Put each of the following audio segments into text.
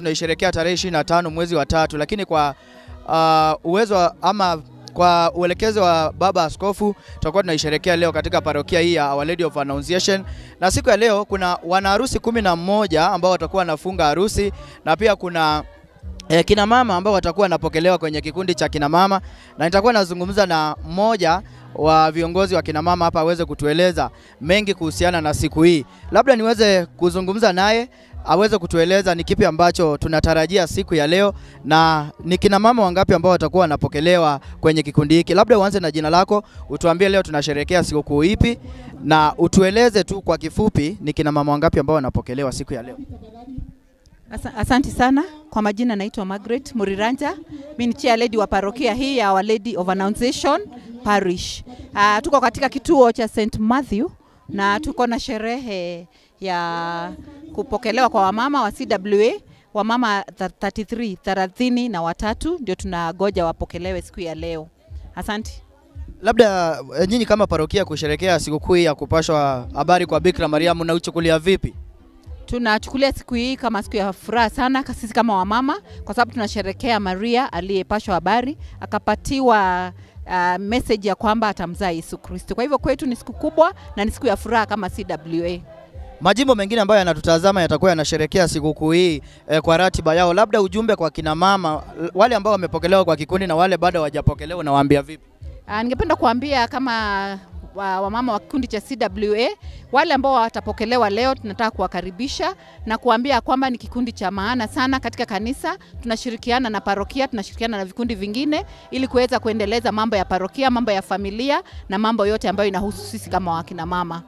tunaisherehekea tarehe 25 mwezi wa tatu, lakini kwa uh, uwezo ama kwa uelekezo wa baba askofu tutakuwa tunaisherekea leo katika parokia hii ya Our Lady of Annunciation, na siku ya leo kuna wanaharusi kumi na mmoja ambao watakuwa wanafunga harusi na pia kuna E, kina mama ambao watakuwa wanapokelewa kwenye kikundi cha kina mama na nitakuwa nazungumza na mmoja wa viongozi wa kina mama hapa aweze kutueleza mengi kuhusiana na siku hii. Labda niweze kuzungumza naye aweze kutueleza ni kipi ambacho tunatarajia siku ya leo na ni kina mama wangapi ambao watakuwa wanapokelewa kwenye kikundi hiki. Labda uanze na jina lako, utuambie leo tunasherehekea sikukuu ipi na utueleze tu kwa kifupi ni kina mama wangapi ambao wanapokelewa siku ya leo. Asante sana kwa majina, naitwa Margaret Muriranja. Mimi ni chair lady wa parokia hii ya Our Lady of Annunciation Parish. Uh, tuko katika kituo cha St Matthew na tuko na sherehe ya kupokelewa kwa wamama wa CWA wamama tha- 33 thelathini na watatu ndio tunagoja wapokelewe siku ya leo. Asante. Labda eh, nyinyi kama parokia kusherekea sikukuu hii ya kupashwa habari kwa Bikira Maria mnauchukulia vipi? Tunachukulia siku hii kama siku ya furaha sana sisi kama wamama, kwa sababu tunasherekea Maria aliyepashwa habari akapatiwa uh, message ya kwamba atamzaa Yesu Kristo. Kwa hivyo kwetu ni siku kubwa na ni siku ya furaha kama CWA. Majimbo mengine ambayo yanatutazama yatakuwa yanasherekea sikukuu hii e, kwa ratiba yao. Labda ujumbe kwa kina mama wale ambao wamepokelewa kwa kikundi na wale bado hawajapokelewa, unawaambia vipi? Uh, ningependa kuambia kama wa- wamama wa kikundi cha CWA wale ambao watapokelewa leo, tunataka kuwakaribisha na kuambia kwamba ni kikundi cha maana sana katika kanisa. Tunashirikiana na parokia, tunashirikiana na vikundi vingine ili kuweza kuendeleza mambo ya parokia, mambo ya familia na mambo yote ambayo inahusu sisi kama wakina mama.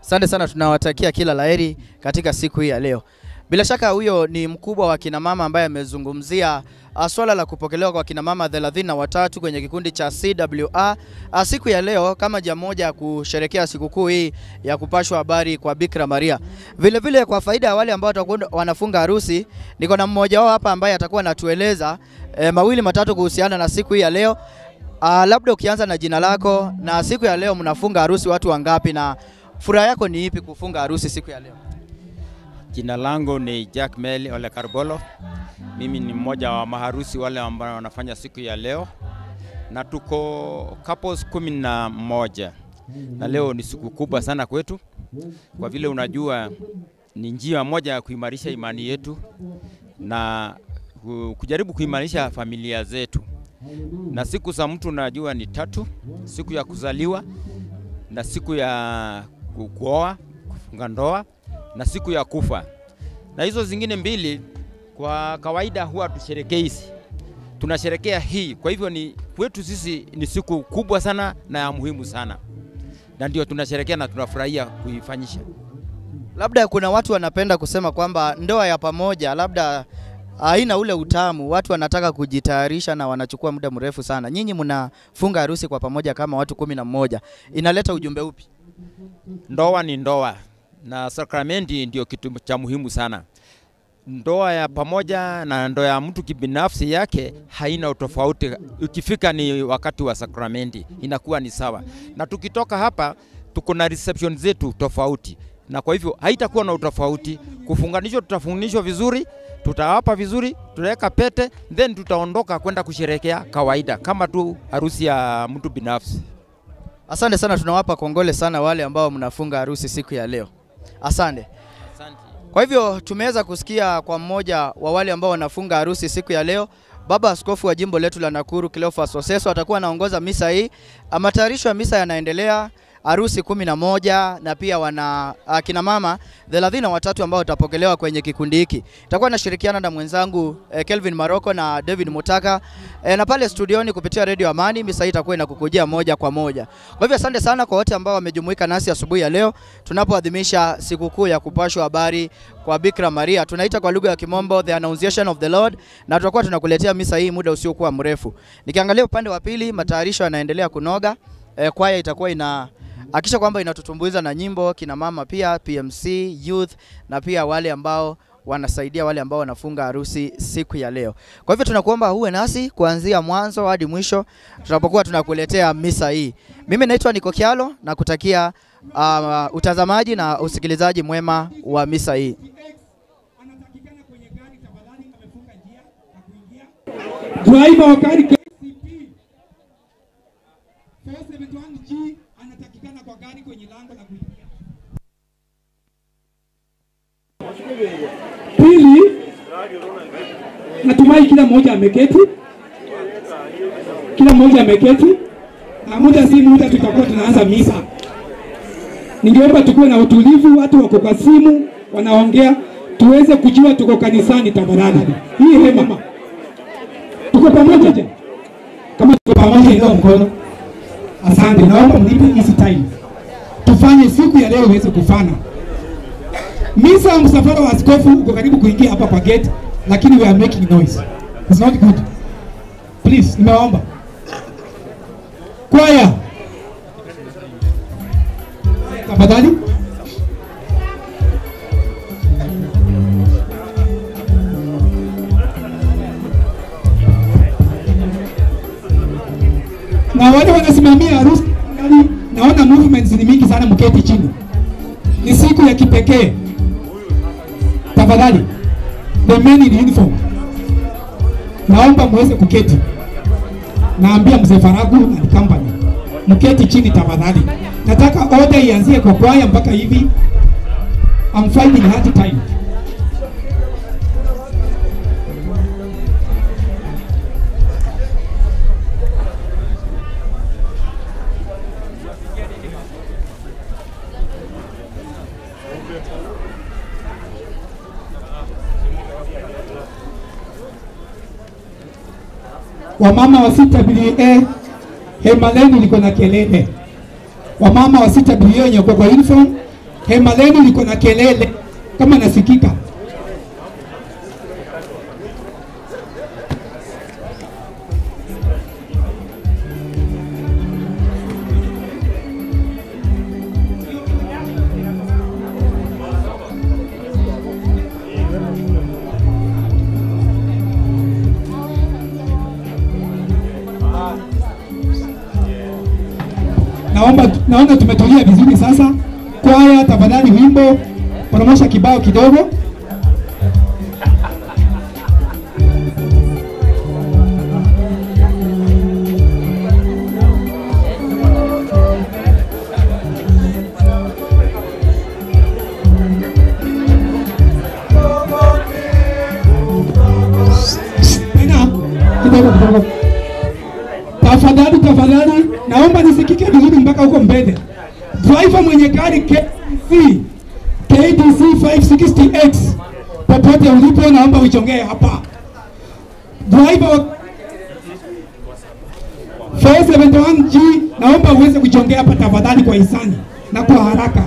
Asante sana, tunawatakia kila la heri katika siku hii ya leo. Bila shaka huyo ni mkubwa wa kina mama ambaye amezungumzia uh, swala la kupokelewa kwa kina mama thelathini na watatu kwenye kikundi cha CWA uh, siku ya leo kama njia moja ya kusherekea sikukuu hii ya kupashwa habari kwa Bikira Maria. Vile vile kwa faida ya wale ambao watakuwa wanafunga harusi, niko na mmoja wao hapa ambaye atakuwa anatueleza e, mawili matatu kuhusiana na siku hii ya leo. A, labda ukianza na jina lako na siku ya leo mnafunga harusi watu wangapi na furaha yako ni ipi kufunga harusi siku ya leo? Jina langu ni Jack Mel Ole Karbolo. Mimi ni mmoja wa maharusi wale ambao wanafanya siku ya leo, na tuko couples kumi na moja, na leo ni siku kubwa sana kwetu, kwa vile unajua ni njia moja ya kuimarisha imani yetu na kujaribu kuimarisha familia zetu. Na siku za mtu unajua ni tatu: siku ya kuzaliwa na siku ya kuoa, kufunga ndoa na siku ya kufa. Na hizo zingine mbili kwa kawaida huwa tusherekei, tunasherekea hii. Kwa hivyo ni kwetu sisi ni siku kubwa sana na ya muhimu sana, na ndio tunasherekea na tunafurahia kuifanyisha. Labda kuna watu wanapenda kusema kwamba ndoa ya pamoja labda haina ule utamu, watu wanataka kujitayarisha na wanachukua muda mrefu sana. Nyinyi mnafunga harusi kwa pamoja kama watu kumi na mmoja, inaleta ujumbe upi? Ndoa ni ndoa na sakramenti ndio kitu cha muhimu sana. Ndoa ya pamoja na ndoa ya mtu kibinafsi yake haina utofauti. Ukifika ni wakati wa sakramenti inakuwa ni sawa, na tukitoka hapa tuko na reception zetu tofauti, na kwa hivyo haitakuwa na utofauti. Kufunganishwa, tutafunganishwa vizuri, tutawapa vizuri, tutaweka pete, then tutaondoka kwenda kusherekea kawaida kama tu harusi ya mtu binafsi. Asante sana, tunawapa kongole sana wale ambao mnafunga harusi siku ya leo. Asante. Asante. Kwa hivyo tumeweza kusikia kwa mmoja wa wale ambao wanafunga harusi siku ya leo. Baba Askofu wa jimbo letu la Nakuru Cleophas Oseso atakuwa anaongoza misa hii. Matayarisho ya misa yanaendelea, harusi kumi na moja na pia wana akina mama thelathini na watatu ambao watapokelewa kwenye kikundi hiki. Itakuwa nashirikiana na mwenzangu eh, Kelvin Maroko na David Mutaka eh, na pale studioni kupitia Radio Amani, misa hii itakuwa inakukujia moja kwa moja. Kwa hivyo asante sana kwa wote ambao wamejumuika nasi asubuhi ya leo tunapoadhimisha sikukuu ya kupashwa habari kwa Bikira Maria. Tunaita kwa lugha ya Kimombo the Annunciation of the Lord, na tutakuwa tunakuletea misa hii muda usiokuwa mrefu. Nikiangalia upande wa pili, matayarisho yanaendelea kunoga. Eh, kwaya itakuwa ina hakisha kwamba inatutumbuiza na nyimbo, kina mama pia, PMC, youth na pia wale ambao wanasaidia wale ambao wanafunga harusi siku ya leo. Kwa hivyo tunakuomba uwe nasi kuanzia mwanzo hadi mwisho tunapokuwa tunakuletea misa hii. Mimi naitwa Niko Kialo na kutakia uh, utazamaji na usikilizaji mwema wa misa hii. driver wa gari KCP 471G anatakikana kwa gari kwenye lango la kuingia. Pili, natumai kila mmoja ameketi, kila mmoja ameketi, na muda si muda tutakuwa tunaanza misa. Ningeomba tukuwe na utulivu, watu wako kwa simu wanaongea, tuweze kujua tuko kanisani tafadhali. Hii hema tuko pamoja, kama tuko pamoja, inua mkono. Asante, naomba mnipe easy time tufanye siku ya leo iweze kufana. Misa msafara wa askofu uko karibu kuingia hapa kwa gate, lakini we are making noise. It's not good. Please, nimeomba kwaya, tafadhali. Na wale wanasimamia harusi, naona movements ni mingi sana, mketi chini. Ni siku ya kipekee. Tafadhali, the men in uniform, naomba muweze kuketi. Naambia mzee Faragu na company, mketi chini tafadhali. Nataka order ianzie kwa kwaya mpaka hivi. I'm finding hard time. Wamama wa sita BA hema lenu liko na kelele. Wamama wa sita BA wenye kwa hema lenu liko na kelele kama nasikika. Naona tumetulia vizuri sasa. Kwaya, tafadhali wimbo, promosha kibao kidogo. Uchongee hapa. Driver wa 471G, naomba uweze kuchongea hapa tafadhali, kwa hisani na kwa haraka.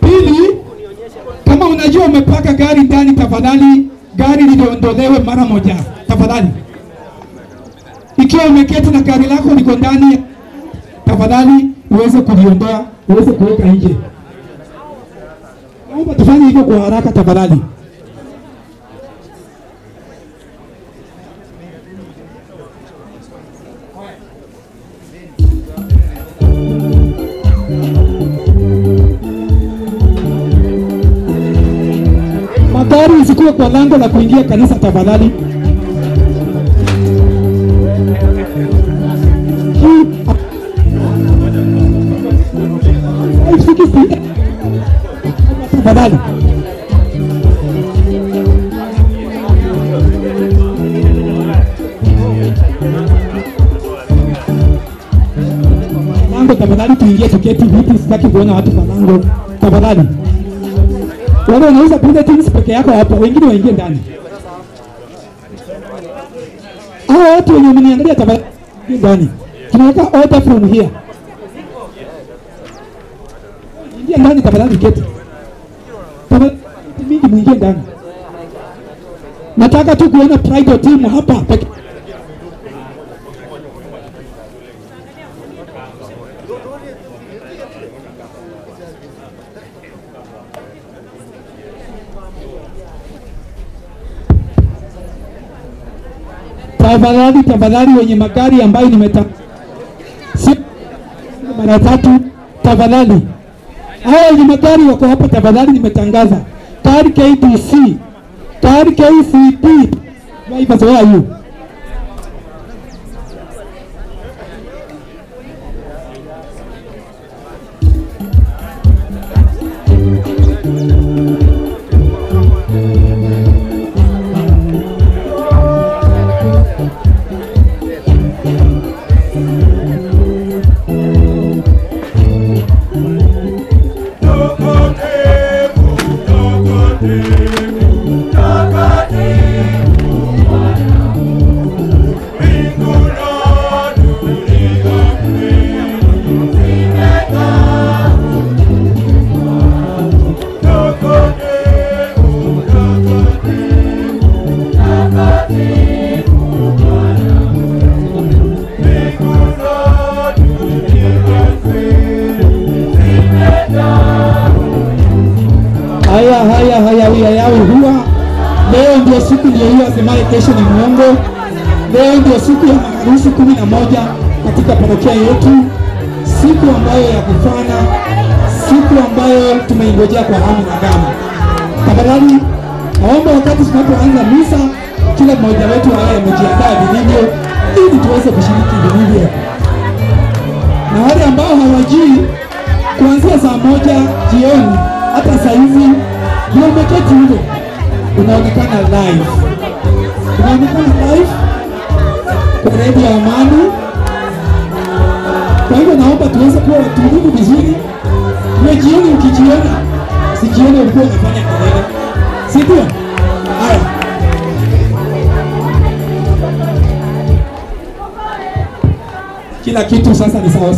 Pili, kama unajua umepaka gari ndani, tafadhali gari liliondolewe mara moja tafadhali. Ikiwa umeketi na gari lako liko ndani, tafadhali uweze kuliondoa, uweze kuweka nje. Naomba tufanye hivyo kwa haraka tafadhali. Magari isikuwe kwa lango la kuingia kanisa tafadhali. Tafadhali, tuingie tuketi viti, sitaki kuona watu kwa lango tafadhali. Wale wanauza bulletins peke yako hapo, wengine waingie ndani. Hao watu wenye mniangalia tafadhali ndani. Tunaweka order from here. Ingia ndani tafadhali, keti. Tafadhali mingi mwingie ndani. Nataka tu kuona pride team hapa peke Tafadhali, tafadhali wenye magari ambayo nimeta mara tatu, tafadhali hao wenye magari wako hapa, tafadhali nimetangaza tayari. KTC, tayari, KCP. Drivers, where are you?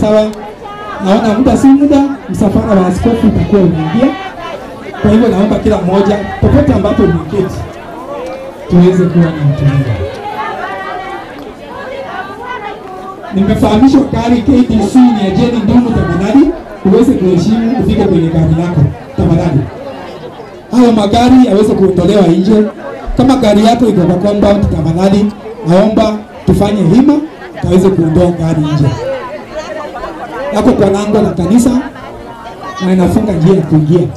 Sawasawa. Naona muda si muda, msafara wa askofu utakuwa unaingia. Kwa hivyo naomba kila mmoja popote ambapo umeketi tuweze kuwa na utulivu. Nimefahamishwa gari KDC ni ajeni Jeni Ndumu, tafadhali uweze kuheshimu ufike kwenye gari lako tafadhali. Hayo magari yaweze kuondolewa nje. Kama gari yako iko kwa compound, tafadhali naomba tufanye hima kaweze kuondoa gari nje yako kwa lango la kanisa na inafunga njia ya kuingia.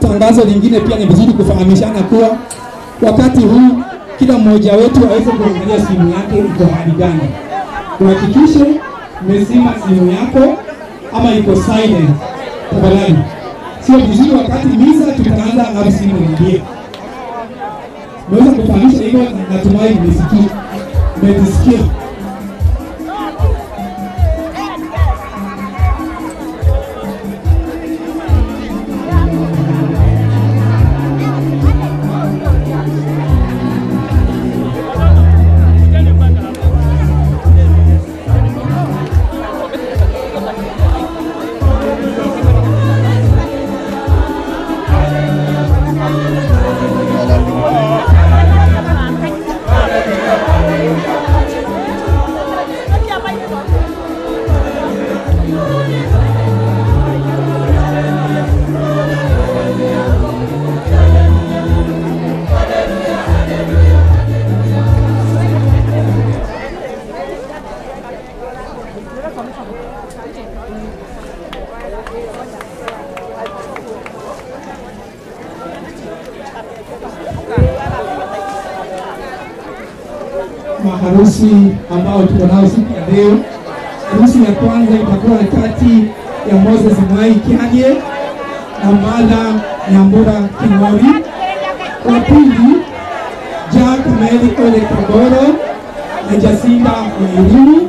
Tangazo lingine pia ni vizuri kufahamishana kuwa wakati huu kila mmoja wetu aweze kuangalia simu yake iko hali gani. Uhakikishe umezima simu yako ama iko silent tafadhali. Sio vizuri wakati misa tutaanza alafu simu ingie. Naweza kufahamisha hivyo, natumai mmesikia, mmetisikia. Itakuwa kati ya Moses Mwai Kiage na Martha Nyambura King'ori. Wa pili Jack Meli Ole Kagoro na Jacinda Wairimu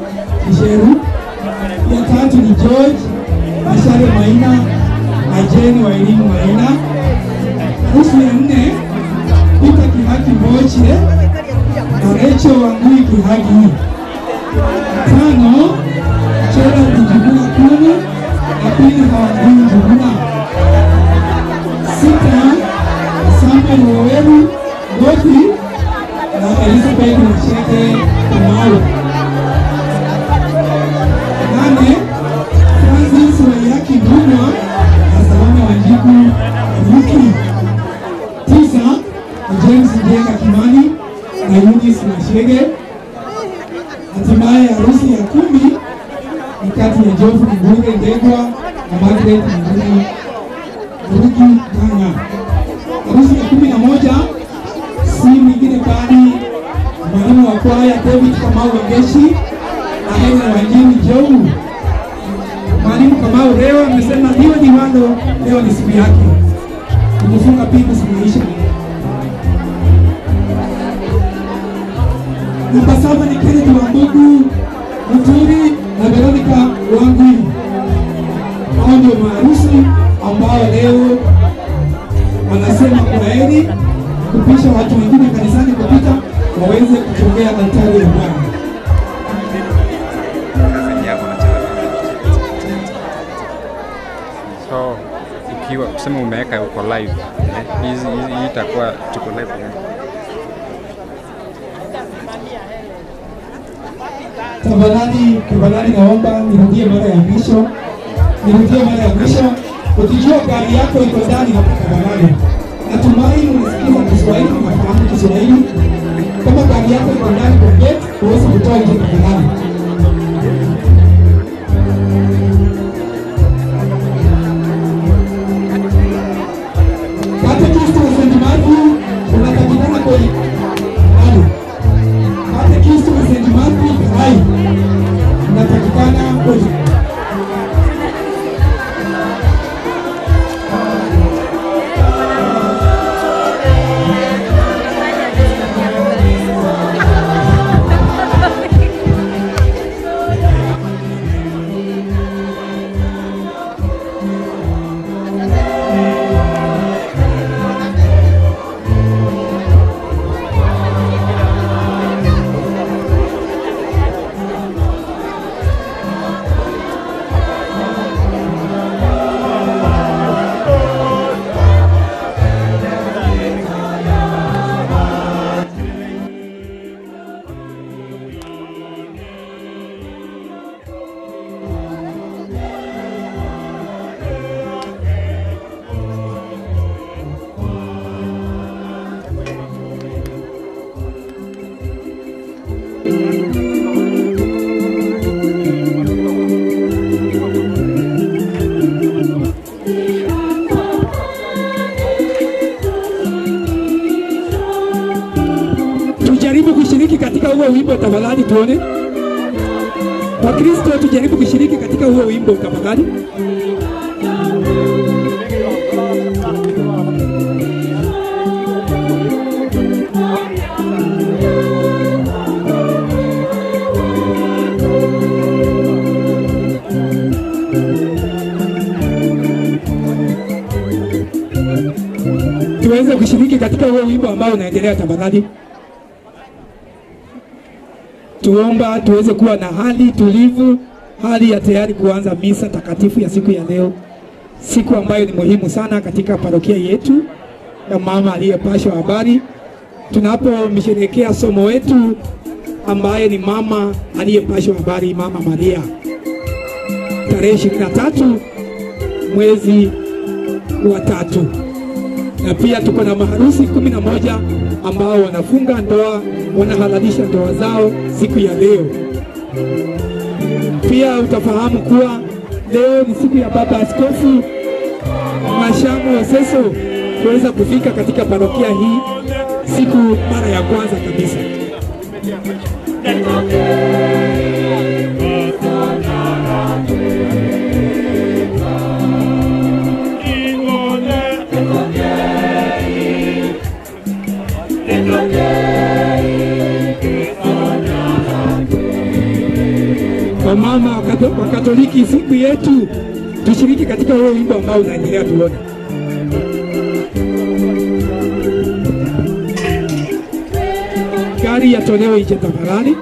tuone. Wakristo tujaribu kushiriki katika huo wimbo tafadhali. Tuweze kushiriki katika huo wimbo ambao unaendelea tafadhali. Tuomba tuweze kuwa na hali tulivu, hali ya tayari kuanza misa takatifu ya siku ya leo, siku ambayo ni muhimu sana katika parokia yetu na mama aliyepashwa habari, tunapomsherehekea somo wetu ambaye ni mama aliyepashwa habari, Mama Maria, tarehe 23 mwezi wa tatu, na pia tuko na maharusi kumi na moja ambao wanafunga ndoa, wanahalalisha ndoa zao siku ya leo. Pia utafahamu kuwa leo ni siku ya Baba Askofu Mashamo Waseso kuweza kufika katika parokia hii siku mara ya kwanza kabisa. Wamama wa Katoliki, siku yetu tushiriki katika huo wimbo ambao unaendelea, tuone. Gari yatolewe ije tafadhali.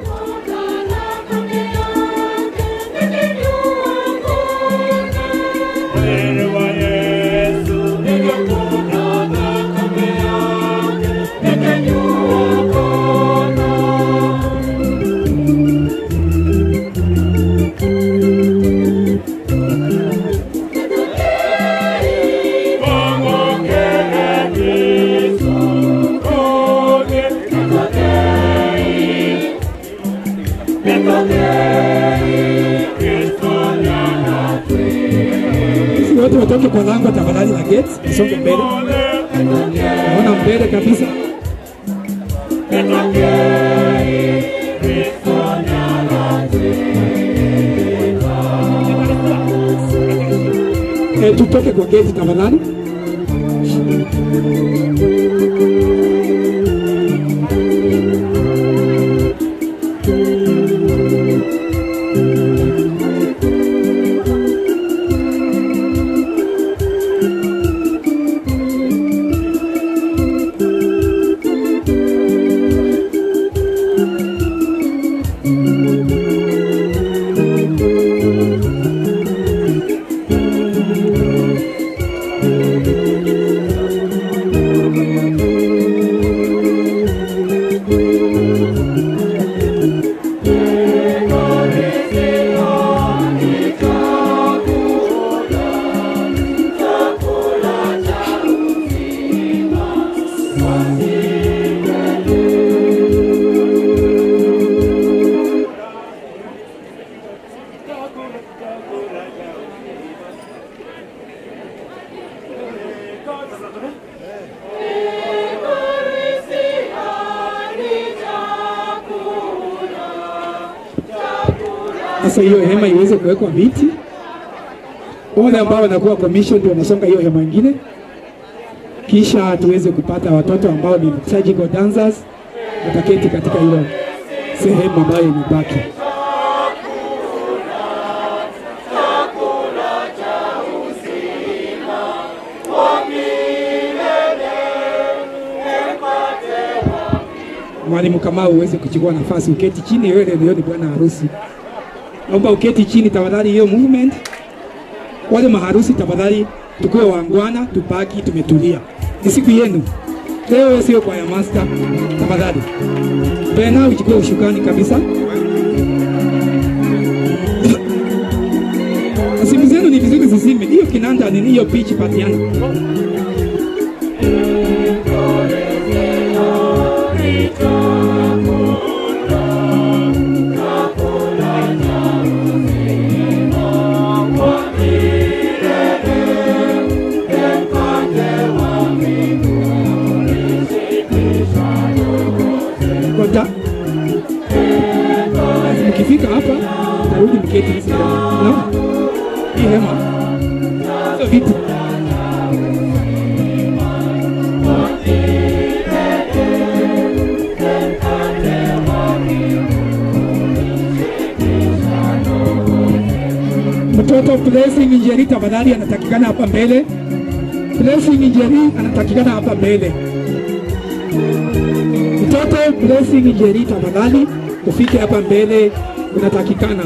Lango tafadhali na gate, isonge mbele. Naona mbele kabisa. Eh, tutoke kwa gate tafadhali. Wanakuwa commission ndio wanasonga hiyo hema ingine, kisha tuweze kupata watoto ambao ni surgical dancers wataketi katika hiyo sehemu ambayo imebaki. Mwalimu kama uweze kuchukua nafasi, uketi chini, wewe ndio ni bwana harusi. Naomba uketi chini tafadhali, hiyo movement. Wale maharusi tafadhali, tukue wangwana, tupaki tumetulia. Ni siku yenu leo, sio kwa ya master. Tafadhali pena uchukue ushukani kabisa. Simu zenu ni vizuri zizime, hiyo kinanda ni hiyo pitch patiana. Hema. Hii hema. Sio viti. Mtoto Blessing Njeri tafadhali anatakikana hapa mbele. Blessing Njeri anatakikana hapa mbele. Mtoto Blessing Njeri tafadhali ufike hapa mbele, unatakikana.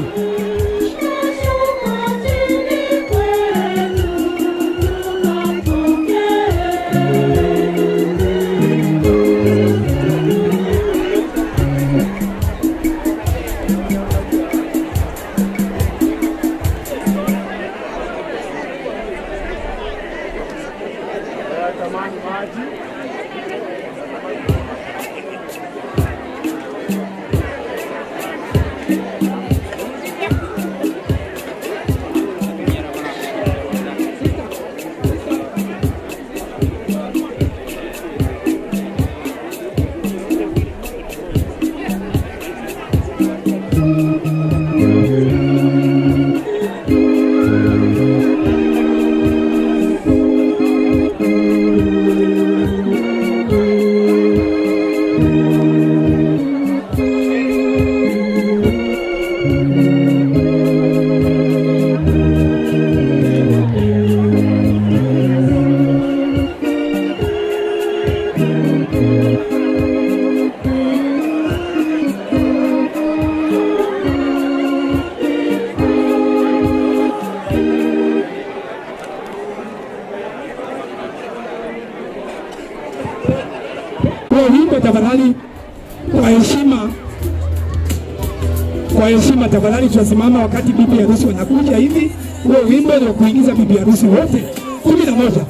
Tafadhali, wakati bibi harusi wanakuja hivi. Huo wimbo ni wa kuingiza bibi harusi wote kumi na moja.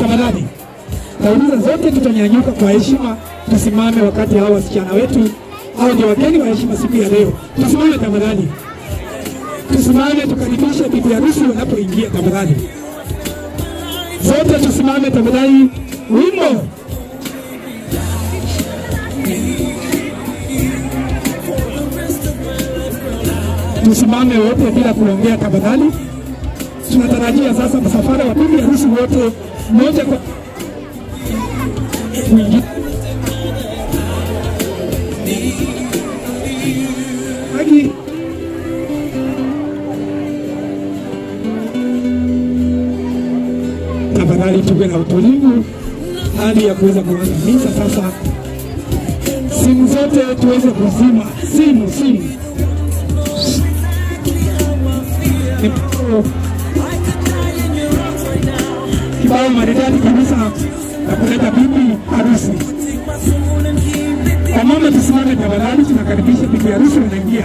Tafadhali nauliza zote, tutanyanyuka kwa heshima, tusimame wakati hawa wasichana wetu hao ndio wageni wa heshima siku ya leo. Tusimame tafadhali. tusimame tukaribisha bibi harusi wanapoingia tafadhali. Zote tusimame tafadhali. Tusimame wote bila kuongea tafadhali. Tunatarajia sasa msafara wa bibi harusi wote moja kwa. Tafadhali tuwe na utulivu, hali ya kuweza kuanza misa sasa. Simu zote tuweze kuzima, simu simu. Kibao maridadi kabisa na kuleta bibi harusi. Kwa mama tusimame tafadhali, tunakaribisha bibi harusi wanaingia.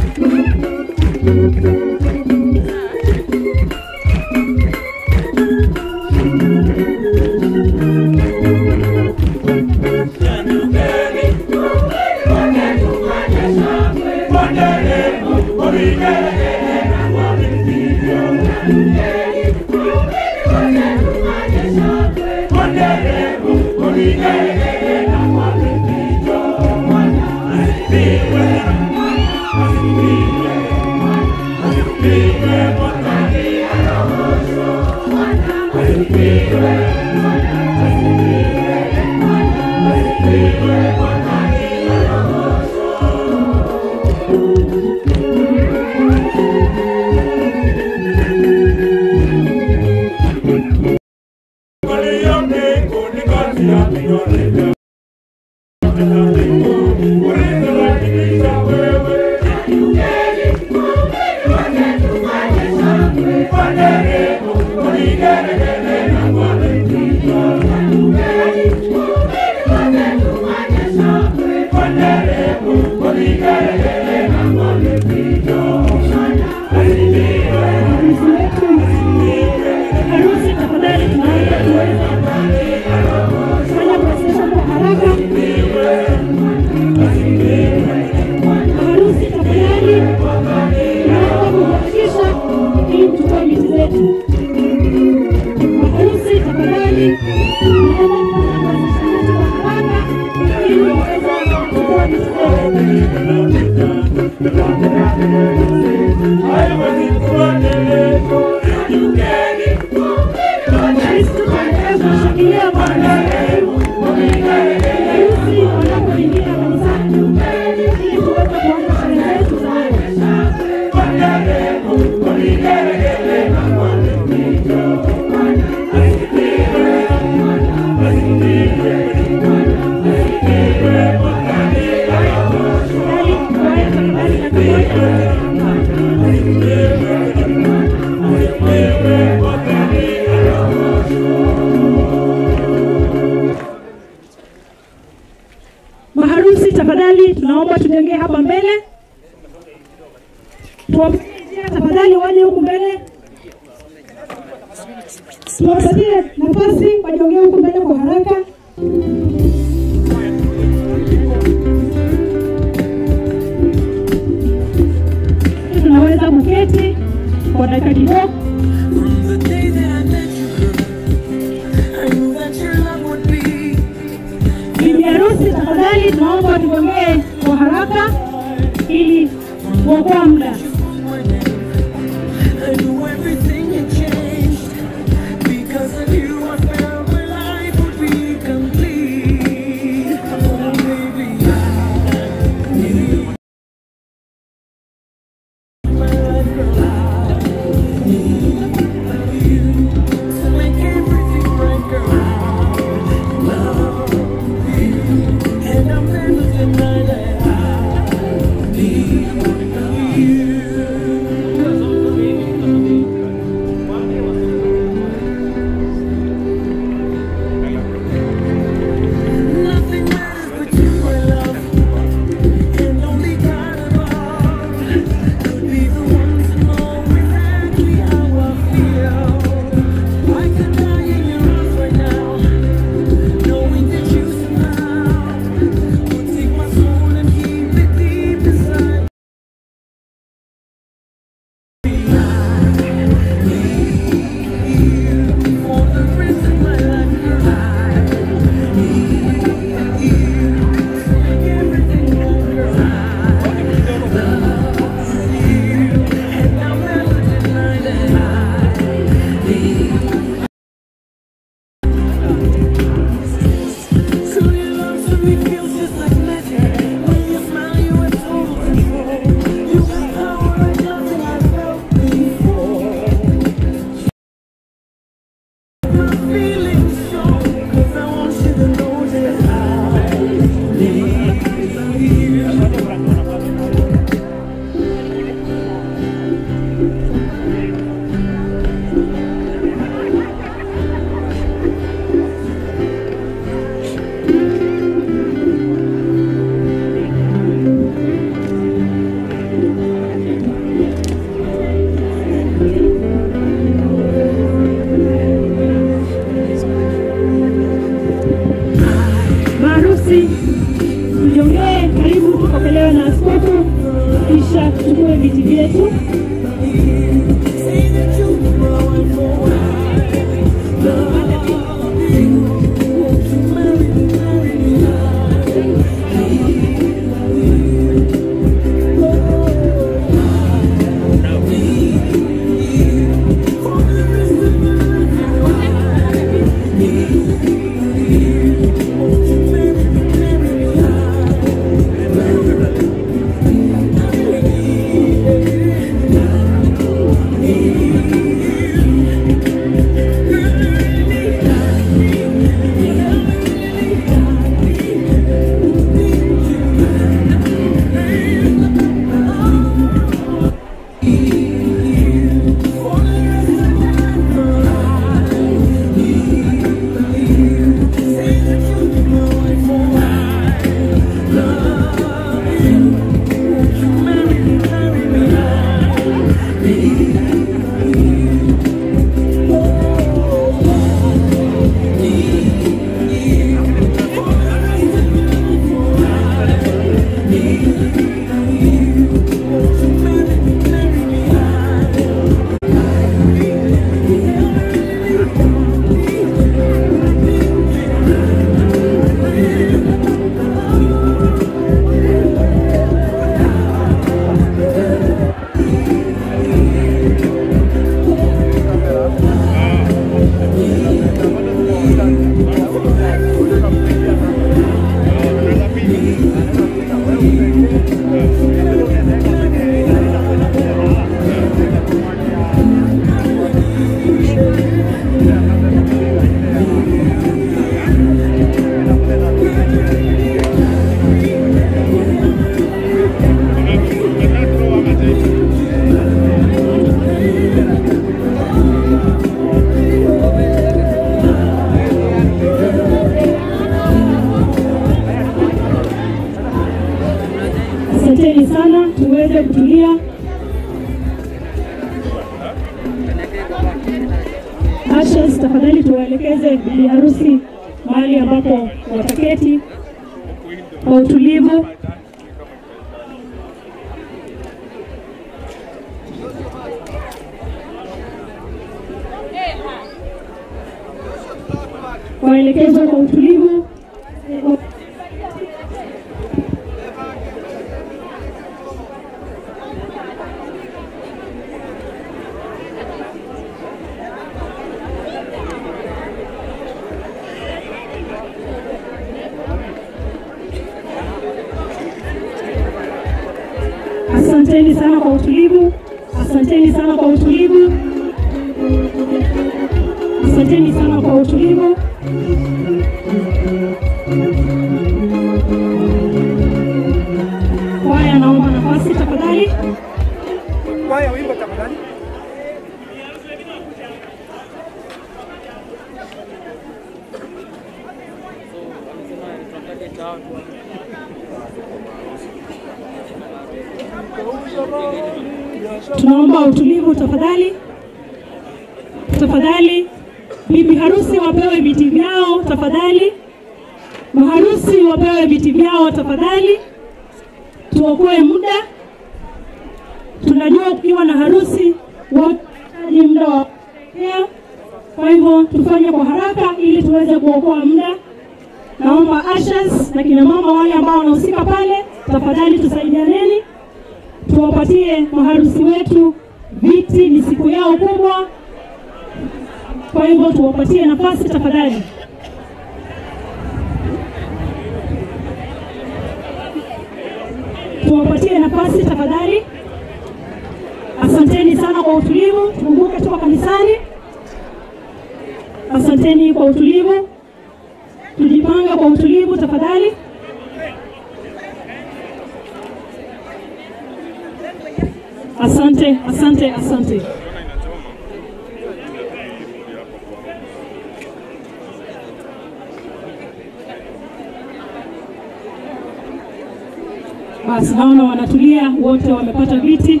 Basi naona wanatulia wote, wamepata viti,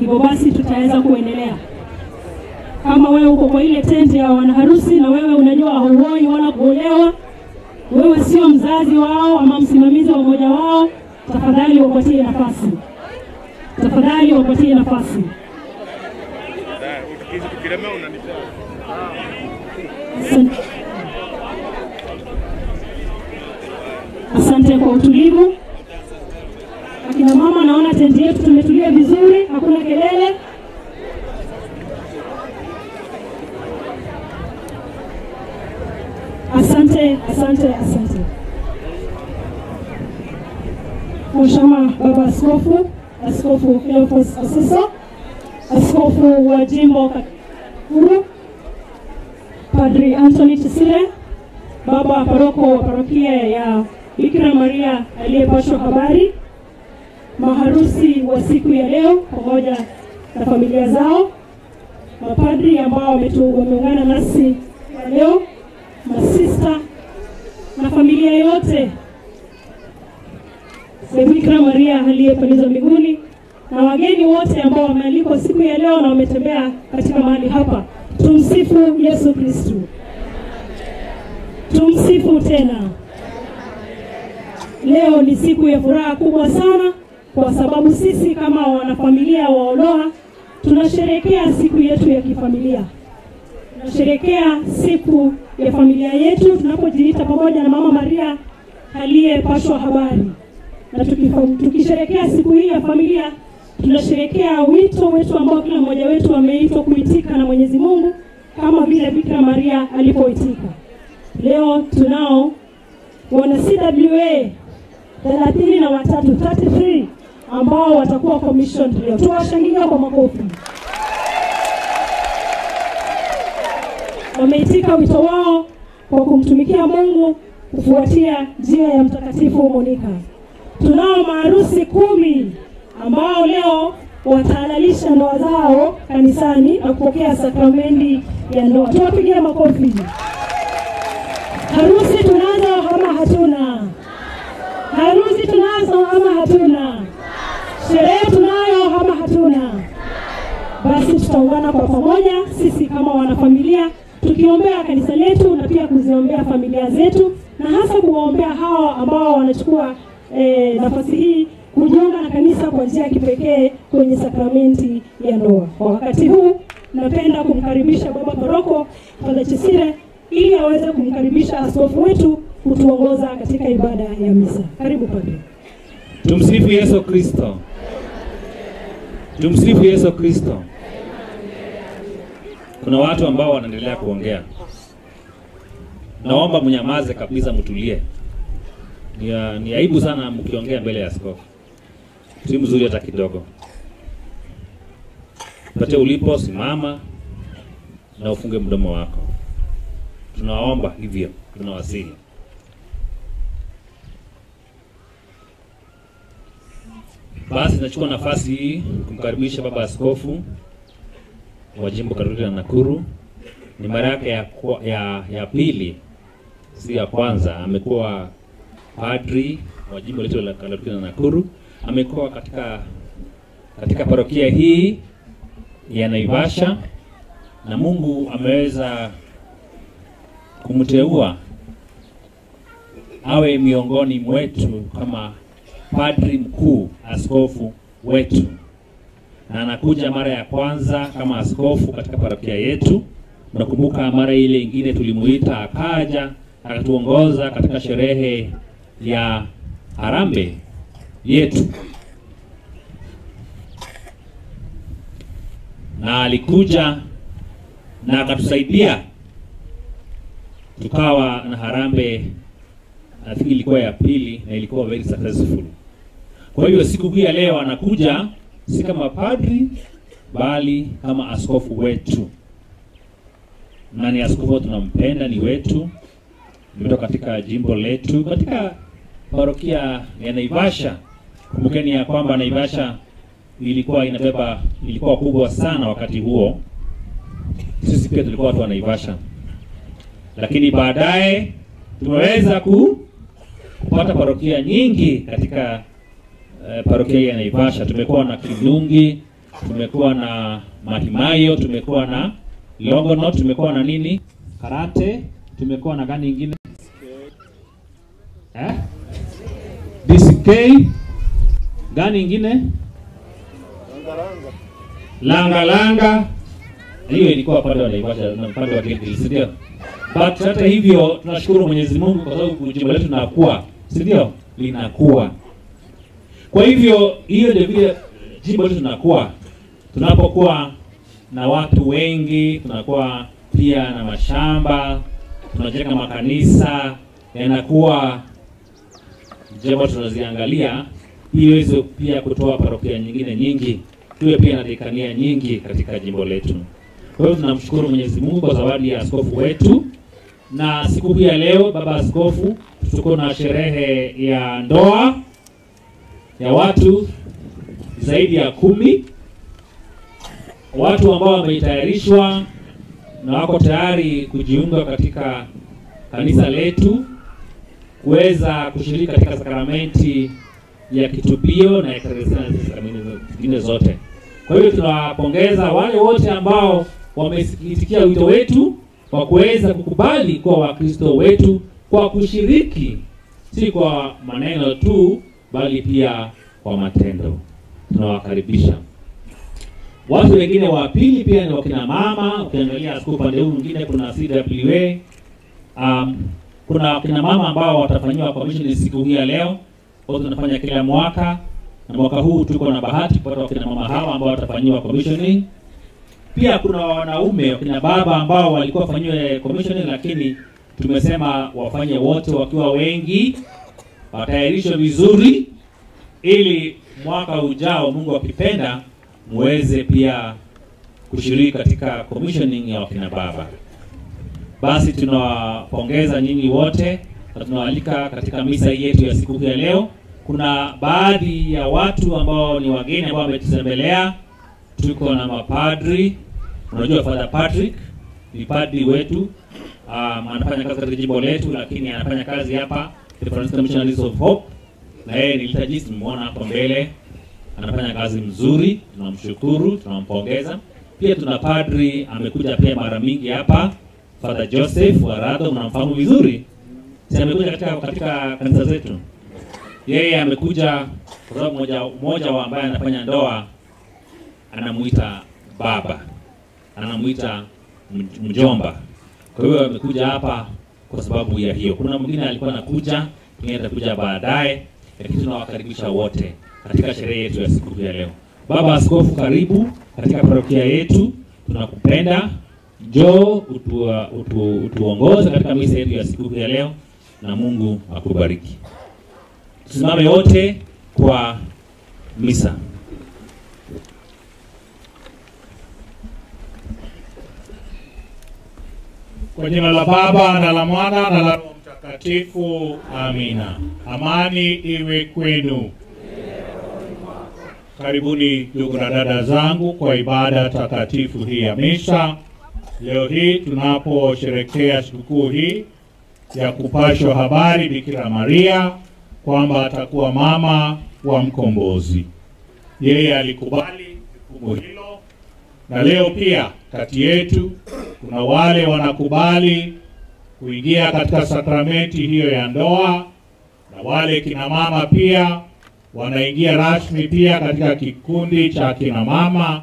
hivyo basi tutaweza kuendelea. Kama wewe uko kwa ile tenti ya wanaharusi na wewe unajua hauoi wala kuolewa, wewe sio mzazi wao ama msimamizi wa mmoja wao, tafadhali wapatie nafasi tafadhali wapatie nafasi. Asante. Asante kwa utulivu. Akina mama, naona tenti yetu tumetulia vizuri, hakuna kelele. Asante, asante, asante. Mheshimiwa Baba Askofu, Asiso, askofu wa jimbo Kakuru, Padri Anthony Chisile, baba paroko wa parokia ya Bikira Maria aliyepashwa habari, maharusi wa siku ya leo pamoja na familia zao, mapadri ambao wametu- wameungana nasi ya leo, masista na familia yote ya Bikira Maria aliyepandizwa mbinguni na wageni wote ambao wamealikwa siku ya leo na wametembea katika mahali hapa. Tumsifu Yesu Kristu. Tumsifu tena. Leo ni siku ya furaha kubwa sana kwa sababu sisi kama wanafamilia wa Oloa tunasherekea siku kifamilia. Tunasherekea siku ya familia yetu tunapojiita pamoja na Mama Maria aliyepashwa habari na tukisherekea siku hii ya familia tunasherekea wito wetu ambao kila mmoja wetu ameitwa kuitika na Mwenyezi Mungu kama vile Bikira Maria alipoitika. Leo tunao wana CWA thelathini na watatu 33 ambao watakuwa commissioned leo. Tuwashangilia kwa makofi. Wameitika wito wao kwa kumtumikia Mungu kufuatia njia ya Mtakatifu Monika. Tunao maharusi kumi ambao leo watahalalisha ndoa zao kanisani na kupokea sakramenti ya ndoa. Tuwapigie makofi. Harusi tunazo ama hatuna? Harusi tunazo ama hatuna? Sherehe tunayo ama hatuna? Basi tutaungana kwa pamoja sisi kama wanafamilia tukiombea kanisa letu na pia kuziombea familia zetu na hasa kuwaombea hawa ambao wanachukua e, nafasi hii kujiunga na kanisa kwa njia ya kipekee kwenye sakramenti ya ndoa. Kwa wakati huu napenda kumkaribisha baba paroko Padre Chisire ili aweze kumkaribisha askofu wetu kutuongoza katika ibada ya misa. Karibu padre. Tumsifu Yesu Kristo. Tumsifu Yesu Kristo. Kuna watu ambao wanaendelea kuongea. Naomba mnyamaze kabisa, mtulie. Ni, ni aibu sana mkiongea mbele ya askofu, si mzuri hata kidogo. Pate ulipo, simama na ufunge mdomo wako. Tunaomba hivyo, tunawasihi. Basi nachukua nafasi hii kumkaribisha baba askofu wa jimbo Katoliki na Nakuru. Ni mara yake ya, ya, ya pili, si ya kwanza. Amekuwa padri wa jimbo letu la Katoliki na Nakuru. Amekuwa katika katika parokia hii ya Naivasha na Mungu ameweza kumteua awe miongoni mwetu kama padri mkuu, askofu wetu, na anakuja mara ya kwanza kama askofu katika parokia yetu. Nakumbuka mara ile ingine tulimuita akaja akatuongoza katika sherehe ya harambe yetu, na alikuja na akatusaidia tukawa na harambe nafikiri ilikuwa ya pili na ilikuwa very successful. Kwa hiyo siku hii ya leo anakuja si kama padri bali kama askofu wetu, na ni askofu tunampenda, ni wetu, umetoka katika jimbo letu, katika parokia ya Naivasha. Kumbukeni ya kwamba Naivasha ilikuwa inabeba, ilikuwa kubwa sana wakati huo. Sisi pia tulikuwa watu wa Naivasha, lakini baadaye tumeweza kupata parokia nyingi katika eh, parokia ya Naivasha. Tumekuwa na Kidungi, tumekuwa na Mahimayo, tumekuwa na Longonot, tumekuwa na nini Karate, tumekuwa na gani ingine eh? DCK gani ingine langa langa, hiyo ilikuwa upande wa Naivasha na upande wa Gilgil, si ndio? But hata hivyo tunashukuru Mwenyezi Mungu kwa sababu jimbo letu linakuwa, si ndio? Linakuwa. Kwa hivyo hiyo ndio vile jimbo letu tunakuwa, Tunapokuwa na watu wengi, tunakuwa pia na mashamba, tunajenga makanisa, yanakuwa jambo tunaziangalia hiyo iweze pia kutoa parokia nyingine nyingi, tuwe pia na dekania nyingi katika jimbo letu. Kwa hiyo tunamshukuru Mwenyezi Mungu kwa zawadi ya askofu wetu, na siku hii ya leo, baba askofu, tuko na sherehe ya ndoa ya watu zaidi ya kumi, watu ambao wametayarishwa na wako tayari kujiunga katika kanisa letu kuweza kushiriki katika sakramenti ya kitubio na sakramenti zingine zote. Kwa hiyo tunawapongeza wale wote ambao wamesikitikia wito wetu wa kuweza kukubali kuwa Wakristo wetu kwa kushiriki, si kwa maneno tu, bali pia kwa matendo. Tunawakaribisha. Watu wengine wa pili pia ni wakina mama. Ukiangalia siku upande huu mwingine kuna CWA. Um, kuna wakina mama ambao watafanyiwa commission siku hii ya leo, kwa tunafanya kila mwaka, na mwaka huu tuko na bahati kupata wakina mama hawa ambao watafanyiwa commissioning. Pia kuna wanaume wakina baba ambao walikuwa wafanyiwe commissioning, lakini tumesema wafanye wote wakiwa wengi, watayarishwe vizuri, ili mwaka ujao Mungu akipenda muweze pia kushiriki katika commissioning ya wakina baba. Basi tunawapongeza nyinyi wote na tunawaalika katika misa yetu ya siku ya leo. Kuna baadhi ya watu ambao ni wageni ambao wametutembelea. Tuko na mapadri. Unajua Father Patrick ni padri wetu, um, anafanya kazi katika jimbo letu, lakini anafanya kazi hapa the Franciscan Missionaries of Hope, na yeye ni liturgist, mmeona hapo mbele, anafanya kazi mzuri, tunamshukuru, tunampongeza. Pia tuna padri amekuja pia mara mingi hapa, Father Joseph Warado, mnamfahamu vizuri, si amekuja katika katika kanisa zetu. Yeye amekuja kwa sababu wa ambaye anafanya ndoa anamuita baba, anamuita mjomba. Kwa hiyo amekuja hapa kwa sababu ya hiyo. Kuna mwingine alikuwa anakuja, mwingine atakuja baadaye, lakini tunawakaribisha wote katika sherehe yetu ya siku ya leo. Baba Askofu, karibu katika parokia yetu, tunakupenda. Njoo utu, utu, utuongoze katika misa yetu ya siku ya leo, na Mungu akubariki. Tusimame wote kwa misa. Kwa jina la Baba na la Mwana na la Roho Mtakatifu, amina. Amani iwe kwenu. Karibuni ndugu na dada zangu kwa ibada takatifu hii ya misa. Leo hii tunaposherekea sikukuu hii ya kupashwa habari Bikira Maria kwamba atakuwa mama wa mkombozi. Yeye alikubali jukumu hilo, na leo pia kati yetu kuna wale wanakubali kuingia katika sakramenti hiyo ya ndoa, na wale kina mama pia wanaingia rasmi pia katika kikundi cha kina mama.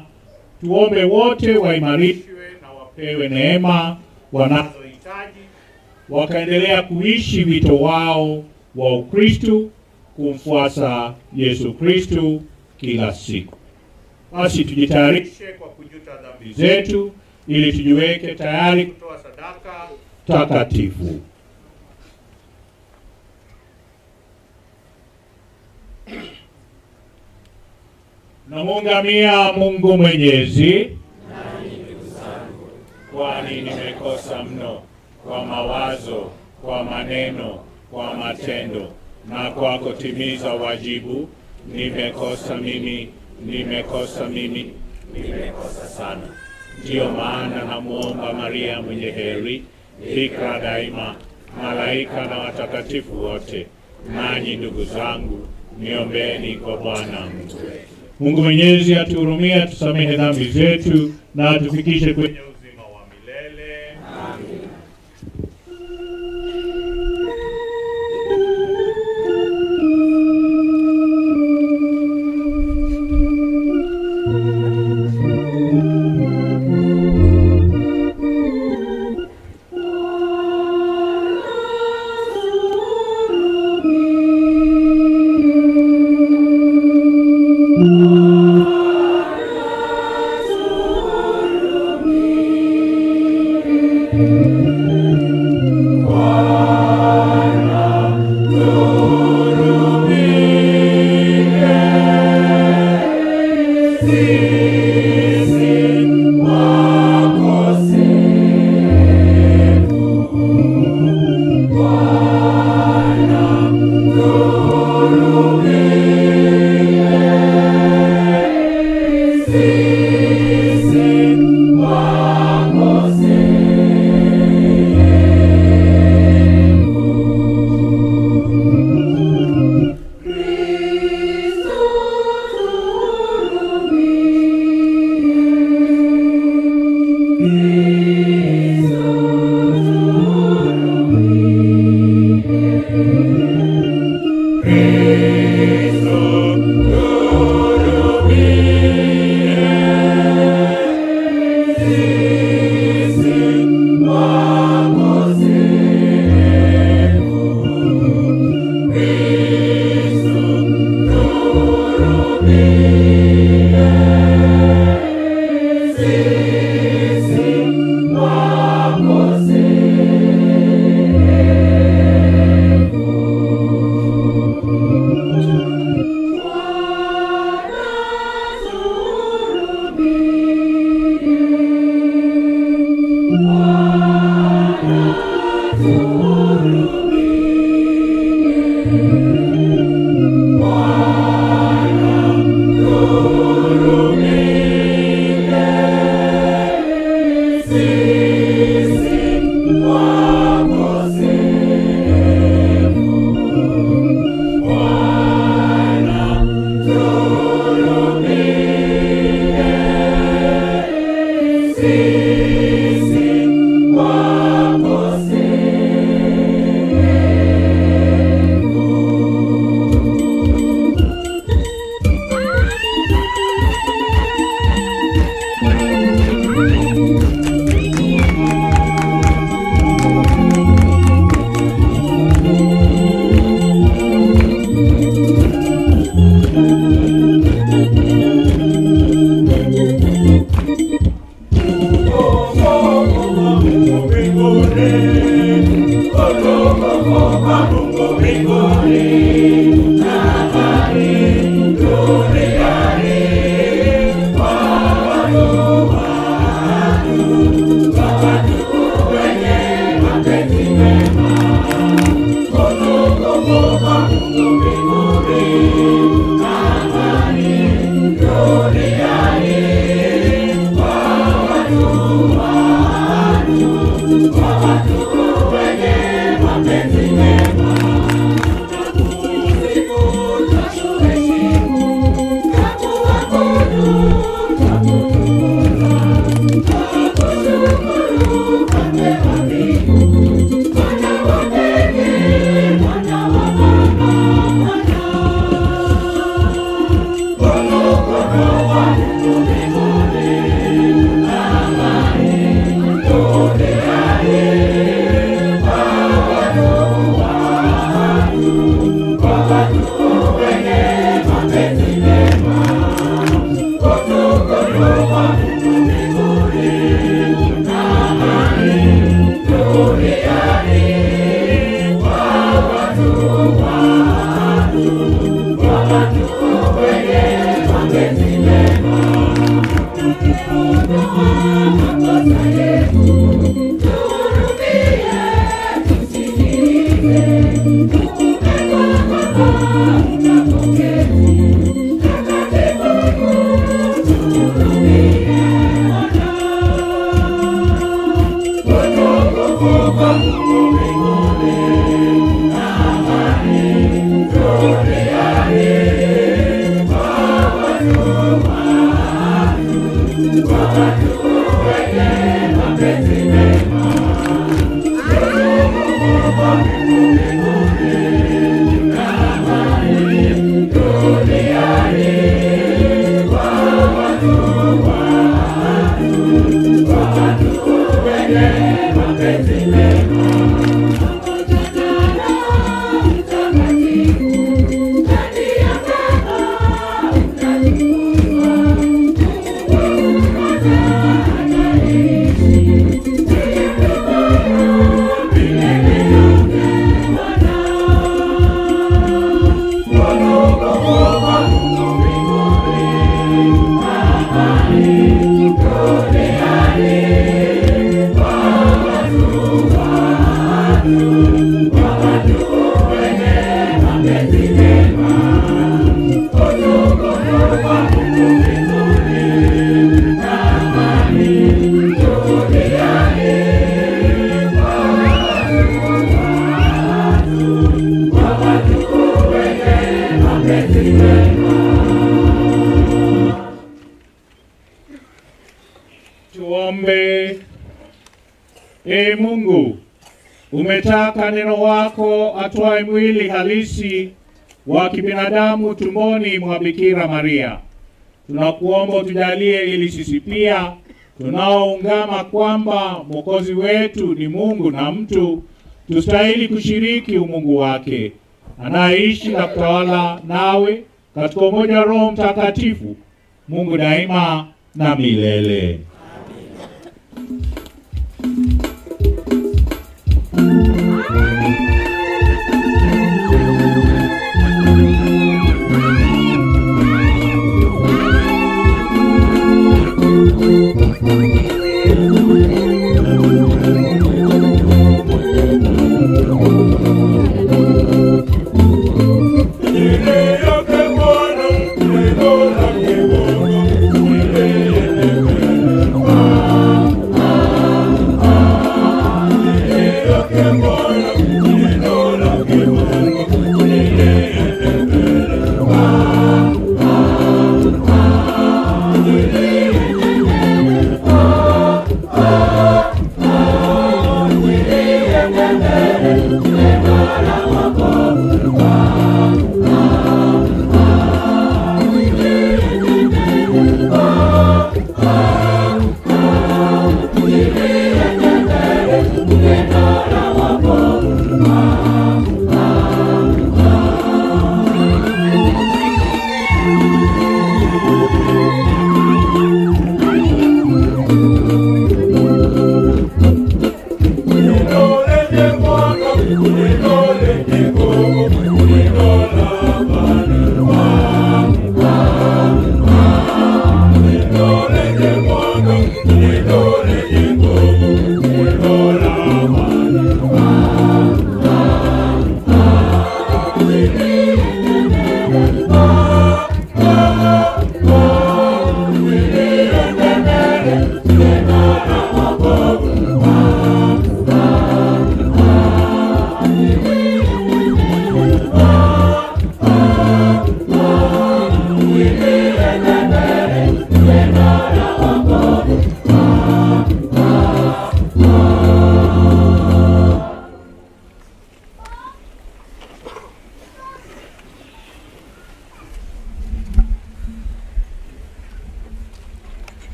Tuombe wote waimarishwe na wapewe neema wanazohitaji, wakaendelea kuishi wito wao wa Ukristu, kumfuasa Yesu Kristu kila siku. Basi tujitayarishe kwa dhambi zetu ili tujiweke tayari kutoa sadaka takatifu. Namuungamia Mungu Mwenyezi, kwani nimekosa mno kwa mawazo, kwa maneno, kwa matendo na kwa kutimiza wajibu. Nimekosa mimi, nimekosa mimi, nimekosa sana. Ndiyo maana namwomba Maria mwenye heri, bikira daima, malaika na watakatifu wote, nanyi ndugu zangu, niombeni kwa Bwana mtu. Mungu Mwenyezi atuhurumie, atusamehe dhambi zetu na atufikishe kwenye kibinadamu tumboni mwa Bikira Maria. Tunakuomba tujalie ili sisi pia tunaoungama kwamba Mwokozi wetu ni Mungu na mtu, tustahili kushiriki umungu wake, anayeishi na kutawala nawe katika umoja wa Roho Mtakatifu, Mungu daima na milele.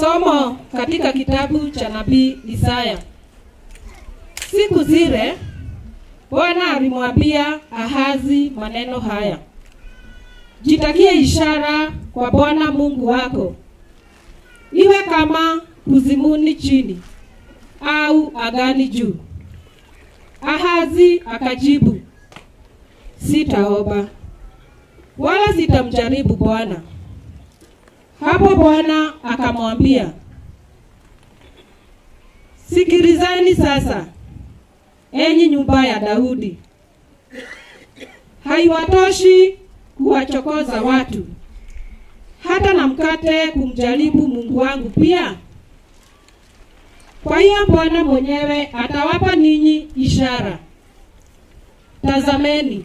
Somo katika kitabu cha nabii Isaya. Siku zile Bwana alimwambia Ahazi maneno haya: jitakie ishara kwa Bwana Mungu wako, iwe kama kuzimuni chini au agani juu. Ahazi akajibu, sitaoba wala sitamjaribu Bwana. Hapo Bwana akamwambia, sikilizeni sasa, enyi nyumba ya Daudi, haiwatoshi kuwachokoza watu, hata na mkate kumjaribu Mungu wangu pia? Kwa hiyo Bwana mwenyewe atawapa ninyi ishara. Tazameni,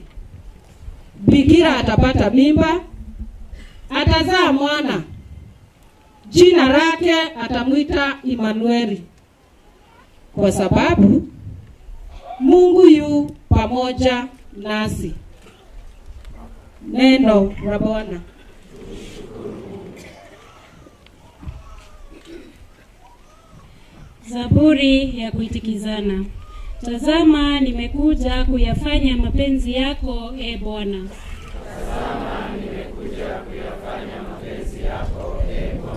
bikira atapata mimba, atazaa mwana, jina lake atamwita Imanueli, kwa sababu Mungu yu pamoja nasi. Neno la Bwana. Zaburi ya kuitikizana. Tazama, nimekuja kuyafanya mapenzi yako, e Bwana. Tazama, nimekuja kuyafanya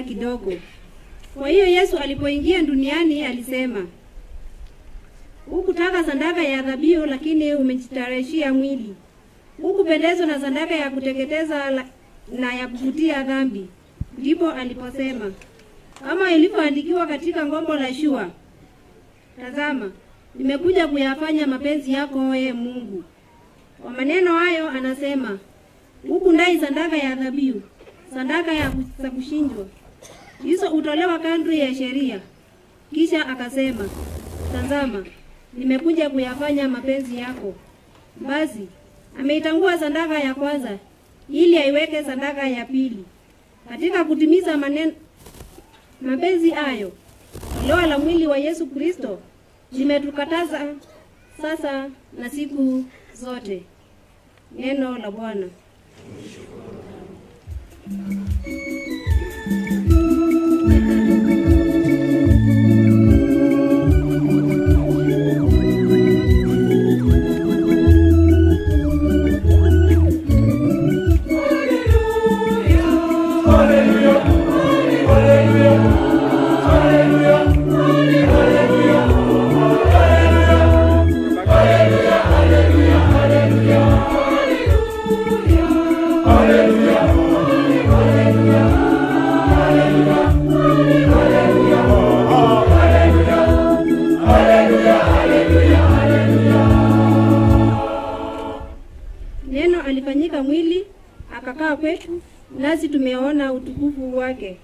hata kidogo. Kwa hiyo Yesu alipoingia duniani alisema, hukutaka sadaka ya dhabihu, lakini umejitarishia mwili. Hukupendezwa na sadaka ya kuteketeza na ya kuvutia dhambi. Ndipo aliposema, kama ilivyoandikiwa katika ngombo la shua, tazama, nimekuja kuyafanya mapenzi yako, ee Mungu. Kwa maneno hayo anasema, huku ndai sadaka ya dhabihu, sadaka ya ku- za kandri ya sheria. Kisha akasema, tazama, nimekuja kuyafanya mapenzi yako. Basi ameitangua sadaka ya kwanza ili aiweke sadaka ya pili. Katika kutimiza maneno mapenzi hayo, loa la mwili wa Yesu Kristo limetukataza sasa na siku zote. Neno la Bwana. Nasi tumeona utukufu wake.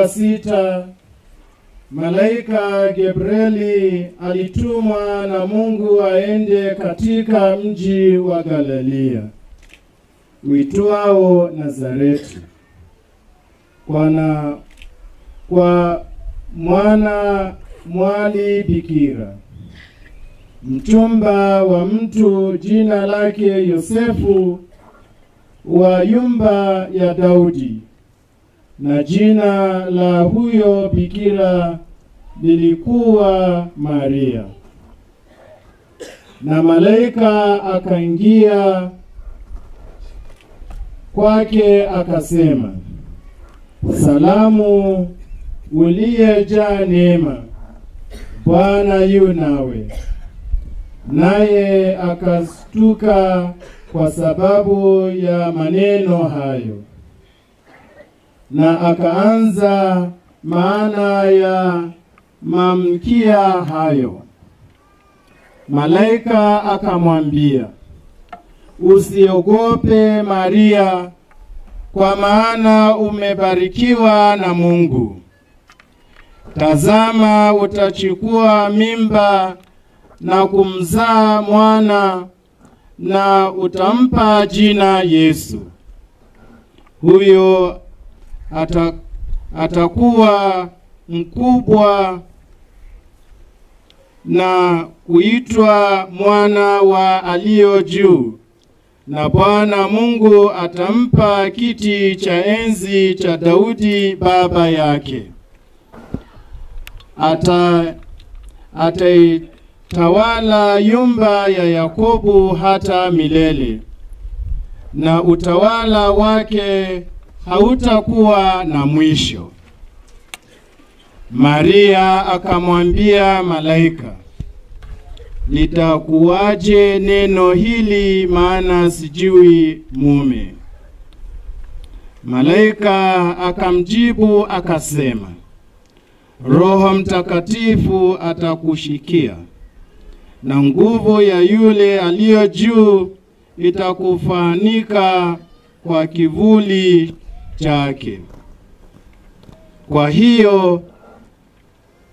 Wa sita, malaika Gabrieli alitumwa na Mungu aende katika mji wa Galilea uitwao Nazareti, kwa na kwa mwana mwali bikira. Mchumba wa mtu jina lake Yosefu wa yumba ya Daudi na jina la huyo bikira lilikuwa Maria. Na malaika akaingia kwake akasema, salamu uliyejaa neema, Bwana yu nawe. Naye akastuka kwa sababu ya maneno hayo na akaanza maana ya mamkia hayo. Malaika akamwambia, usiogope Maria, kwa maana umebarikiwa na Mungu. Tazama, utachukua mimba na kumzaa mwana, na utampa jina Yesu. Huyo ata, atakuwa mkubwa na kuitwa mwana wa aliyo juu, na Bwana Mungu atampa kiti cha enzi cha Daudi baba yake. Ata ataitawala yumba ya Yakobo hata milele, na utawala wake hautakuwa na mwisho. Maria akamwambia malaika, litakuwaje neno hili, maana sijui mume? Malaika akamjibu akasema, Roho Mtakatifu atakushikia na nguvu ya yule aliyo juu itakufanika kwa kivuli chake. Kwa hiyo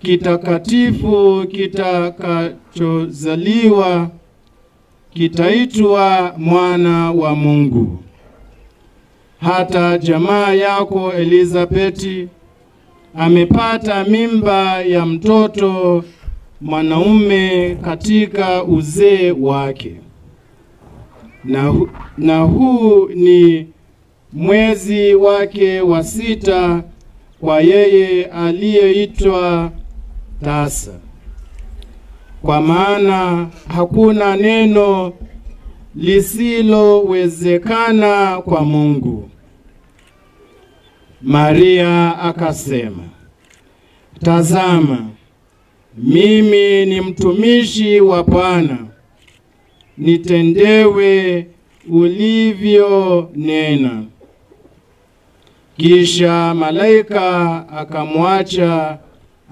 kitakatifu kitakachozaliwa kitaitwa mwana wa Mungu. Hata jamaa yako Elizabeti amepata mimba ya mtoto mwanaume katika uzee wake, na, hu, na huu ni mwezi wake wa sita kwa yeye aliyeitwa tasa, kwa maana hakuna neno lisilowezekana kwa Mungu. Maria akasema, tazama, mimi ni mtumishi wa Bwana, nitendewe ulivyonena. Kisha malaika akamwacha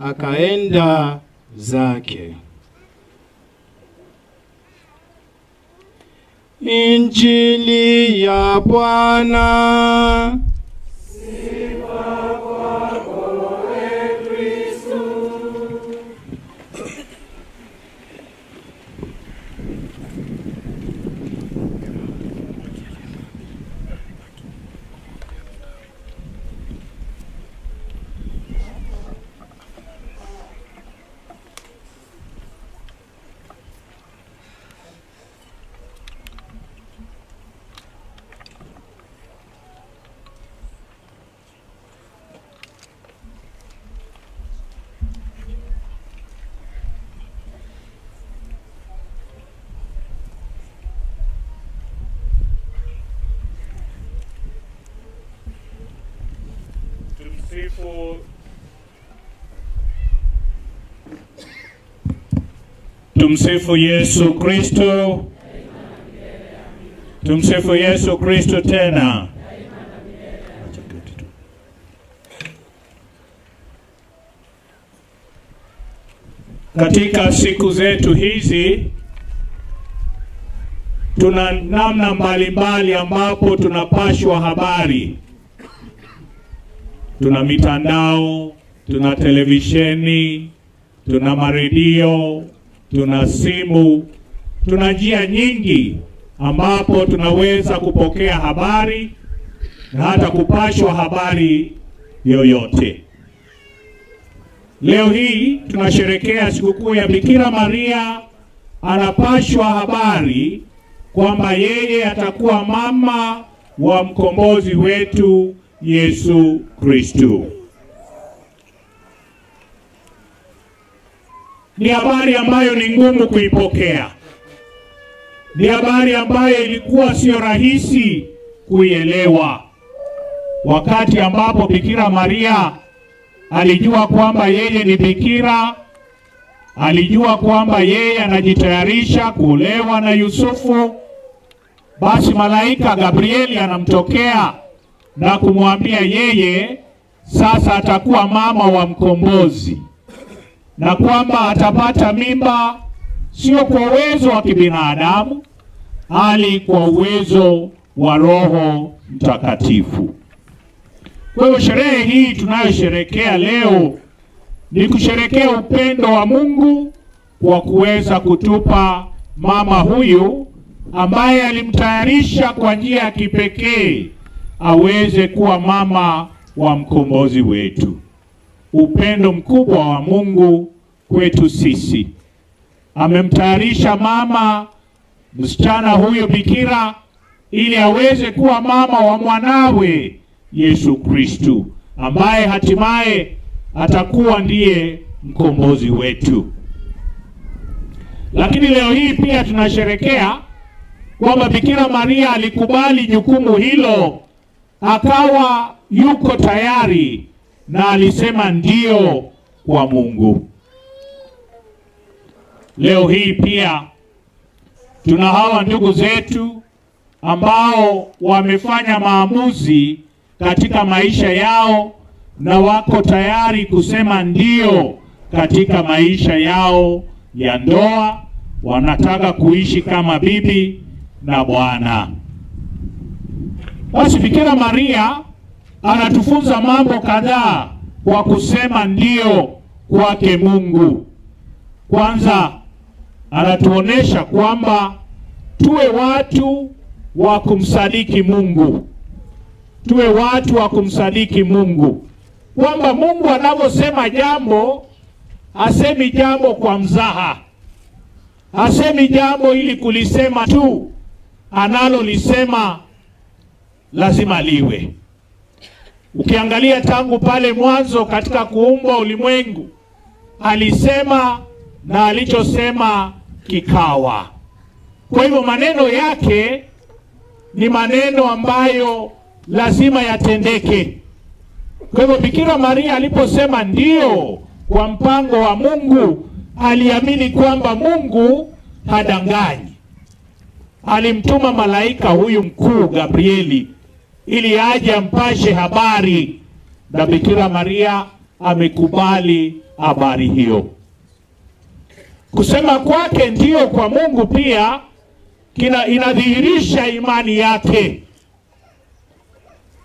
akaenda zake. Injili ya Bwana. Tumsifu Yesu Kristo. Tumsifu Yesu Kristo tena. Katika siku zetu hizi tuna namna mbalimbali ambapo tunapashwa habari. Tuna mitandao, tuna televisheni, tuna maredio, tuna simu, tuna njia nyingi ambapo tunaweza kupokea habari na hata kupashwa habari yoyote. Leo hii tunasherekea sikukuu ya Bikira Maria, anapashwa habari kwamba yeye atakuwa mama wa mkombozi wetu Yesu Kristo. Ni habari ambayo ni ngumu kuipokea, ni habari ambayo ilikuwa sio rahisi kuielewa, wakati ambapo Bikira Maria alijua kwamba yeye ni bikira, alijua kwamba yeye anajitayarisha kuolewa na Yusufu. Basi malaika Gabrieli anamtokea na kumwambia yeye sasa atakuwa mama wa mkombozi, na kwamba atapata mimba sio kwa uwezo wa kibinadamu, bali kwa uwezo wa Roho Mtakatifu. Kwa hiyo sherehe hii tunayosherekea leo ni kusherekea upendo wa Mungu kwa kuweza kutupa mama huyu ambaye alimtayarisha kwa njia ya kipekee aweze kuwa mama wa mkombozi wetu. Upendo mkubwa wa Mungu kwetu sisi amemtayarisha mama msichana huyo bikira ili aweze kuwa mama wa mwanawe Yesu Kristu ambaye hatimaye atakuwa ndiye mkombozi wetu. Lakini leo hii pia tunasherekea kwamba Bikira Maria alikubali jukumu hilo, akawa yuko tayari na alisema ndio kwa Mungu. Leo hii pia tuna hawa ndugu zetu ambao wamefanya maamuzi katika maisha yao na wako tayari kusema ndio katika maisha yao ya ndoa. Wanataka kuishi kama bibi na bwana. Basi Bikira Maria anatufunza mambo kadhaa kwa kusema ndio kwake Mungu. Kwanza anatuonesha kwamba tuwe watu wa kumsadiki Mungu, tuwe watu wa kumsadiki Mungu, kwamba Mungu anavyosema jambo asemi jambo kwa mzaha, asemi jambo ili kulisema tu, analolisema lazima liwe. Ukiangalia tangu pale mwanzo katika kuumbwa ulimwengu, alisema na alichosema kikawa. Kwa hivyo maneno yake ni maneno ambayo lazima yatendeke. Kwa hivyo Bikira Maria aliposema ndio kwa mpango wa Mungu, aliamini kwamba Mungu hadanganyi. Alimtuma malaika huyu mkuu Gabrieli ili aje ampashe habari, na Bikira Maria amekubali habari hiyo. Kusema kwake ndio kwa Mungu pia kina inadhihirisha imani yake.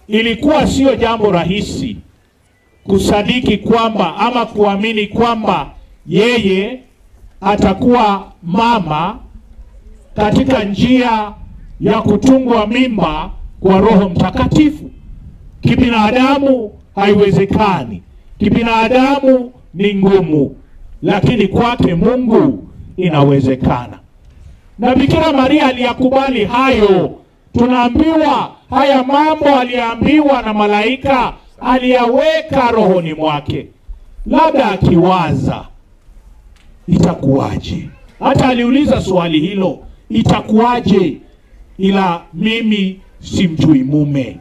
Ilikuwa sio jambo rahisi kusadiki kwamba ama kuamini kwamba yeye atakuwa mama katika njia ya kutungwa mimba kwa Roho Mtakatifu. Kibinadamu haiwezekani, kibinadamu ni ngumu, lakini kwake Mungu inawezekana. Na Bikira Maria aliyakubali hayo. Tunaambiwa haya mambo aliambiwa na malaika, aliyaweka rohoni mwake, labda akiwaza itakuwaje. Hata aliuliza swali hilo, itakuwaje, ila mimi simjui mume.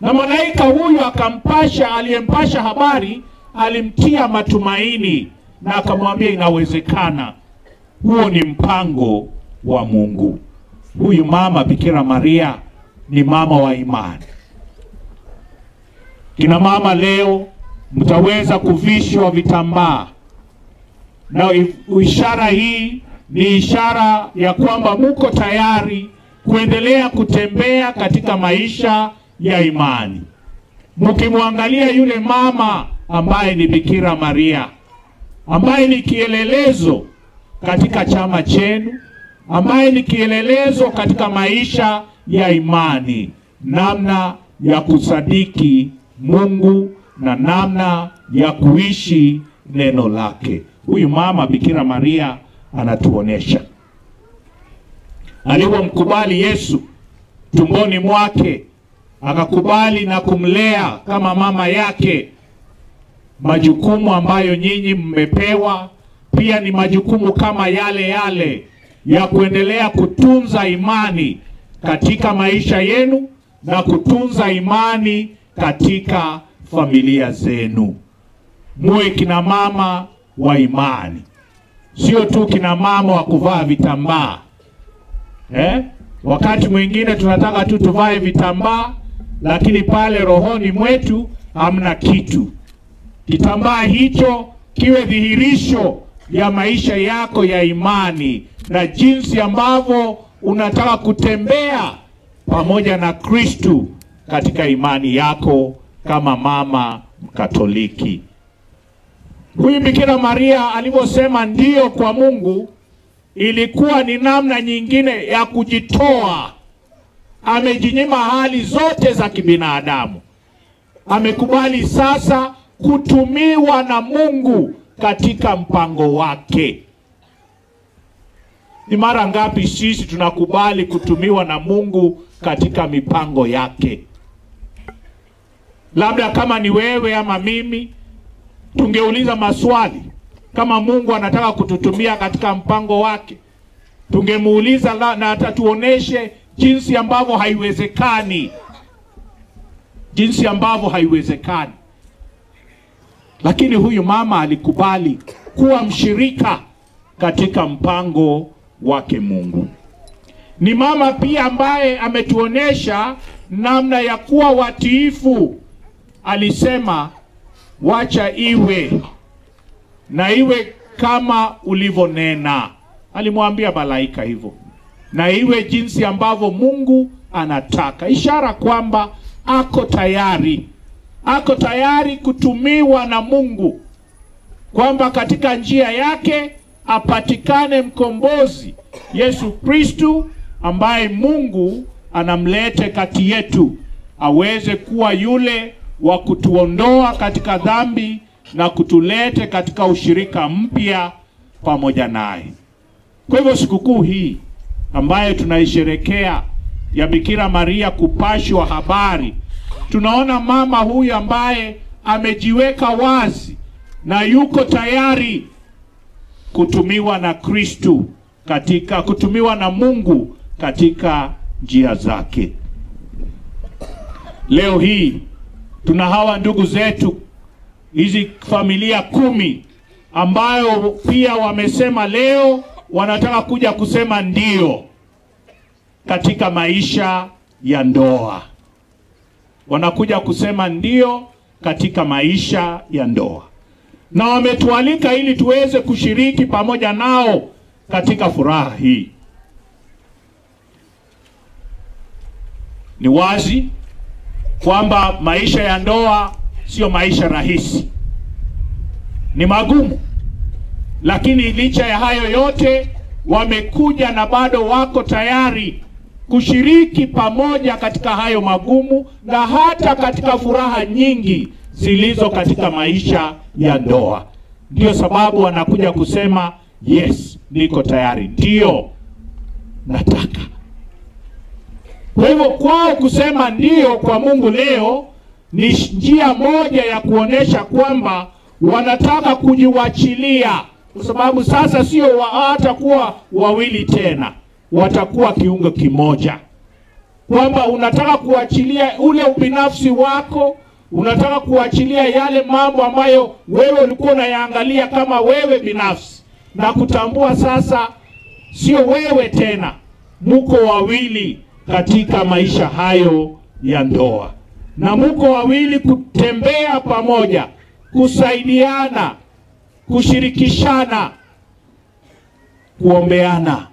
Na malaika huyu akampasha, aliyempasha habari alimtia matumaini na akamwambia inawezekana. Huo ni mpango wa Mungu. Huyu mama Bikira Maria ni mama wa imani. Kina mama leo mtaweza kuvishwa vitambaa, na ishara hii ni ishara ya kwamba muko tayari kuendelea kutembea katika maisha ya imani, mkimwangalia yule mama ambaye ni Bikira Maria, ambaye ni kielelezo katika chama chenu, ambaye ni kielelezo katika maisha ya imani, namna ya kusadiki Mungu na namna ya kuishi neno lake. Huyu mama Bikira Maria anatuonesha alivyomkubali Yesu tumboni mwake, akakubali na kumlea kama mama yake. Majukumu ambayo nyinyi mmepewa pia ni majukumu kama yale yale ya kuendelea kutunza imani katika maisha yenu na kutunza imani katika familia zenu. Muwe kina mama wa imani, sio tu kina mama wa kuvaa vitambaa eh? Wakati mwingine tunataka tu tuvae vitambaa, lakini pale rohoni mwetu hamna kitu. Kitambaa hicho kiwe dhihirisho ya maisha yako ya imani na jinsi ambavyo unataka kutembea pamoja na Kristu katika imani yako kama mama Mkatoliki. Huyu Bikira Maria alivyosema ndio kwa Mungu, ilikuwa ni namna nyingine ya kujitoa. Amejinyima hali zote za kibinadamu, amekubali sasa kutumiwa na Mungu katika mpango wake. Ni mara ngapi sisi tunakubali kutumiwa na Mungu katika mipango yake? Labda kama ni wewe ama mimi, tungeuliza maswali. Kama Mungu anataka kututumia katika mpango wake, tungemuuliza na atatuoneshe jinsi ambavyo haiwezekani, jinsi ambavyo haiwezekani. Lakini huyu mama alikubali kuwa mshirika katika mpango wake Mungu. Ni mama pia ambaye ametuonesha namna ya kuwa watiifu. Alisema, wacha iwe na iwe kama ulivyonena. Alimwambia malaika hivyo, na iwe jinsi ambavyo Mungu anataka, ishara kwamba ako tayari, ako tayari kutumiwa na Mungu, kwamba katika njia yake apatikane mkombozi Yesu Kristu, ambaye Mungu anamlete kati yetu, aweze kuwa yule wa kutuondoa katika dhambi na kutulete katika ushirika mpya pamoja naye. Kwa hivyo sikukuu hii ambayo tunaisherekea ya Bikira Maria kupashwa habari, tunaona mama huyu ambaye amejiweka wazi na yuko tayari kutumiwa na Kristu katika kutumiwa na Mungu katika njia zake. Leo hii tuna hawa ndugu zetu hizi familia kumi ambayo pia wamesema leo wanataka kuja kusema ndio katika maisha ya ndoa. Wanakuja kusema ndio katika maisha ya ndoa, na wametualika ili tuweze kushiriki pamoja nao katika furaha hii. Ni wazi kwamba maisha ya ndoa sio maisha rahisi, ni magumu, lakini licha ya hayo yote wamekuja na bado wako tayari kushiriki pamoja katika hayo magumu na hata katika furaha nyingi zilizo katika maisha ya ndoa. Ndio sababu wanakuja kusema yes, niko tayari, ndio nataka. Kwa hivyo kwao kusema ndio kwa Mungu leo ni njia moja ya kuonesha kwamba wanataka kujiwachilia, kwa sababu sasa sio wa- hawatakuwa wawili tena, watakuwa kiungo kimoja, kwamba unataka kuachilia ule ubinafsi wako, unataka kuachilia yale mambo ambayo wewe ulikuwa unayaangalia kama wewe binafsi, na kutambua sasa sio wewe tena, muko wawili katika maisha hayo ya ndoa, na muko wawili kutembea pamoja, kusaidiana, kushirikishana, kuombeana.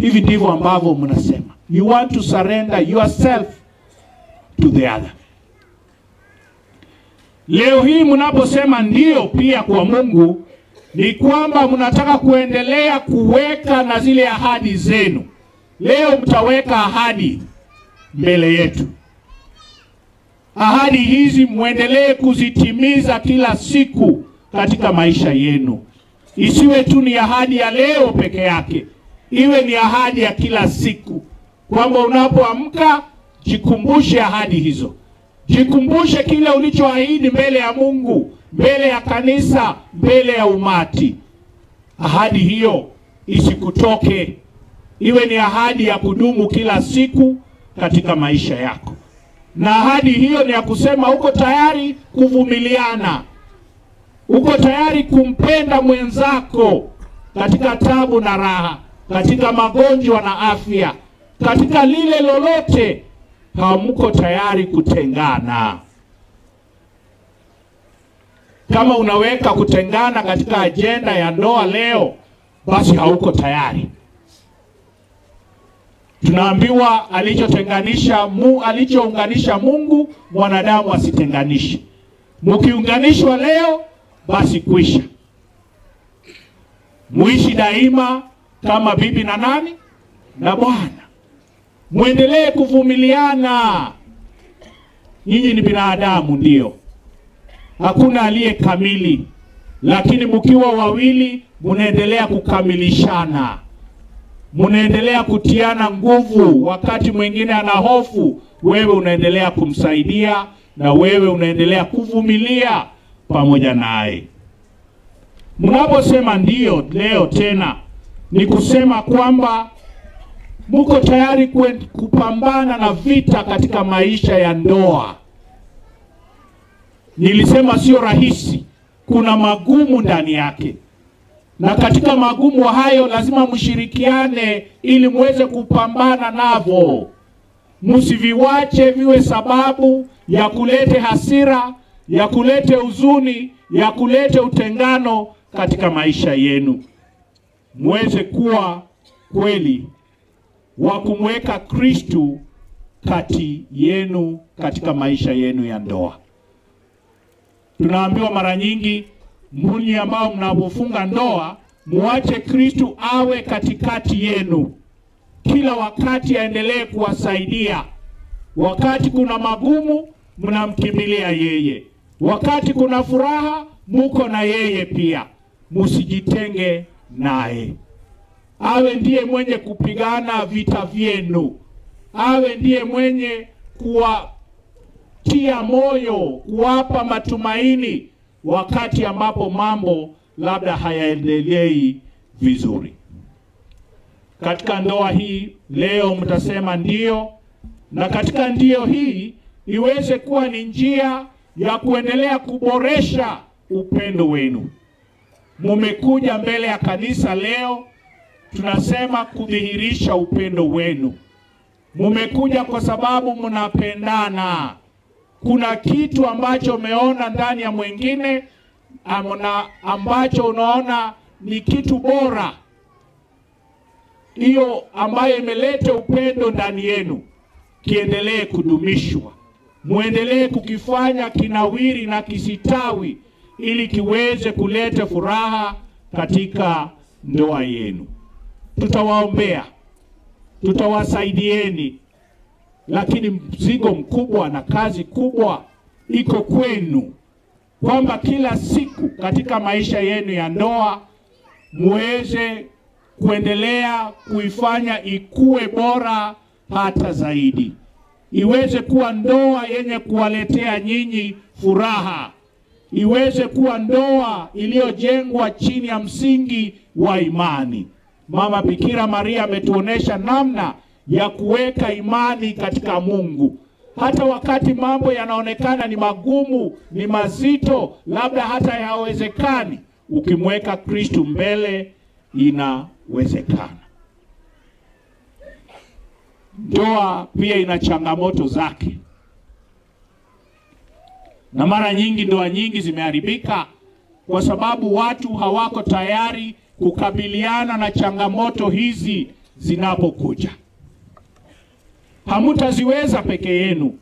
Hivi ndivyo ambavyo mnasema, you want to surrender yourself to the other. Leo hii mnaposema ndio pia kwa Mungu, ni kwamba mnataka kuendelea kuweka na zile ahadi zenu. Leo mtaweka ahadi mbele yetu. Ahadi hizi mwendelee kuzitimiza kila siku katika maisha yenu, isiwe tu ni ahadi ya leo peke yake, iwe ni ahadi ya kila siku, kwamba unapoamka jikumbushe ahadi hizo, jikumbushe kile ulichoahidi mbele ya Mungu, mbele ya kanisa, mbele ya umati. Ahadi hiyo isikutoke, iwe ni ahadi ya kudumu kila siku katika maisha yako, na ahadi hiyo ni ya kusema uko tayari kuvumiliana, uko tayari kumpenda mwenzako katika tabu na raha, katika magonjwa na afya, katika lile lolote, hamko tayari kutengana. Kama unaweka kutengana katika ajenda ya ndoa leo, basi hauko tayari. Tunaambiwa alichotenganisha mu, alichounganisha Mungu mwanadamu asitenganishe. Mukiunganishwa leo, basi kwisha. Muishi daima kama bibi na nani na bwana, mwendelee kuvumiliana. Nyinyi ni binadamu, ndio, hakuna aliye kamili, lakini mkiwa wawili mnaendelea kukamilishana, mnaendelea kutiana nguvu. Wakati mwingine ana hofu, wewe unaendelea kumsaidia na wewe unaendelea kuvumilia pamoja naye. Mnaposema ndiyo leo tena, ni kusema kwamba muko tayari kupambana na vita katika maisha ya ndoa. Nilisema sio rahisi, kuna magumu ndani yake, na katika magumu hayo lazima mshirikiane ili muweze kupambana navyo. Msiviwache viwe sababu ya kulete hasira, ya kulete huzuni, ya kulete utengano katika maisha yenu. Muweze kuwa kweli wa kumweka Kristu kati yenu katika maisha yenu ya ndoa. Tunaambiwa mara nyingi, muni ambao mnapofunga ndoa, muache Kristu awe katikati yenu kila wakati, aendelee kuwasaidia. Wakati kuna magumu, mnamkimbilia yeye. Wakati kuna furaha, muko na yeye pia. Musijitenge naye awe ndiye mwenye kupigana vita vyenu, awe ndiye mwenye kuwatia moyo, kuwapa matumaini wakati ambapo mambo labda hayaendelei vizuri. Katika ndoa hii leo mtasema ndio, na katika ndio hii iweze kuwa ni njia ya kuendelea kuboresha upendo wenu. Mumekuja mbele ya kanisa leo tunasema kudhihirisha upendo wenu. Mumekuja kwa sababu mnapendana. Kuna kitu ambacho umeona ndani ya mwingine amna, ambacho unaona ni kitu bora, hiyo ambayo imeleta upendo ndani yenu, kiendelee kudumishwa, mwendelee kukifanya kinawiri na kisitawi, ili kiweze kuleta furaha katika ndoa yenu. Tutawaombea, tutawasaidieni, lakini mzigo mkubwa na kazi kubwa iko kwenu, kwamba kila siku katika maisha yenu ya ndoa muweze kuendelea kuifanya ikue bora hata zaidi, iweze kuwa ndoa yenye kuwaletea nyinyi furaha, iweze kuwa ndoa iliyojengwa chini ya msingi wa imani. Mama Bikira Maria ametuonesha namna ya kuweka imani katika Mungu. Hata wakati mambo yanaonekana ni magumu, ni mazito, labda hata hayawezekani, ukimweka Kristu mbele inawezekana. Ndoa pia ina changamoto zake, na mara nyingi ndoa nyingi zimeharibika kwa sababu watu hawako tayari kukabiliana na changamoto hizi zinapokuja. Hamutaziweza peke yenu,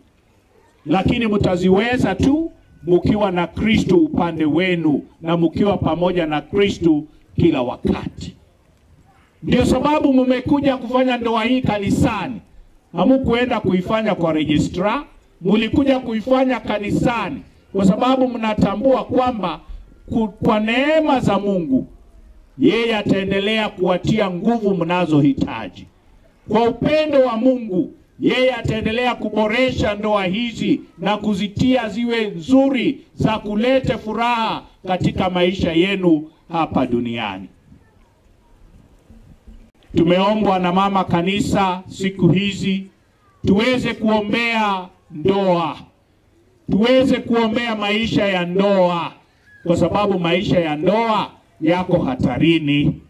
lakini mtaziweza tu mkiwa na Kristo upande wenu na mkiwa pamoja na Kristo kila wakati. Ndio sababu mmekuja kufanya ndoa hii kanisani, hamukuenda kuifanya kwa registrar, mulikuja kuifanya kanisani kwa sababu mnatambua kwamba kwa neema za Mungu yeye ataendelea kuwatia nguvu mnazohitaji. Kwa upendo wa Mungu, yeye ataendelea kuboresha ndoa hizi na kuzitia ziwe nzuri za kulete furaha katika maisha yenu hapa duniani. Tumeombwa na mama kanisa siku hizi tuweze kuombea ndoa, tuweze kuombea maisha ya ndoa, kwa sababu maisha ya ndoa yako hatarini,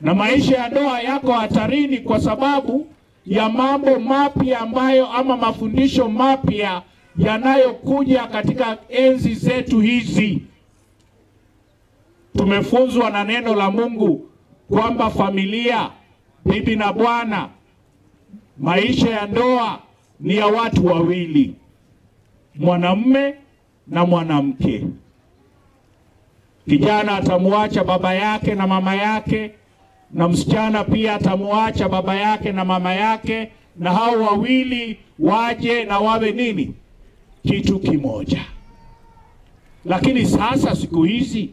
na maisha ya ndoa yako hatarini kwa sababu ya mambo mapya ambayo ama mafundisho mapya yanayokuja katika enzi zetu hizi. Tumefunzwa na neno la Mungu kwamba familia, bibi na bwana, maisha ya ndoa ni ya watu wawili, mwanamume na mwanamke. Kijana atamwacha baba yake na mama yake, na msichana pia atamwacha baba yake na mama yake, na hao wawili waje na wawe nini? Kitu kimoja. Lakini sasa siku hizi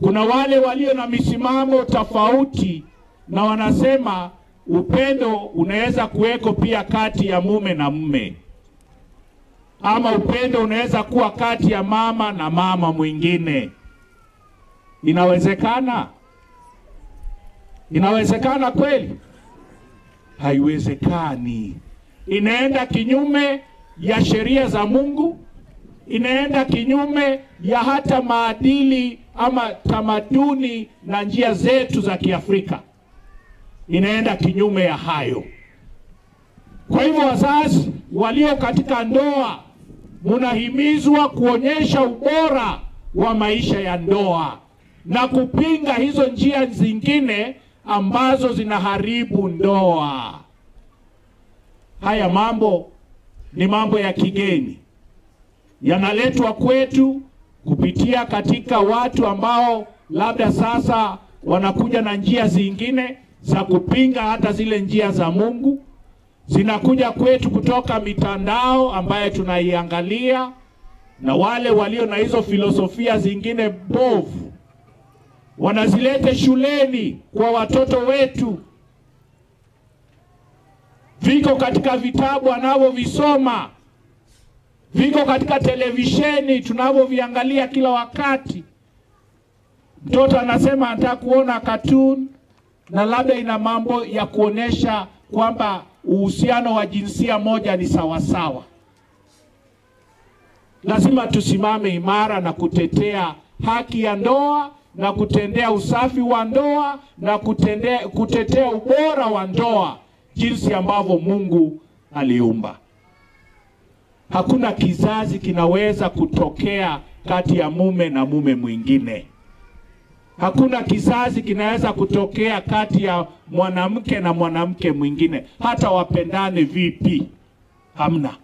kuna wale walio na misimamo tofauti na wanasema upendo unaweza kuweko pia kati ya mume na mume, ama upendo unaweza kuwa kati ya mama na mama mwingine. Inawezekana? Inawezekana kweli? Haiwezekani. Inaenda kinyume ya sheria za Mungu, inaenda kinyume ya hata maadili ama tamaduni na njia zetu za Kiafrika, inaenda kinyume ya hayo. Kwa hivyo, wazazi walio katika ndoa, munahimizwa kuonyesha ubora wa maisha ya ndoa na kupinga hizo njia zingine ambazo zinaharibu ndoa. Haya mambo ni mambo ya kigeni, yanaletwa kwetu kupitia katika watu ambao labda sasa wanakuja na njia zingine za kupinga hata zile njia za Mungu. Zinakuja kwetu kutoka mitandao ambayo tunaiangalia, na wale walio na hizo filosofia zingine bovu wanazilete shuleni kwa watoto wetu, viko katika vitabu anavyovisoma, viko katika televisheni tunavyoviangalia kila wakati. Mtoto anasema anataka kuona cartoon na labda ina mambo ya kuonesha kwamba uhusiano wa jinsia moja ni sawasawa. Lazima tusimame imara na kutetea haki ya ndoa na kutendea usafi wa ndoa na kutendea, kutetea ubora wa ndoa jinsi ambavyo Mungu aliumba. Hakuna kizazi kinaweza kutokea kati ya mume na mume mwingine. Hakuna kizazi kinaweza kutokea kati ya mwanamke na mwanamke mwingine, hata wapendane vipi, hamna,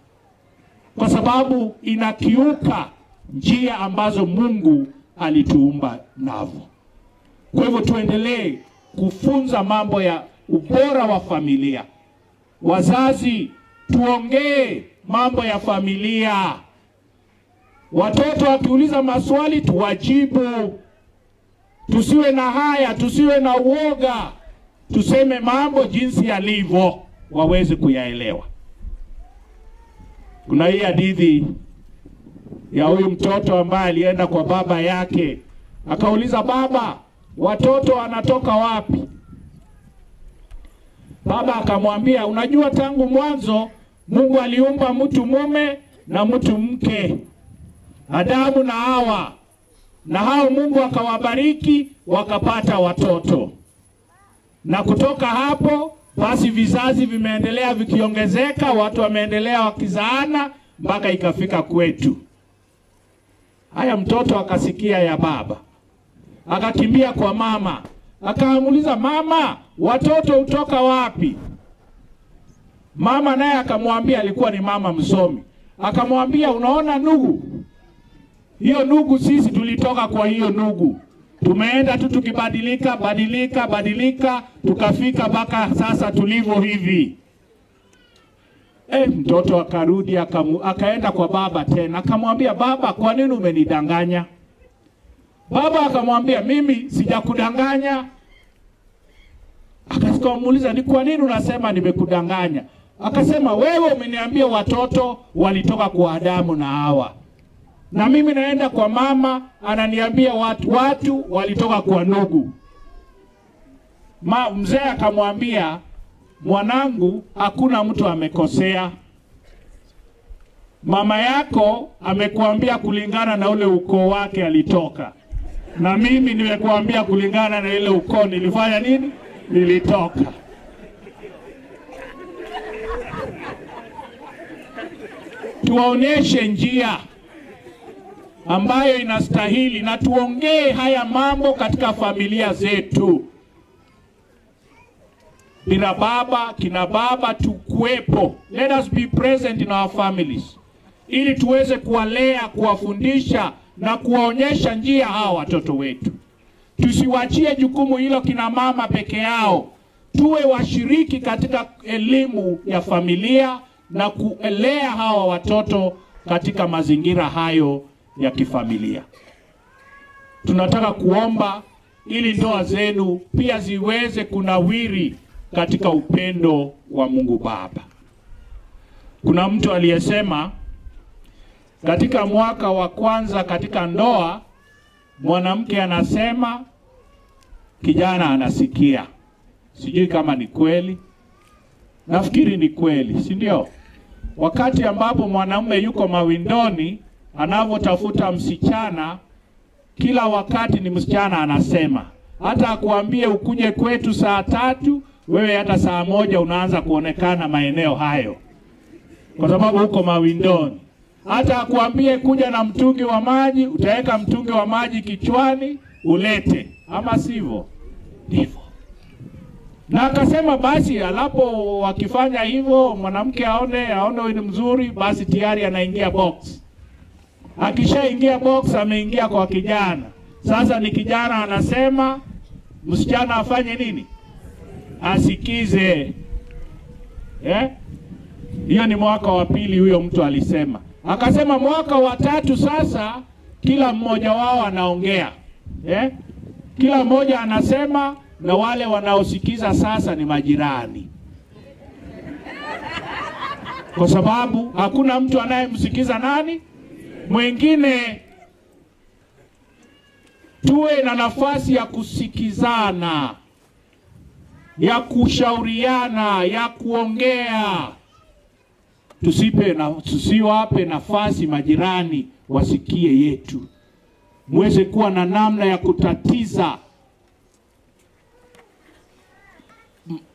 kwa sababu inakiuka njia ambazo Mungu alituumba navyo. Kwa hivyo tuendelee kufunza mambo ya ubora wa familia. Wazazi, tuongee mambo ya familia. Watoto wakiuliza maswali tuwajibu, tusiwe na haya, tusiwe na uoga, tuseme mambo jinsi yalivyo, waweze kuyaelewa. Kuna hii hadithi ya huyu mtoto ambaye alienda kwa baba yake akauliza, baba, watoto wanatoka wapi? Baba akamwambia, unajua tangu mwanzo Mungu aliumba mtu mume na mtu mke, Adamu na Hawa, na hao Mungu akawabariki wakapata watoto, na kutoka hapo basi vizazi vimeendelea vikiongezeka, watu wameendelea wakizaana mpaka ikafika kwetu. Haya, mtoto akasikia ya baba, akakimbia kwa mama, akamuuliza mama, watoto hutoka wapi? Mama naye akamwambia, alikuwa ni mama msomi, akamwambia unaona nugu hiyo nugu, sisi tulitoka kwa hiyo nugu, tumeenda tu tukibadilika badilika badilika, tukafika mpaka sasa tulivyo hivi. Eh, mtoto akarudi akamu, akaenda kwa baba tena akamwambia, baba, kwa nini umenidanganya? Baba akamwambia, mimi sijakudanganya. Akamuuliza, ni kwa nini unasema nimekudanganya? Akasema, wewe umeniambia watoto walitoka kwa Adamu na Hawa, na mimi naenda kwa mama ananiambia watu, watu walitoka kwa ndugu. Ma, mzee akamwambia mwanangu, hakuna mtu amekosea. Mama yako amekuambia kulingana na ule ukoo wake alitoka, na mimi nimekuambia kulingana na ile ukoo nilifanya nini, nilitoka. Tuwaonyeshe njia ambayo inastahili na tuongee haya mambo katika familia zetu kina baba kina baba tukuwepo, let us be present in our families, ili tuweze kuwalea, kuwafundisha na kuwaonyesha njia hawa watoto wetu. Tusiwachie jukumu hilo kina mama peke yao, tuwe washiriki katika elimu ya familia na kuelea hawa watoto katika mazingira hayo ya kifamilia. Tunataka kuomba ili ndoa zenu pia ziweze kunawiri katika upendo wa Mungu Baba. Kuna mtu aliyesema katika mwaka wa kwanza katika ndoa, mwanamke anasema, kijana anasikia. Sijui kama ni kweli, nafikiri ni kweli, si ndio? Wakati ambapo mwanamume yuko mawindoni anavyotafuta msichana, kila wakati ni msichana anasema, hata akuambie ukuje kwetu saa tatu, wewe hata saa moja unaanza kuonekana maeneo hayo, kwa sababu huko mawindoni. Hata akuambie kuja na mtungi wa maji, utaweka mtungi wa maji kichwani ulete, ama sivyo? Ndivyo. Na akasema basi, alapo wakifanya hivyo, mwanamke aone aone ni mzuri, basi tayari anaingia box. Akishaingia box, ameingia kwa kijana. Sasa ni kijana anasema, msichana afanye nini? Asikize. Eh? Hiyo ni mwaka wa pili, huyo mtu alisema. Akasema mwaka wa tatu sasa, kila mmoja wao anaongea eh? Kila mmoja anasema, na wale wanaosikiza sasa ni majirani, kwa sababu hakuna mtu anayemsikiza nani mwingine. Tuwe na nafasi ya kusikizana, ya kushauriana, ya kuongea. Tusipe na, tusiwape nafasi majirani wasikie yetu, muweze kuwa na namna ya kutatiza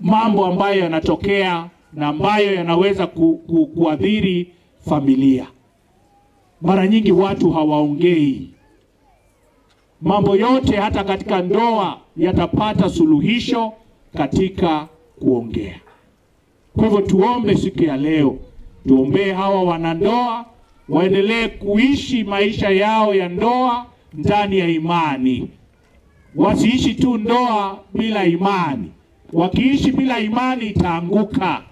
mambo ambayo yanatokea na ambayo yanaweza ku, ku, kuadhiri familia. Mara nyingi watu hawaongei. Mambo yote, hata katika ndoa yatapata suluhisho katika kuongea. Kwa hivyo tuombe siku ya leo tuombee hawa wanandoa waendelee kuishi maisha yao ya ndoa ndani ya imani, wasiishi tu ndoa bila imani. Wakiishi bila imani itaanguka,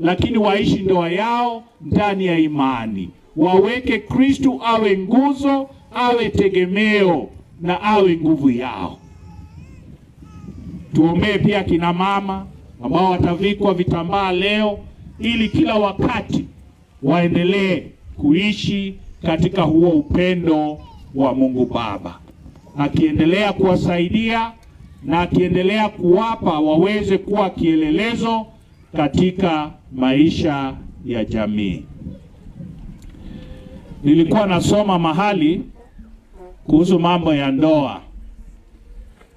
lakini waishi ndoa yao ndani ya imani, waweke Kristu awe nguzo, awe tegemeo na awe nguvu yao. Tuombee pia kina mama ambao watavikwa vitambaa leo, ili kila wakati waendelee kuishi katika huo upendo wa Mungu Baba, akiendelea kuwasaidia na akiendelea kuwapa waweze kuwa kielelezo katika maisha ya jamii. Nilikuwa nasoma mahali kuhusu mambo ya ndoa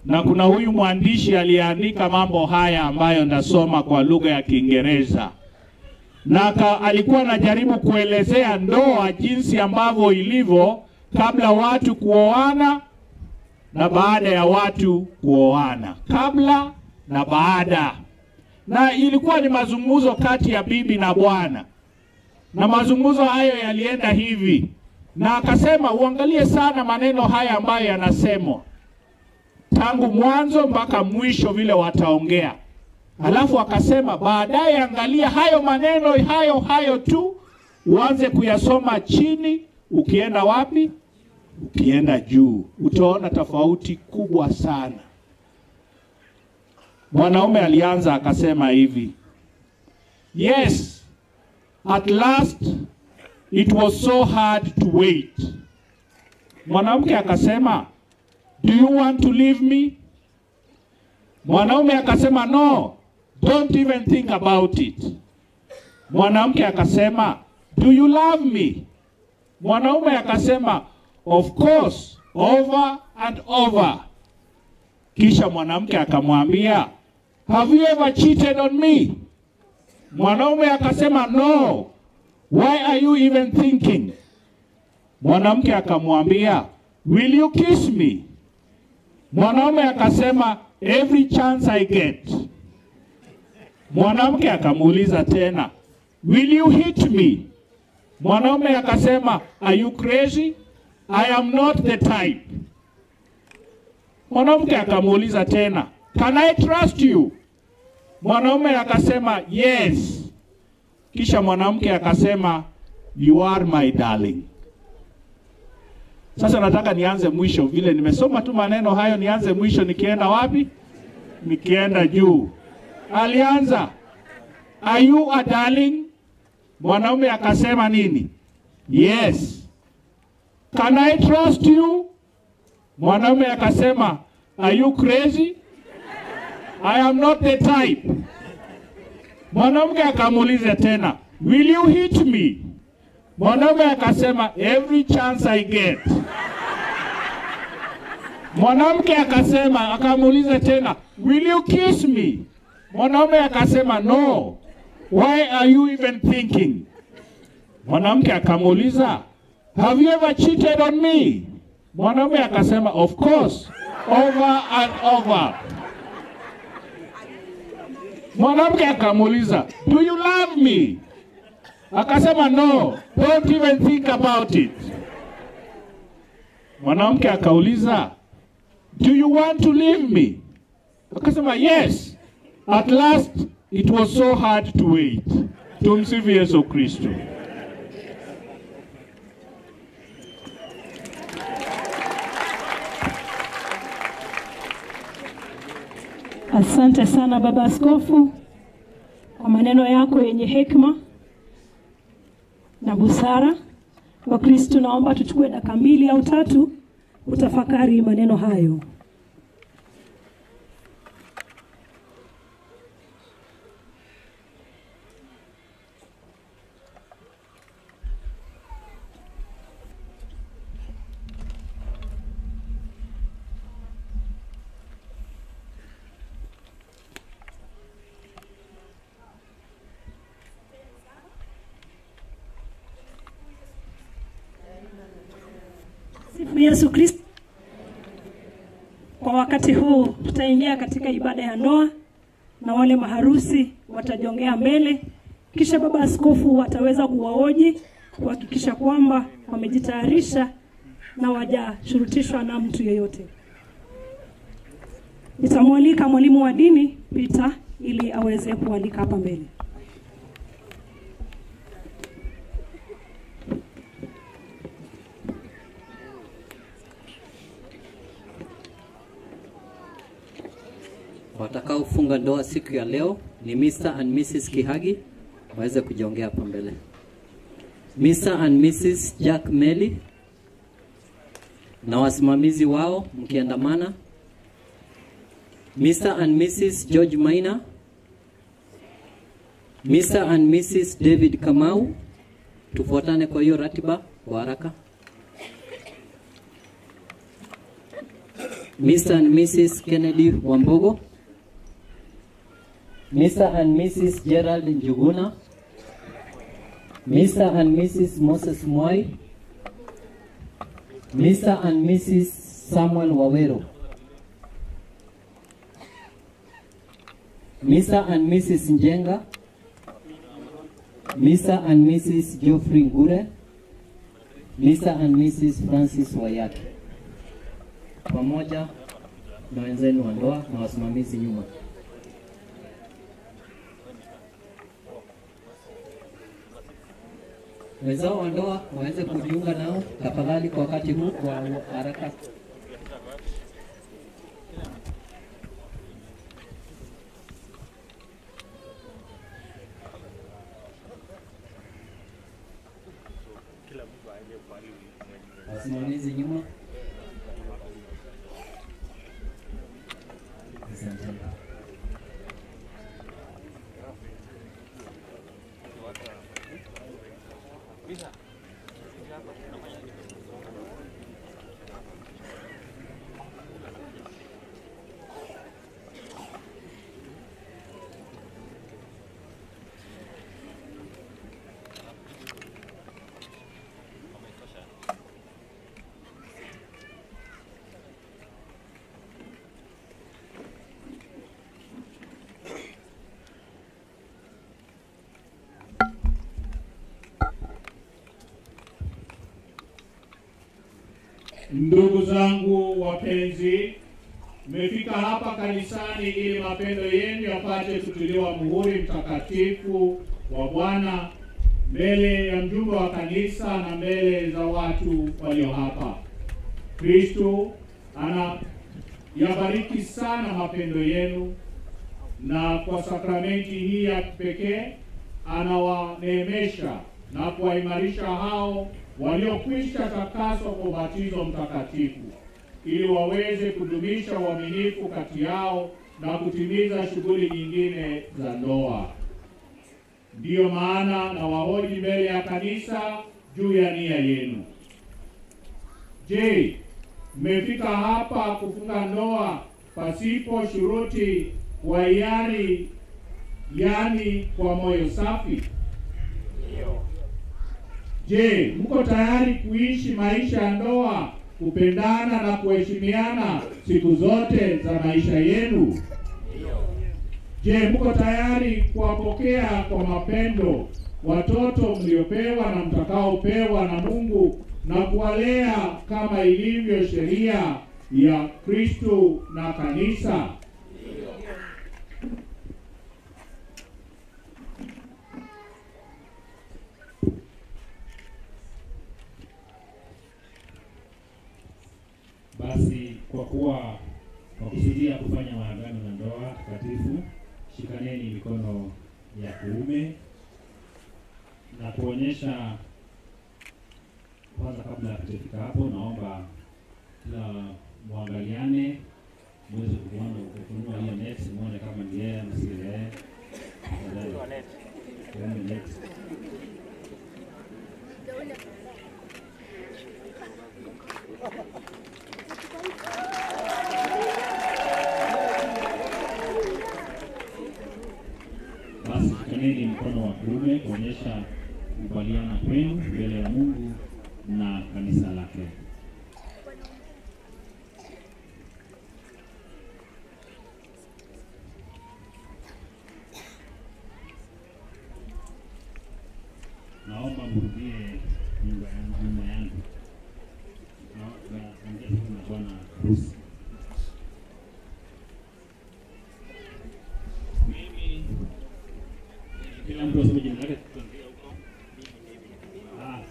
na kuna huyu mwandishi aliyeandika mambo haya ambayo ndasoma kwa lugha ya Kiingereza. Na ka, alikuwa anajaribu kuelezea ndoa jinsi ambavyo ilivyo kabla watu kuoana na baada ya watu kuoana, kabla na baada. Na ilikuwa ni mazungumzo kati ya bibi na bwana, na mazungumzo hayo yalienda hivi, na akasema uangalie sana maneno haya ambayo yanasemwa tangu mwanzo mpaka mwisho, vile wataongea Alafu akasema baadaye, angalia hayo maneno hayo hayo tu, uanze kuyasoma chini. Ukienda wapi? Ukienda juu, utaona tofauti kubwa sana. Mwanaume alianza akasema hivi, yes at last it was so hard to wait. Mwanamke akasema do you want to leave me? Mwanaume akasema no, don't even think about it. Mwanamke akasema do you love me? Mwanaume akasema of course, over and over. Kisha mwanamke akamwambia have you ever cheated on me? Mwanaume akasema no, why are you even thinking? Mwanamke akamwambia will you kiss me? Mwanaume akasema every chance I get. Mwanamke akamuuliza tena, will you hit me? Mwanaume akasema, are you crazy? I am not the type. Mwanamke akamuuliza tena, can I trust you? Mwanaume akasema, yes. Kisha mwanamke akasema, you are my darling. Sasa nataka nianze mwisho, vile nimesoma tu maneno hayo, nianze mwisho, nikienda wapi? Nikienda juu. Alianza, are you a darling? Mwanaume akasema nini? Yes. Can I trust you? Mwanaume akasema, are you crazy? I am not the type. Mwanamke akamuuliza tena, will you hit me? Mwanaume akasema, every chance I get. Mwanamke akasema, akamuuliza tena, will you kiss me? Mwanaume akasema, no. Why are you even thinking? Mwanamke akamuuliza, have you ever cheated on me? Mwanaume akasema, of course, over and over. Mwanamke akamuuliza, do you love me? Akasema, no, don't even think about it. Mwanamke akauliza, do you want to leave me? Akasema, yes. At last it was so hard to wait. Tumsifu Yesu Kristo. Asante sana baba askofu kwa maneno yako yenye hekima na busara. Wakristo, naomba tuchukue dakika mbili au tatu utafakari maneno hayo. Yesu Kristo. Kwa wakati huu tutaingia katika ibada ya ndoa na wale maharusi watajongea mbele, kisha baba askofu wataweza kuwaoji kuhakikisha kwamba wamejitayarisha na wajashurutishwa na mtu yeyote. Nitamwalika mwalimu wa dini Peter ili aweze kualika hapa mbele. Watakaofunga ndoa siku ya leo ni Mr. and Mrs. Kihagi, waweze kujiongea hapa mbele. Mr. and Mrs. Jack Meli na wasimamizi wao mkiandamana. Mr. and Mrs. George Maina, Mr. and Mrs. David Kamau, tufuatane kwa hiyo ratiba kwa haraka. Mr. and Mrs. Kennedy Wambogo, Mr. and Mrs. Gerald Njuguna, Mr. and Mrs. Moses Mwai, Mr. and Mrs. Samuel Wawero, Mr. and Mrs. Njenga, Mr. and Mrs. Geoffrey Ngure, Mr. and Mrs. Francis Wayaki, pamoja na wenzenu wa ndoa na wasimamizi nyuma. Wenzao wa ndoa waweze kujiunga nao tafadhali kwa wakati huu kwa haraka. Wasimamizi nyuma. Asante. Ndugu zangu wapenzi, mmefika hapa kanisani ili mapendo yenu yapate kutiliwa muhuri mtakatifu wa Bwana mbele ya mjumbe wa kanisa na mbele za watu walio hapa. Kristo ana yabariki sana mapendo yenu, na kwa sakramenti hii ya kipekee anawaneemesha na kuwaimarisha hao waliokwisha takaswa kwa ubatizo mtakatifu, ili waweze kudumisha uaminifu kati yao na kutimiza shughuli nyingine za ndoa. Ndiyo maana na wahoji mbele ya kanisa juu ya nia yenu. Je, mmefika hapa kufunga ndoa pasipo shuruti wa hiari, yani kwa moyo safi? Je, mko tayari kuishi maisha ya ndoa, kupendana na kuheshimiana siku zote za maisha yenu? Je, mko tayari kuwapokea kwa mapendo watoto mliopewa na mtakaopewa na Mungu na kuwalea kama ilivyo sheria ya Kristo na kanisa? Basi kwa kuwa wakusudia kufanya maagano na ndoa takatifu, shikaneni mikono ya kuume na kuonyesha kwanza. Kabla ya kutafika hapo, naomba kila mwangaliane, mwezi kuona kufunua hiyo net, muone kama ni yeye ama si yeye. Shikaneni mkono wa kuume kuonyesha kukubaliana kwenu mbele ya Mungu na kanisa lake. Naomba mrudie nyumba yangu, nyuma yangu. Naomba ongea na bwana harusi. Mimi jina lake tukianzia huko. Ah.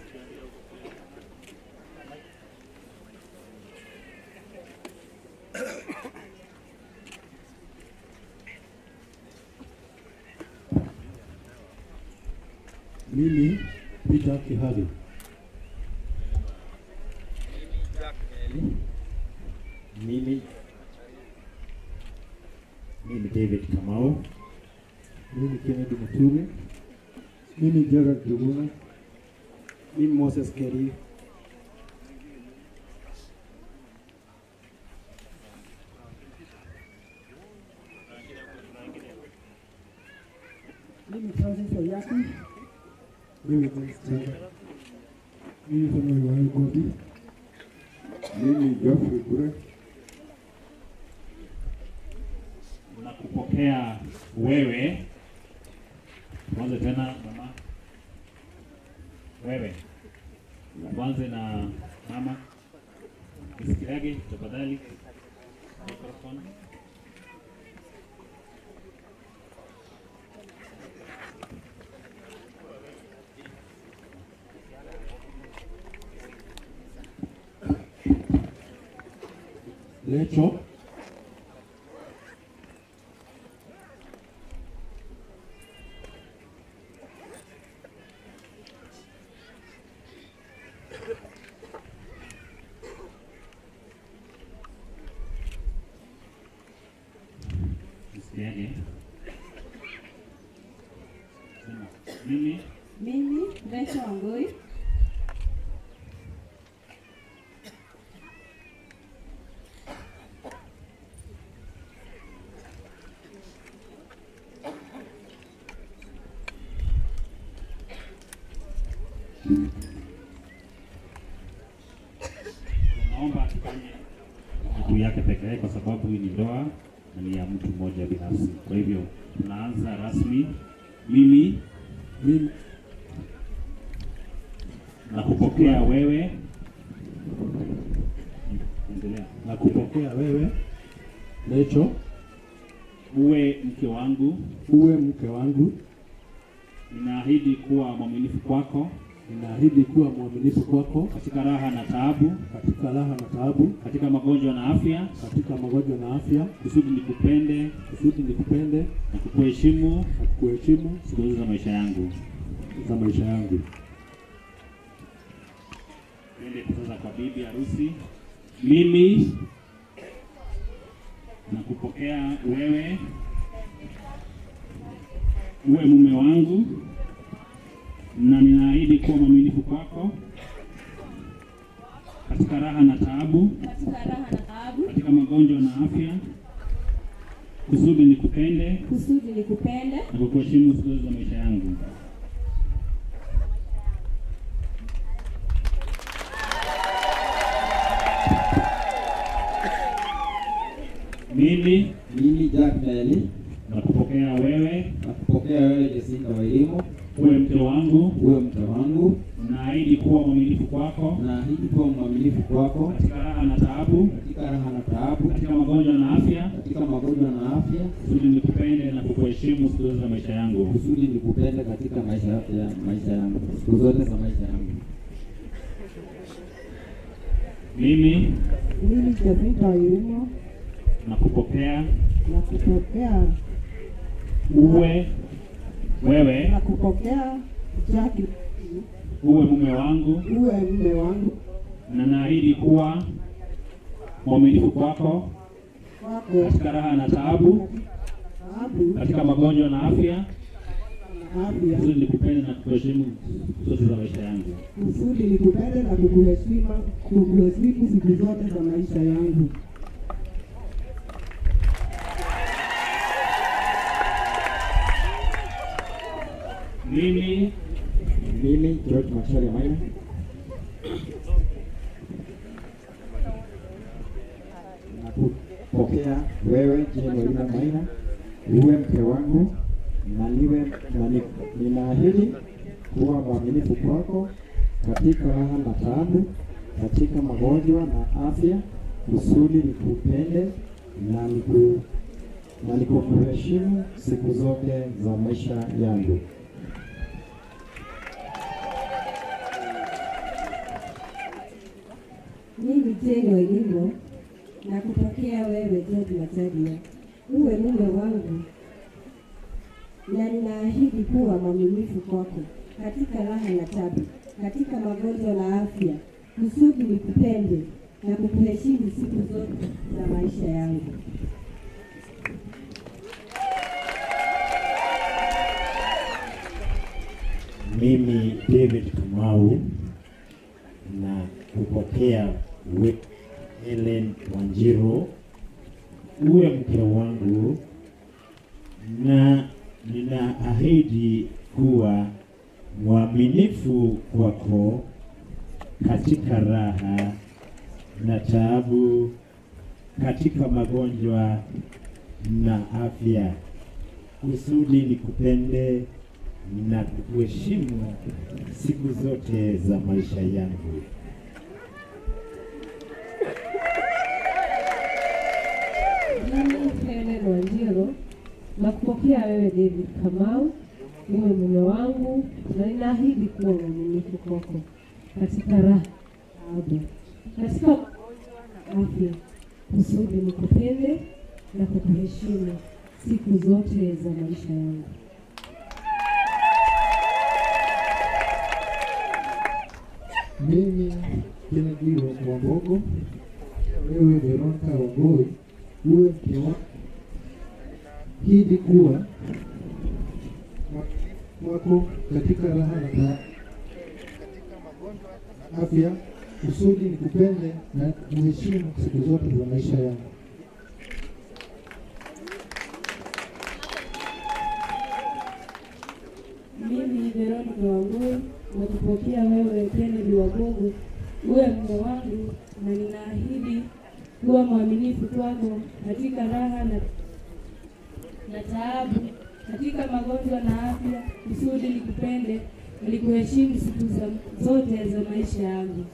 Mimi Peter Kihagi. Mimi mimi David Kamau. Mimi Kennedy Muturi. Mimi Gerard Juguna. Mimi Moses Keri. Mimi Francis Oyaki. Mimi Changa. Mimi Samuel Waigodi. Godi. Mimi Geoffrey Bure. na kupokea wewe. Tuanze tena mama, wewe. Tuanze na mama Kisikiragi, tafadhali microphone. Lecho. Kuwa mwaminifu kwako katika raha na taabu, katika raha na taabu, katika magonjwa na afya, katika magonjwa na afya, kusudi nikupende kusudi nikupende na kukuheshimu na kukuheshimu siku zote za maisha yangu. za maisha yangu. Twende sasa kwa bibi harusi. Mimi nakupokea wewe uwe mume wangu, na ninaahidi kuwa mwaminifu kwako katika raha na taabu, katika raha na taabu, katika magonjwa na afya, kusudi nikupende na kukuheshimu siku zote za maisha yangu. Mimi Mimi Jack Meli. nakupokea wewe. Nakupokea wewe Jesinta wa elimu uwe mke wangu, uwe mke wangu, naahidi kuwa mwaminifu kwako. Naahidi kuwa mwaminifu kwako. Katika raha na taabu, katika raha na taabu, katika magonjwa na afya, katika magonjwa na afya, kusudi nikupende na kukuheshimu siku zote za maisha yangu. kusudi nikupende katika maisha yote ya maisha yangu, siku zote za maisha yangu. Mimi Mimi Jesinta Irimo nakupokea. Nakupokea. Uwe wewe na kupokea Jackie uwe mume wangu, uwe mume wangu. Na naahidi kuwa mwaminifu kwako wako katika raha na taabu, katika magonjwa na afya, kusudi nikupende na kukuheshimu zote za maisha yangu. kusudi nikupende na kukuheshimu siku zote za maisha yangu. Mimi. Mimi George Macharia Maina. Nakupokea wewe Jane Olina Maina. Uwe mke wangu na niwe na ninaahidi kuwa mwaminifu kwako katika raha na taabu, katika magonjwa na afya, kusudi nikupende na niku na nikukuheshimu siku zote za maisha yangu. Mimi tena ilivyo na kupokea wewe George Macharia uwe mume wangu, na ninaahidi kuwa mwaminifu kwako katika raha na tabu, katika magonjwa na afya, kusudi nikupende na kukuheshimu siku zote za maisha yangu. Mimi David Kamau na kupokea Helen Wanjiru. Uwe mke wangu, na ninaahidi kuwa mwaminifu kwako katika raha na taabu, katika magonjwa na afya, kusudi nikupende na kukuheshimu siku zote za maisha yangu. Helen Wanjiru na kupokea wewe David Kamau uwe mume wangu, na ninaahidi kuwa mwaminifu kwako katika raha taabu, katika magonjwa na afya, kusudi nikupende na kukuheshimu siku zote za maisha yangu. Mimi Kennedy Wambogo, wewe Veronica Wangoi, uwe mke wangu, hidi kuwa wako katika raha na afya, kusudi nikupende na kuheshimu siku zote za maisha yangu. Mimi Veronica Wambui nakupokea wewe Kennedy Wagogo uwe mume wangu, na ninaahidi kuwa mwaminifu kwako katika raha na, na taabu, katika magonjwa na afya, kusudi nikupende nikuheshimu siku zote za maisha yangu.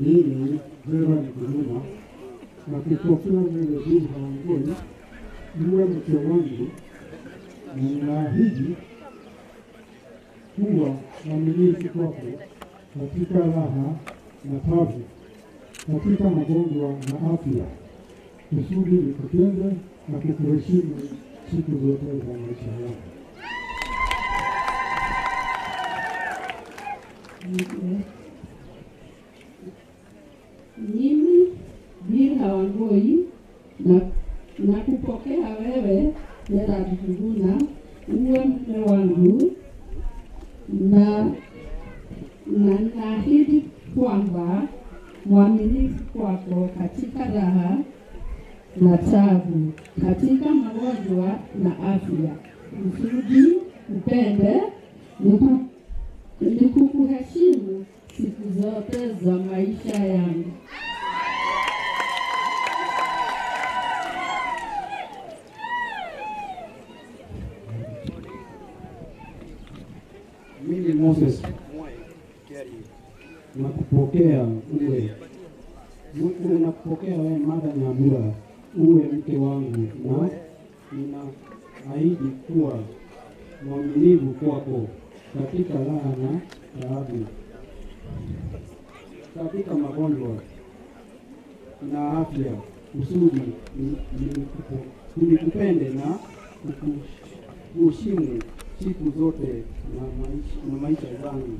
Mimi Vera Kuluma na kupokea wewe Bili Hawangoi mke wangu, na kuwa mwaminifu kwako katika raha na tabu, katika magonjwa na afya, kusudi nikupende na kukuheshimu siku zote za maisha yangu. Mimi Bilha Wangoi na nakupokea wewe Gerard Kiguna uwe mume wangu na na naahidi kwamba mwaminifu kwako katika raha na tabu, katika magonjwa na afya, kusudi upende nikukuheshimu siku zote za maisha yangu. Mimi Moses nakupokea uwe Mungu nakupokea wewe Martha Nyambura uwe mke wangu, na ninaahidi kuwa mwaminifu kwako katika raha na taabu, katika magonjwa na afya, kusudi ni- nikupe- na kukuheshimu siku zote na maisha, zangu.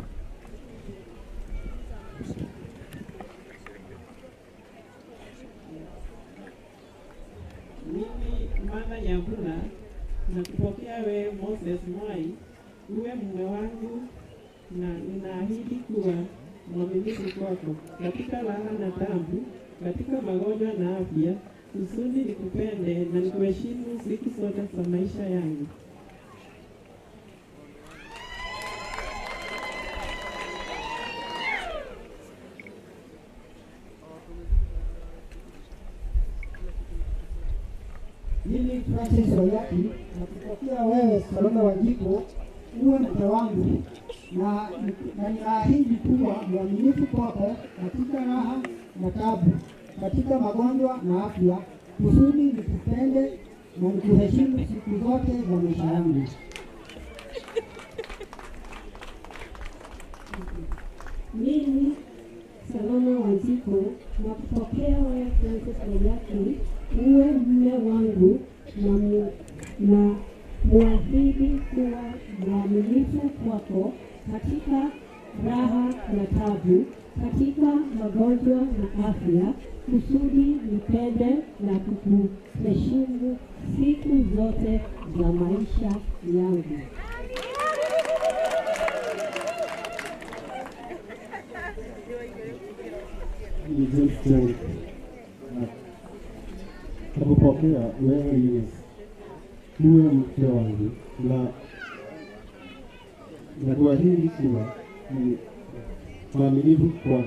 Mimi mama Nyambura nakupokea wewe Moses Mwai uwe mume wangu, na ninaahidi kuwa mwaminifu kwako katika raha na tabu, katika magonjwa na afya, kusudi nikupende na nikuheshimu siku zote za maisha yangu. Mimi Francis Oyaki nakupokea wewe Salome Wanjiku uwe mke wangu na na ninaahidi kuwa mwaminifu kwako katika raha na tabu, katika magonjwa na afya, kusudi nikupende na nikuheshimu siku zote za maisha yangu. Mimi Salome Wanjiku nakupokea wewe Francis Oyaki uwe mme wangu na, mwahidi kuwa mwaminifu kwako katika raha na tabu, katika magonjwa na afya, kusudi nipende na kukuheshimu siku zote za maisha yangu. Ni James Cheng. Na- Nakupokea wewe Ines uwe mke wangu na na kuahidi kuwa ni mwaminifu kwa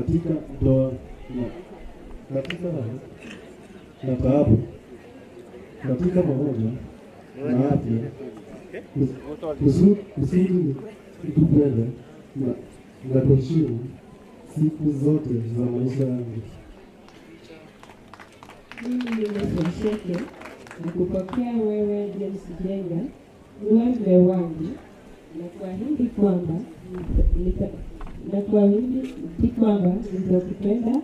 katika ndoa na katika raha na taabu, katika pamoja na afya, kus- kusudi nikupende na kuheshimu siku zote za maisha yangu. Mimi ni na kupokea wewe James Jenga uwe mume wangu na kuahidi kwamba na kuahidi kwamba nitakupenda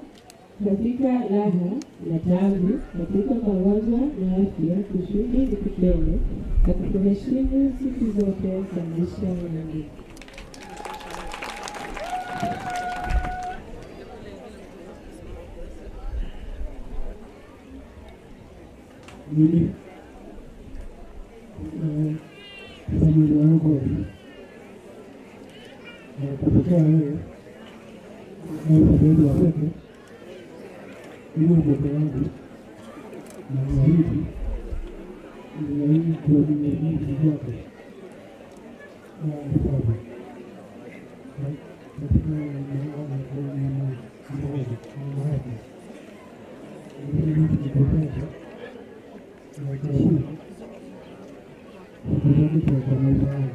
katika raha na tabu, katika magonjwa na afya, kusudi nikupende na kukuheshimu siku zote za maisha yangu. に、えー、たまに喜び、えー、ことである、えー、ことではなく、今のことである、長い日、長い日、長い日、長い日、Thank you. ておいてほしい。そのことをごめんなさい。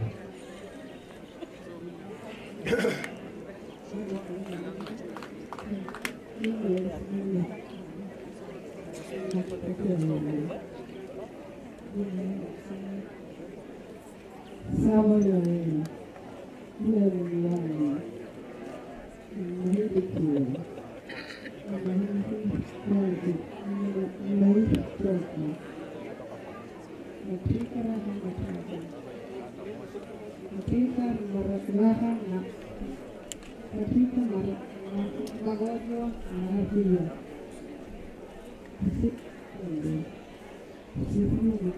Samuel, Mary, Mary, Mary, Mary, ma- magonjwa na afya. Usifunge, usifunge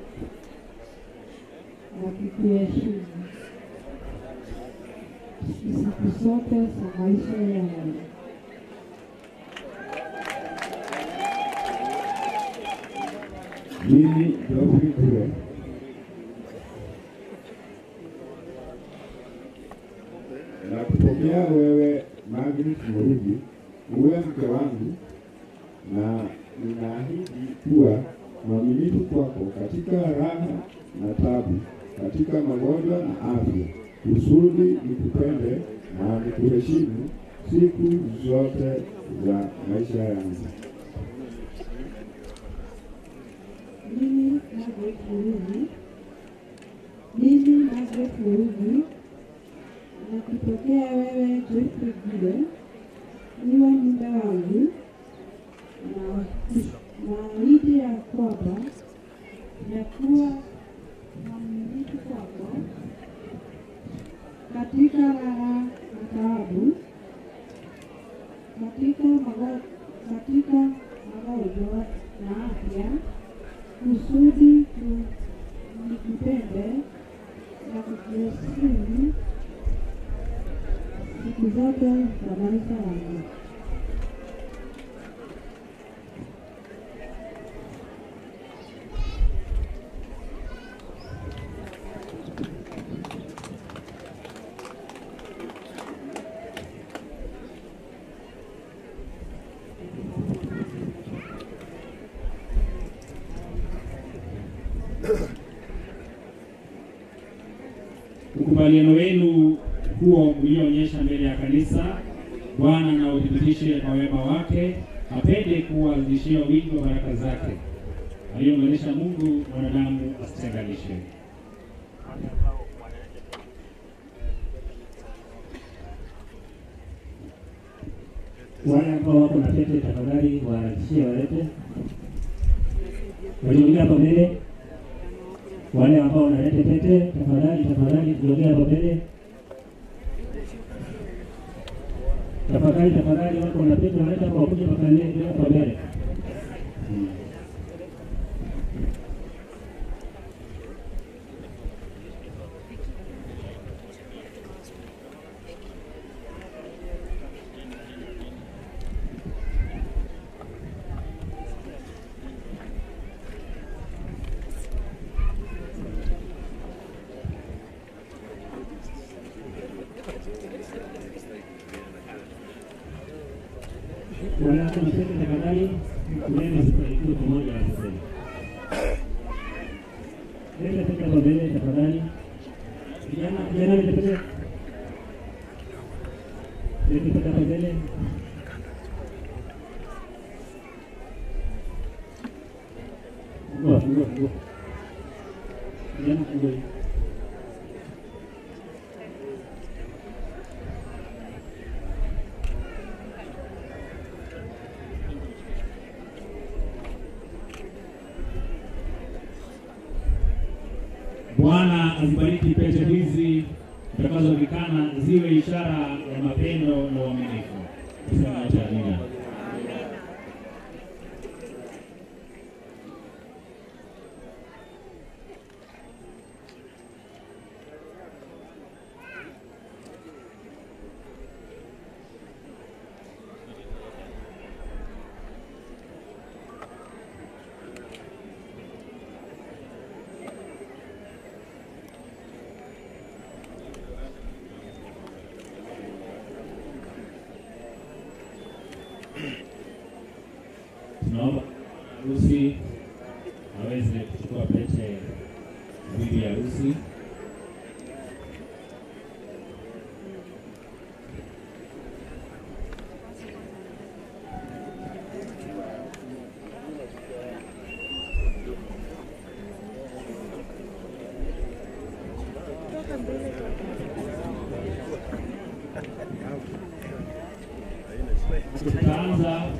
na kukuheshimu siku zote za maisha yangu. Mimi Geoffrey Kure na kupokea wewe Margaret Murugi uwe mke wangu, na ninaahidi kuwa mwaminifu kwako katika raha na tabu, katika magonjwa na afya, kusudi nikupende na nikuheshimu siku zote za maisha yangu. Mimi Margaret Murugi, mimi nakupokea wewe Geoffrey Gide niwe mume wangu, na naahidi ya kwamba nakuwa mwaminifu kwako katika raha na taabu, katika magonjwa na afya kusudi nikupende na kukuheshimu siku zote za maisha yangu. Ukubaliano wenu huo ulioonyesha mbele ya kanisa, Bwana na uthibitishe kwa wema wake, apende kuwazidishia wingi wa baraka zake, Aliyomwezesha Mungu mwanadamu asitenganishe. Wale ambao wako na pete tafadhali waharakishie walete. Waliongea hapo mbele. Wale ambao wanalete pete tafadhali, tafadhali jiongea hapo mbele. Tafadhali, tafadhali, wako na pete wanaleta kuja kwa kanisa kwa mbele.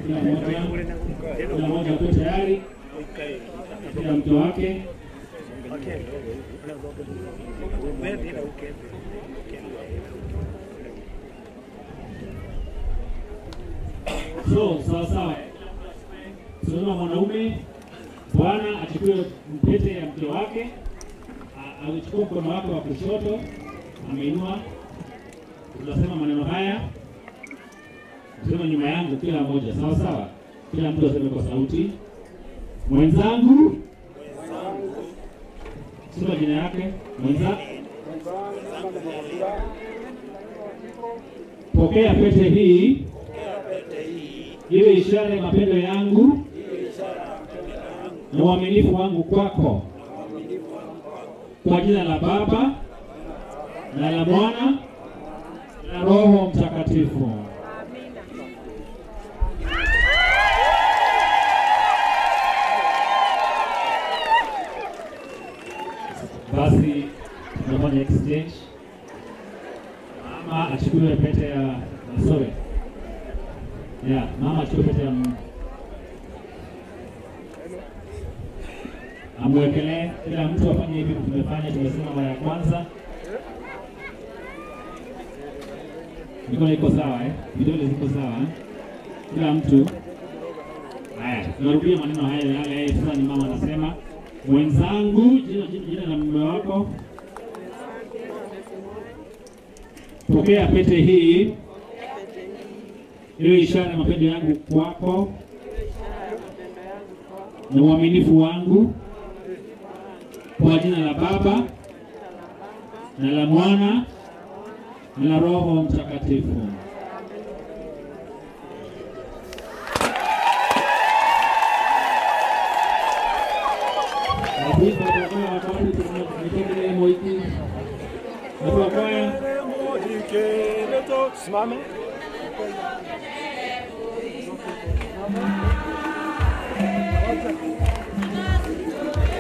네, 저희가노 래.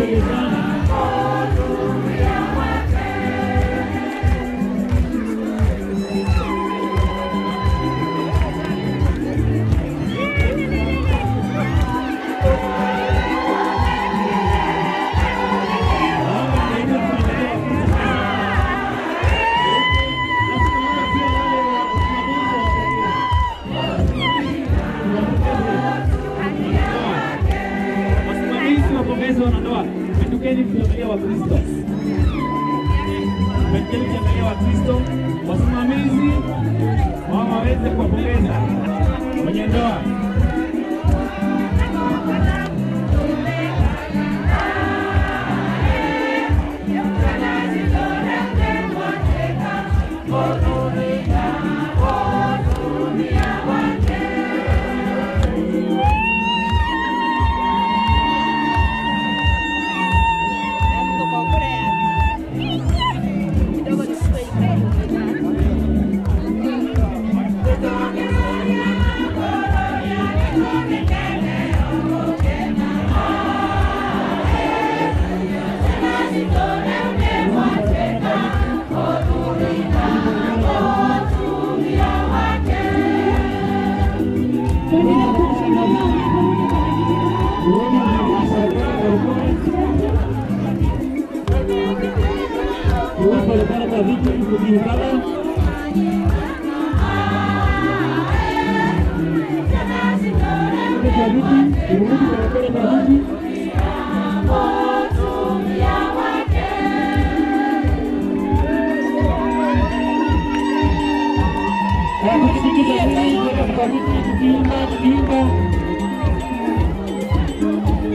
we run wa Kristo, Injili ikiendelea wa Kristo. Wasimamizi wao waweze kuwapongeza wenye ndoa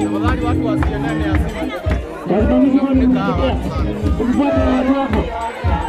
Tafadhali watu wasiendane, asifuate watu wako.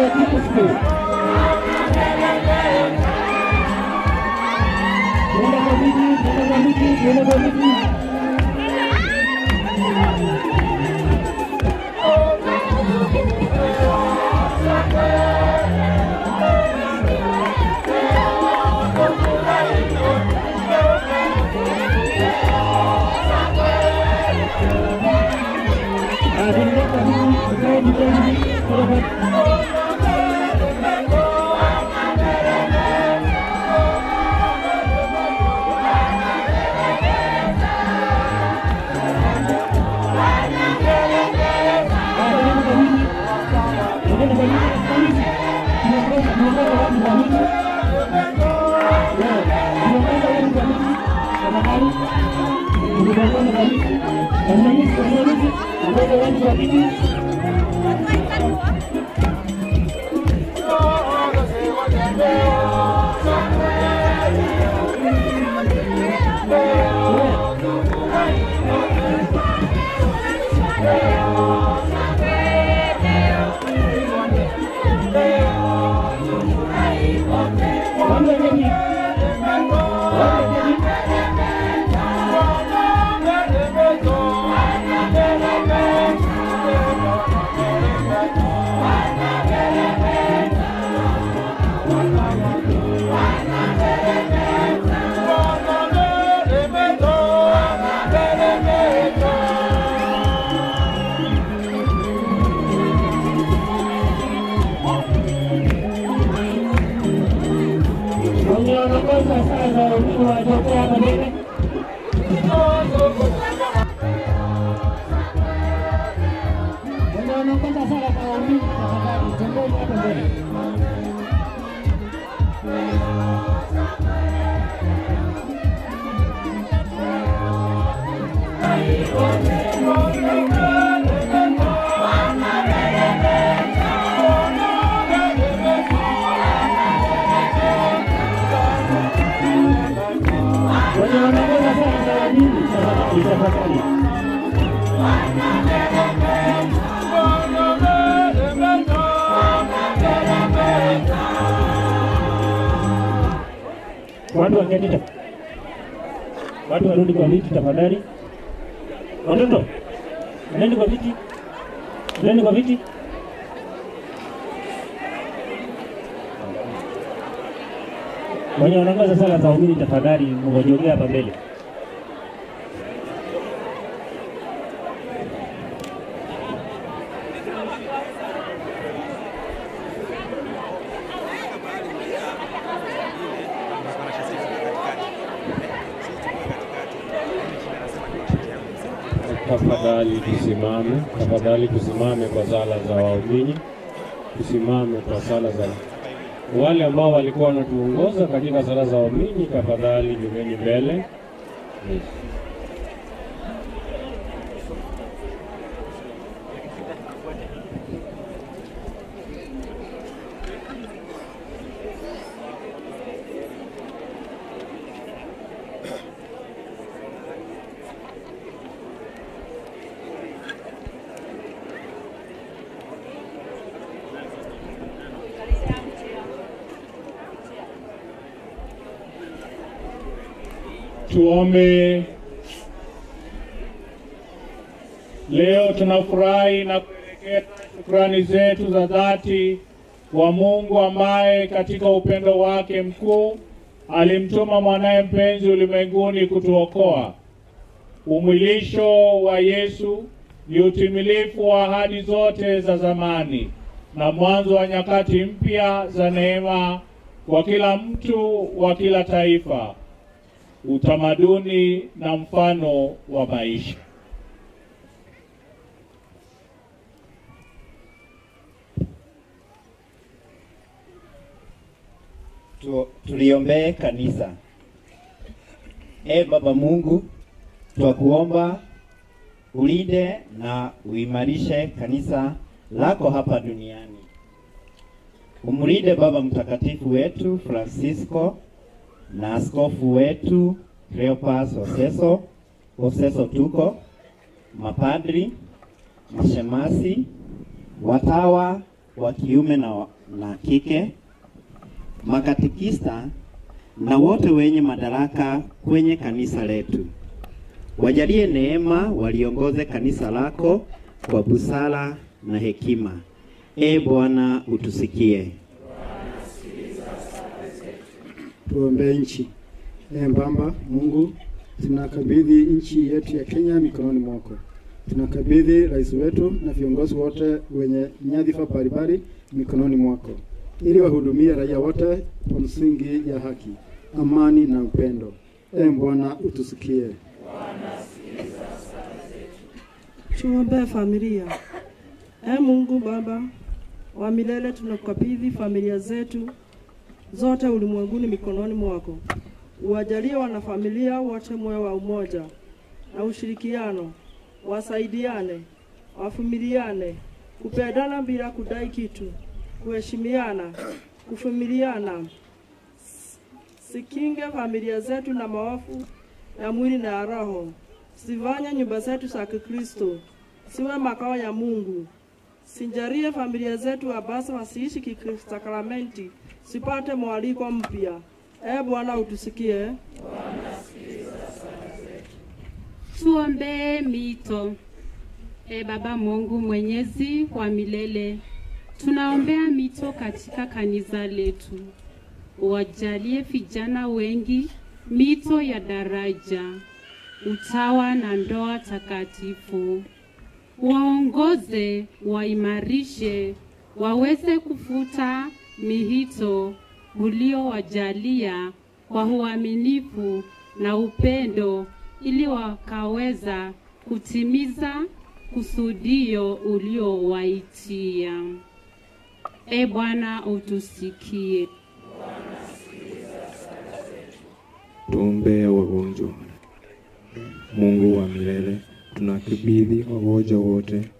Victoria People School. Yenaba Miki, Yenaba Miki, Yenaba Miki. Thank you. Gracias. Watu waketi watu warudi kwa viti tafadhali. Watoto, nendeni kwa viti, nendeni kwa viti. Wenye wanaongoza sala za umini tafadhali, mgojogea hapa mbele. Tafadhali tusimame, tafadhali tusimame kwa sala za waumini, tusimame kwa sala za wale ambao walikuwa wanatuongoza katika sala za waumini. Tafadhali jumeni mbele. Yes. Tuombe. Leo tunafurahi na kuelekea shukrani zetu za dhati kwa Mungu ambaye katika upendo wake mkuu alimtuma mwanaye mpenzi ulimwenguni kutuokoa. Umwilisho wa Yesu ni utimilifu wa ahadi zote za zamani na mwanzo wa nyakati mpya za neema kwa kila mtu wa kila taifa, utamaduni na mfano wa maisha. Tu, tuliombee kanisa. E Baba Mungu, twakuomba ulinde na uimarishe kanisa lako hapa duniani. Umlinde Baba Mtakatifu wetu Francisco na askofu wetu Cleopas Oseso, Oseso tuko, mapadri, mashemasi, watawa wa kiume na, na kike, makatekista na wote wenye madaraka kwenye kanisa letu. Wajalie neema waliongoze kanisa lako kwa busara na hekima. E Bwana, utusikie. tuombe nchi. embamba. Mbamba Mungu, tunakabidhi nchi yetu ya Kenya mikononi mwako. Tunakabidhi rais wetu na viongozi wote wenye nyadhifa mbalimbali mikononi mwako, ili wahudumie raia wote kwa msingi ya haki, amani na upendo. E Bwana, utusikie. Tuombee familia. E Mungu Baba wa milele, tunakukabidhi familia zetu zote ulimwenguni mikononi mwako. Uwajalie wanafamilia wote moyo wa umoja na ushirikiano, wasaidiane, wafumiliane kupendana bila kudai kitu, kuheshimiana, kuvumiliana. Sikinge familia zetu na maovu ya mwili na ya roho. Sivanya nyumba zetu za Kikristo siwe makao ya Mungu. Sinjarie familia zetu ambazo wasiishi kikrisakramenti sipate mwaliko mpya. e Bwana utusikie. Tuombee mito. E Baba Mungu mwenyezi wa milele, tunaombea mito katika kanisa letu. Wajalie vijana wengi mito ya daraja, utawa na ndoa takatifu. Waongoze, waimarishe, waweze kufuta mihito uliowajalia kwa uaminifu na upendo, ili wakaweza kutimiza kusudio uliowaitia. E Bwana, utusikie. Tuombee wagonjwa. Mungu wa milele, tunakabidhi wagonjwa wote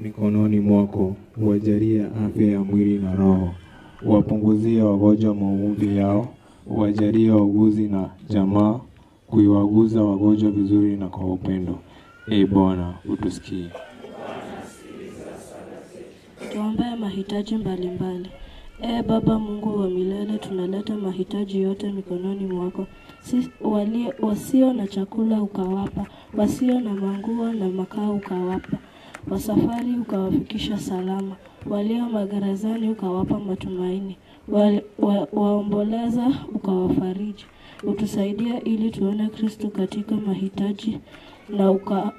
mikononi mwako, uwajalie afya ya mwili na roho, uwapunguzie wagonjwa maumivu yao, uwajalie wauguzi na jamaa kuiwaguza wagonjwa vizuri na kwa upendo. E Bwana, utusikie. Tuombee mahitaji mbalimbali. Ee Baba Mungu wa milele, tunaleta mahitaji yote mikononi mwako. Si, walio, wasio na chakula ukawapa, wasio na manguo na makao ukawapa, wasafari ukawafikisha salama, walio magerezani ukawapa matumaini, wa, wa, waomboleza ukawafariji. utusaidia ili tuone Kristo katika mahitaji na uka,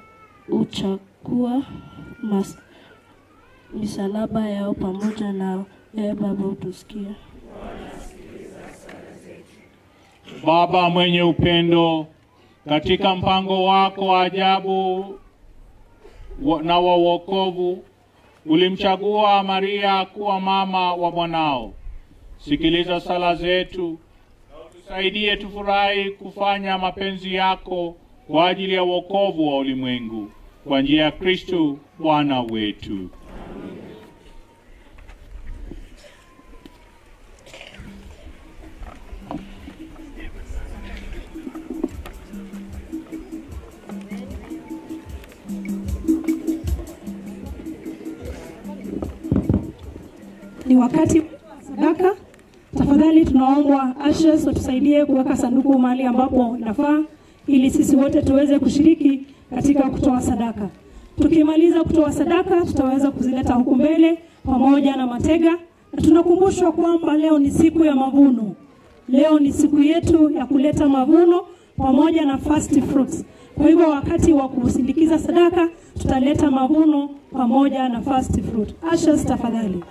uchakua mas, misalaba yao pamoja nao. Ee Baba utusikie. Baba mwenye upendo, katika mpango wako wa ajabu na wa wokovu ulimchagua Maria kuwa mama wa mwanao. Sikiliza sala zetu na utusaidie tufurahi kufanya mapenzi yako kwa ajili ya wokovu wa ulimwengu kwa njia ya Kristu Bwana wetu. Ni wakati wa sadaka. Tafadhali tunaombwa ashes watusaidie kuweka sanduku mahali ambapo nafaa, ili sisi wote tuweze kushiriki katika kutoa sadaka. Tukimaliza kutoa sadaka, tutaweza kuzileta huku mbele pamoja na matega, na tunakumbushwa kwamba leo ni siku ya mavuno. Leo ni siku yetu ya kuleta mavuno pamoja na first fruits. Kwa hivyo wakati wa kusindikiza sadaka, tutaleta mavuno pamoja na first fruit. Ashes tafadhali.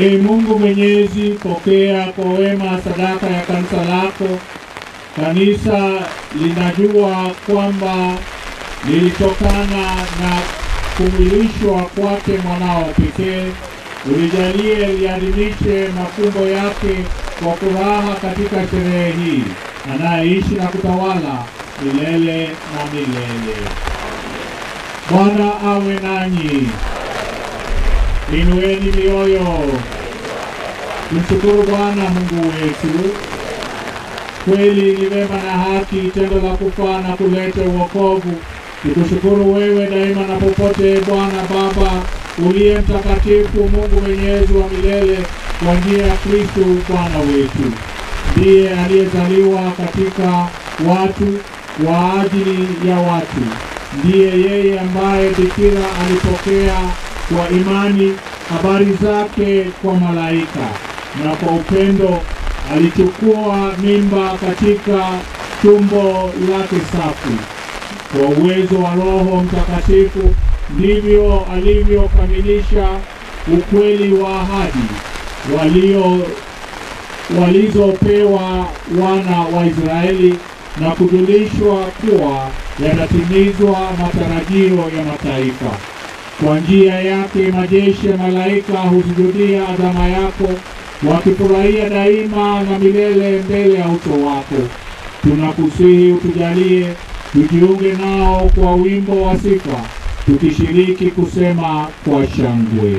Ee Mungu Mwenyezi, pokea kwa wema sadaka ya kanisa lako. Kanisa linajua kwamba lilitokana na kumwilishwa kwake mwanao pekee. Ulijalie liadhimishe mafumbo yake kwa furaha katika sherehe hii, anayeishi na kutawala milele na milele. Bwana awe nanyi, inueni mioyo, mshukuru Bwana Mungu wetu. kweli ni wema na haki, tendo la kufa na kuleta uokovu. Nikushukuru wewe daima na popote, Bwana Baba uliye mtakatifu, Mungu mwenyezi wa milele, kwa njia ya Kristo Bwana wetu. Ndiye aliyezaliwa katika watu kwa ajili ya watu, ndiye yeye ambaye bikira alipokea kwa imani habari zake kwa malaika, na kwa upendo alichukua mimba katika tumbo lake safi. Kwa uwezo wa Roho Mtakatifu ndivyo alivyokamilisha ukweli wa ahadi walio walizopewa wana wa Israeli na kujulishwa kuwa yanatimizwa matarajio ya mataifa. Kwa njia yake majeshi ya malaika husujudia adhama yako, wakifurahia daima na milele mbele ya uso wako. Tunakusihi utujalie tujiunge nao kwa wimbo wa sifa, tukishiriki kusema kwa shangwe.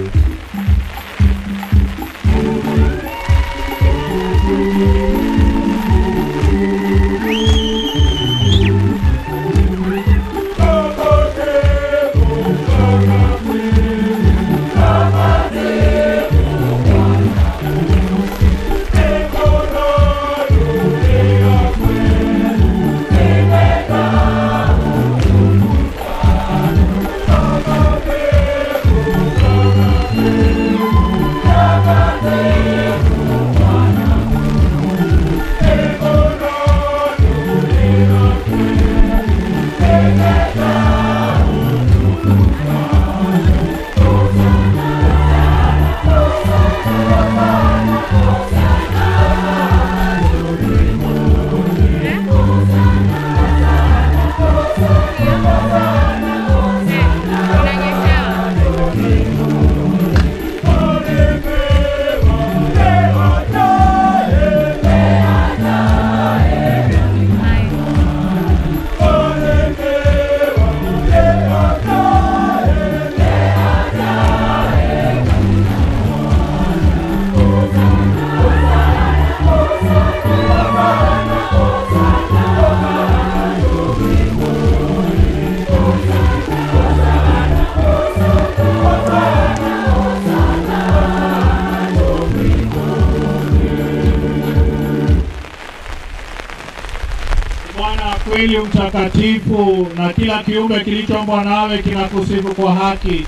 Mtakatifu, na kila kiumbe kilichoumbwa nawe kinakusifu kwa haki.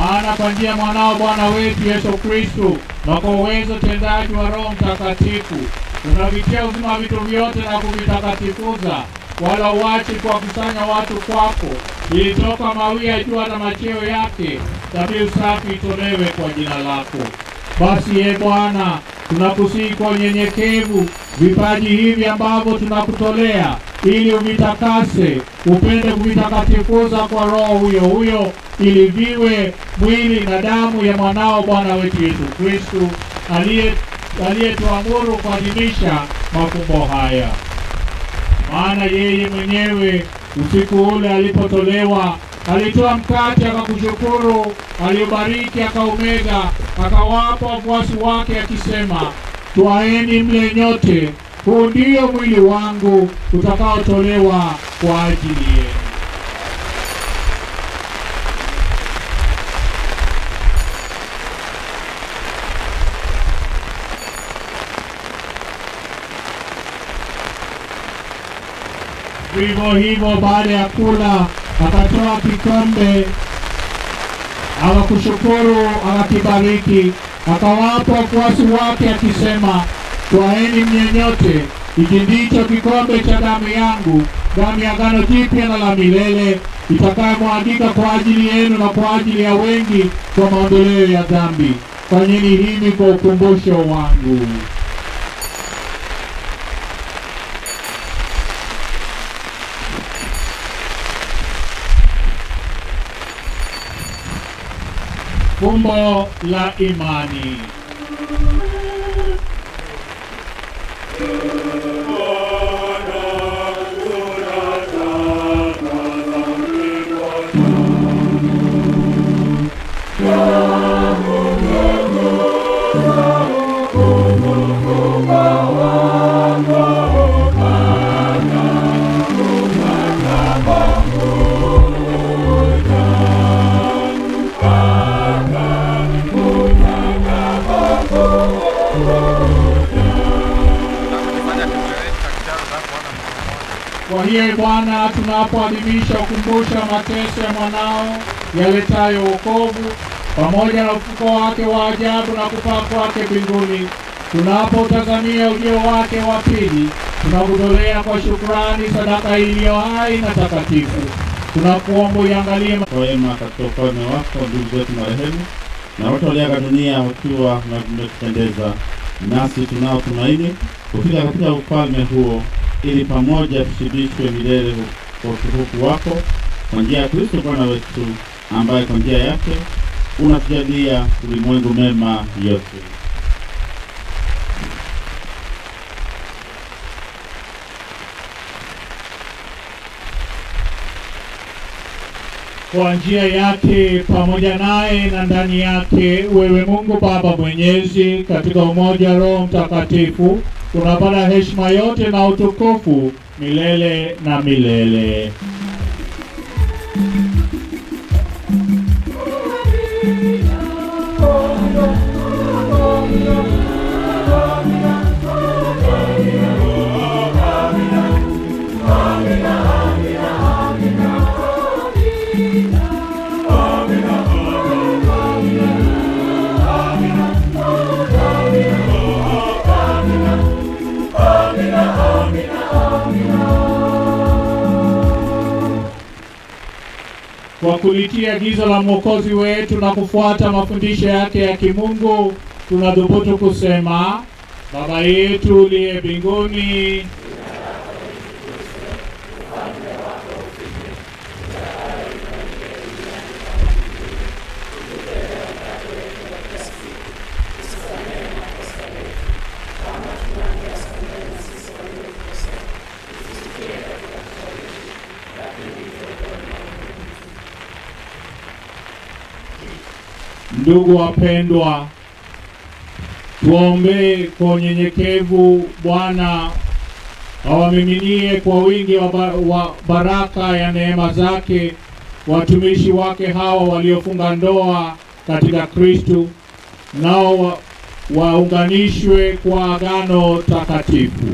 Maana kwa njia mwanao Bwana wetu Yesu Kristo, na kwa uwezo tendaji wa Roho Mtakatifu, unavitia uzima vitu vyote na kuvitakatifuza, wala uachi kuwakusanya watu kwako, ilitoka mawi mawia jua na macheo yake dhabihu safi itolewe kwa jina lako. Basi ye Bwana, tunakusihi kwa unyenyekevu vipaji hivi ambavyo tunakutolea, ili uvitakase, upende kuvitakatifuza kwa Roho huyo huyo, ili viwe mwili na damu ya mwanao Bwana wetu Yesu Kristu, aliye aliyetuamuru kuadhimisha mafumbo haya. Maana yeye mwenyewe usiku ule alipotolewa alitoa mkate akakushukuru, aliubariki akaumega, akawapa wafuasi wake akisema, twaeni mle nyote, huu ndio mwili wangu utakaotolewa kwa ajili yenu. Vivyo hivyo baada ya kula akatoa kikombe, akakushukuru, akakibariki, akawapa wafuasi wake akisema, twaeni mnyenyote hiki ndicho kikombe cha damu yangu, damu ya agano jipya na la milele, itakayomwagika kwa ajili yenu na kwa ajili ya wengi kwa maondoleo ya dhambi. Fanyeni hivi kwa ukumbusho wangu. Fumbo la imani. Hiyo Bwana, tunapoadhimisha ukumbusha mateso ya mwanao yaletayo wokovu pamoja na ufuko wake wa ajabu na kupaa kwake mbinguni, tunapotazamia ujio wake wa pili, tunakutolea kwa shukrani sadaka iliyo hai na takatifu. Tunakuomba uiangalie wema katika ufalme wako ndugu zetu marehemu na wote waliaga dunia wakiwa na vimetupendeza, nasi tunao tumaini kufika katika ufalme huo, ili pamoja tushibishwe milele kwa utukufu wako kwa njia ya Kristo Bwana wetu, ambaye kwa njia yake unatujalia ulimwengu mema yote. Kwa njia yake pamoja naye na ndani yake, wewe Mungu Baba Mwenyezi, katika umoja Roho Mtakatifu, unapata heshima yote na utukufu milele na milele. Kulitia agizo la Mwokozi wetu na kufuata mafundisho yake ya kimungu, tunadhubutu kusema: Baba yetu uliye mbinguni, Ndugu wapendwa, tuombee kwa unyenyekevu Bwana awamiminie kwa wingi wa, ba wa baraka ya neema zake watumishi wake hawa waliofunga ndoa katika Kristu, nao wa, waunganishwe kwa agano takatifu,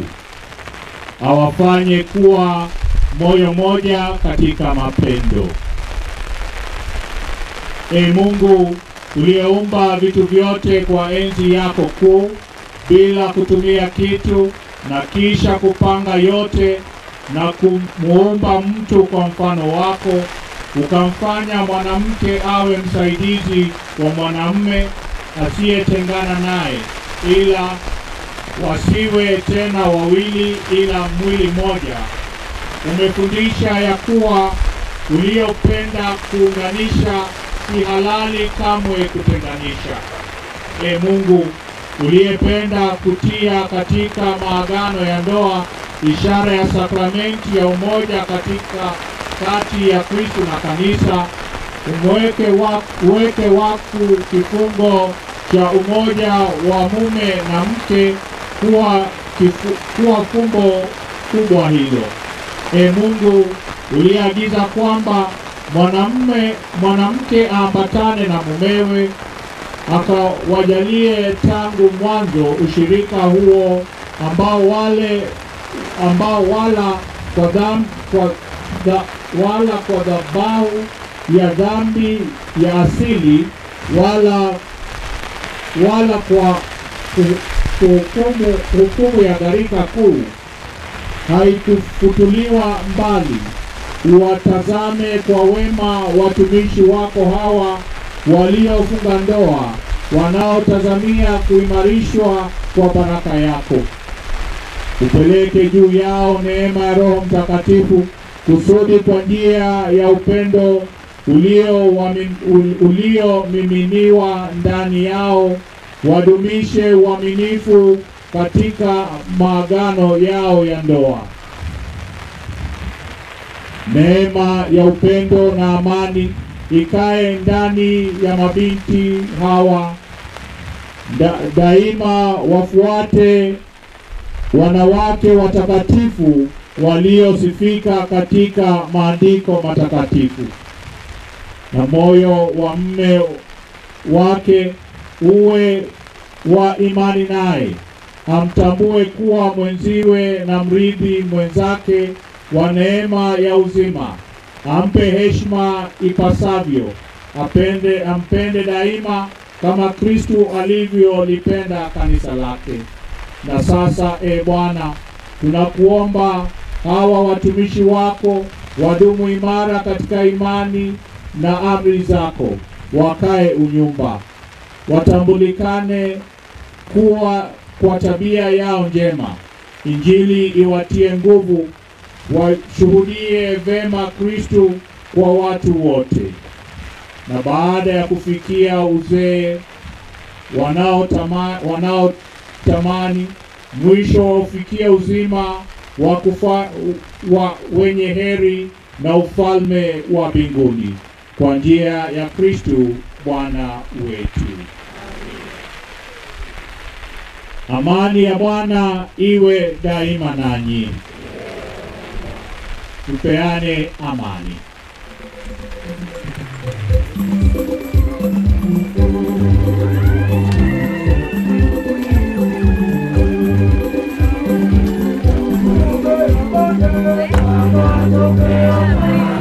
awafanye kuwa moyo moja katika mapendo. E Mungu uliyeumba vitu vyote kwa enzi yako kuu bila kutumia kitu na kisha kupanga yote na kumuumba mtu kwa mfano wako, ukamfanya mwanamke awe msaidizi wa mwanamme asiyetengana naye, ila wasiwe tena wawili, ila mwili mmoja. Umefundisha ya kuwa uliopenda kuunganisha si halali kamwe kutenganisha. E Mungu uliyependa kutia katika maagano ya ndoa ishara ya sakramenti ya umoja katika kati ya Kristo na kanisa, umweke waku, uweke waku kifungo cha umoja wa mume na mke kuwa, kifu, kuwa fumbo kubwa hilo. E Mungu uliagiza kwamba mwanamume mwanamke aambatane na mumewe, akawajalie tangu mwanzo ushirika huo ambao wale ambao wala kwa dham, kwa da, wala kwa dhabahu ya dhambi ya asili wala wala kwa hukumu hukumu ya gharika kuu haikufutuliwa mbali uwatazame kwa wema watumishi wako hawa waliofunga ndoa, wanaotazamia kuimarishwa kwa baraka yako. Upeleke juu yao neema ya Roho Mtakatifu, kusudi kwa njia ya upendo uliomiminiwa ulio ndani yao wadumishe uaminifu katika maagano yao ya ndoa. Neema ya upendo na amani ikae ndani ya mabinti hawa. Da, daima wafuate wanawake watakatifu waliosifika katika maandiko matakatifu, na moyo wa mme wake uwe wa imani naye, amtambue kuwa mwenziwe na mrithi mwenzake wa neema ya uzima, ampe heshima ipasavyo, apende ampende daima kama Kristu alivyolipenda kanisa lake. Na sasa, e Bwana, tunakuomba hawa watumishi wako wadumu imara katika imani na amri zako, wakae unyumba, watambulikane kuwa kwa tabia yao njema, Injili iwatie nguvu, washuhudie vema Kristu kwa watu wote, na baada ya kufikia uzee wanaotama- wanaotamani mwisho ufikie uzima wa kufa, wa wenye heri na ufalme wa mbinguni kwa njia ya Kristu Bwana wetu. Amani ya Bwana iwe daima nanyi. Tupeane amani. Thank you.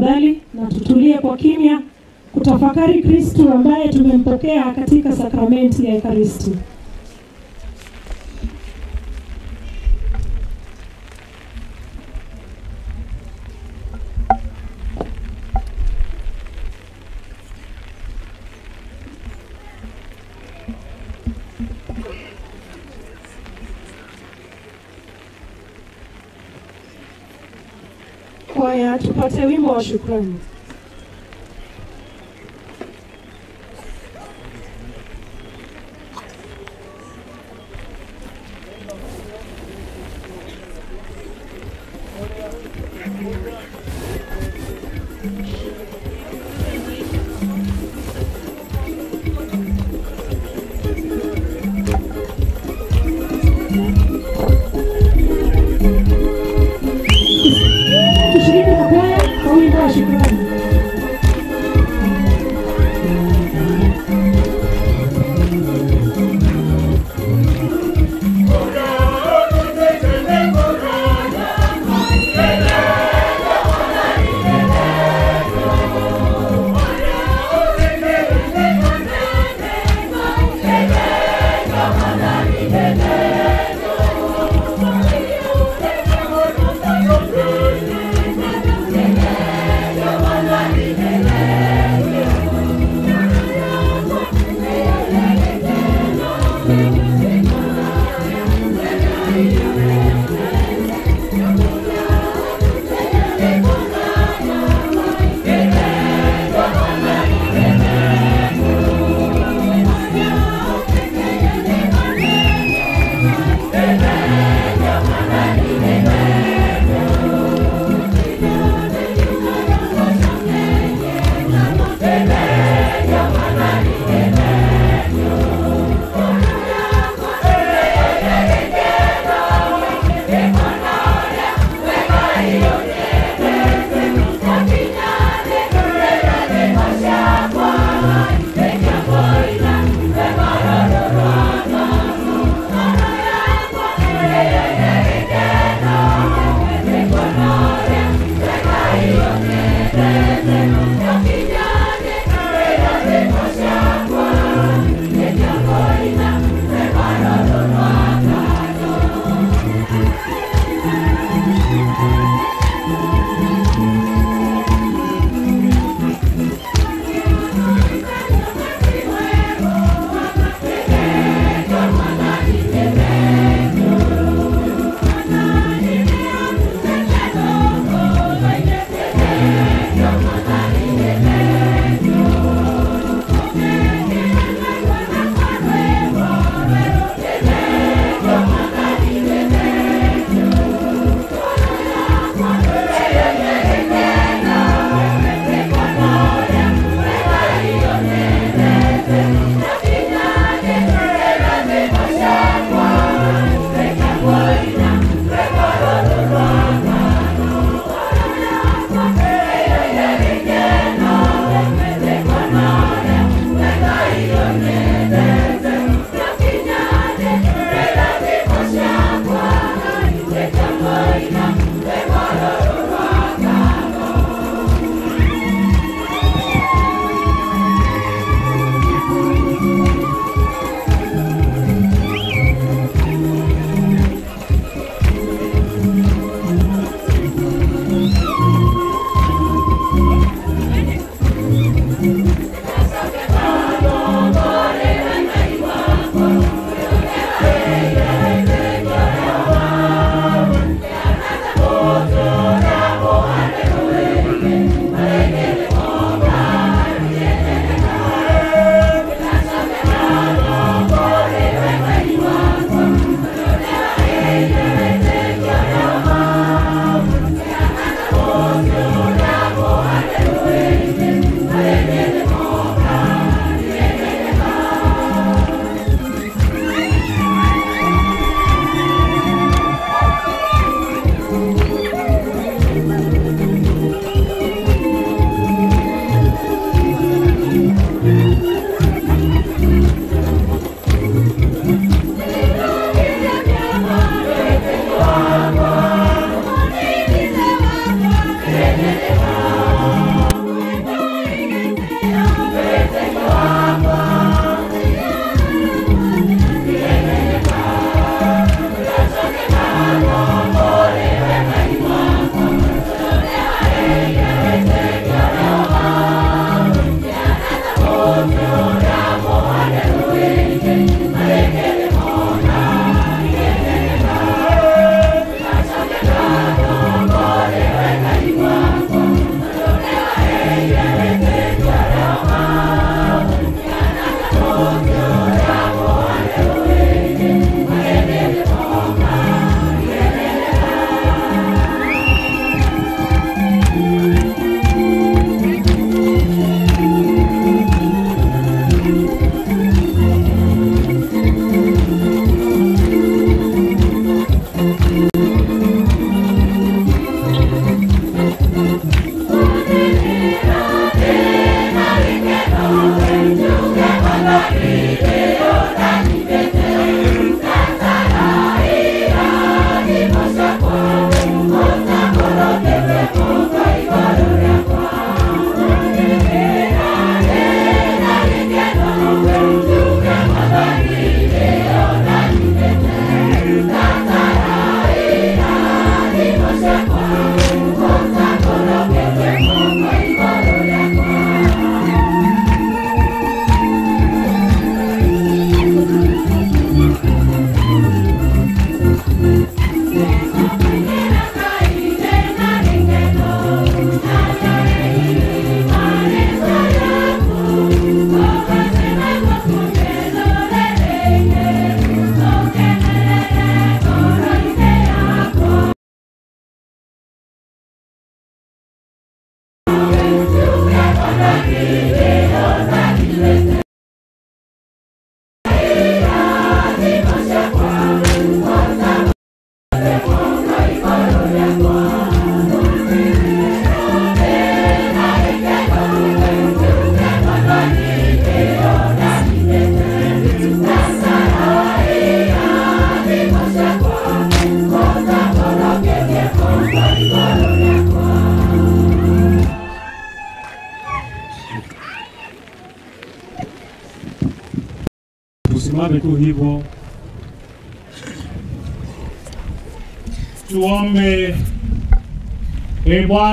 Tafadhali na tutulie kwa kimya kutafakari Kristo ambaye tumempokea katika sakramenti ya Ekaristi. Kwaya, tupate wimbo wa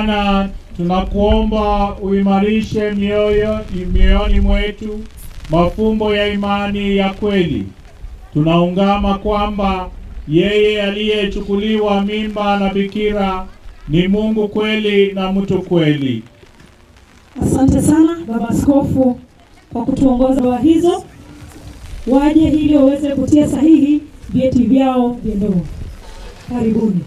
Bwana, tunakuomba uimarishe mioyo mioyoni mwetu mafumbo ya imani ya kweli. Tunaungama kwamba yeye aliyechukuliwa mimba na bikira ni Mungu kweli na mtu kweli. Asante sana Baba Askofu kwa kutuongoza ndoa hizo, waje ili waweze kutia sahihi vyeti vyao vya ndoa. Karibuni.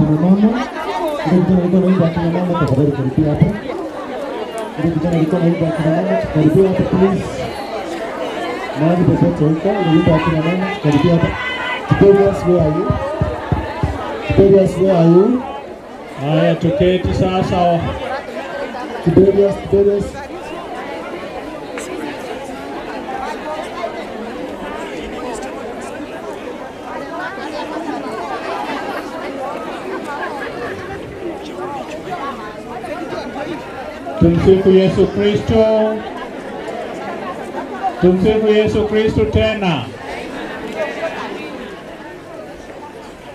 Wimbo wa kina mama. Ile vijana walikuwa naimba akina mama, tafadhali karibia hapa. Ile vijana walikuwa naimba akina mama, karibia hapa please. Mahali popote huko, ile akina mama, karibia hapa. Tiberius, where are you? Tiberius, where are you? Haya, tuketi sasa. Tiberius, Tiberius. Tumsifu Yesu Kristo. Tumsifu Yesu Kristo tena.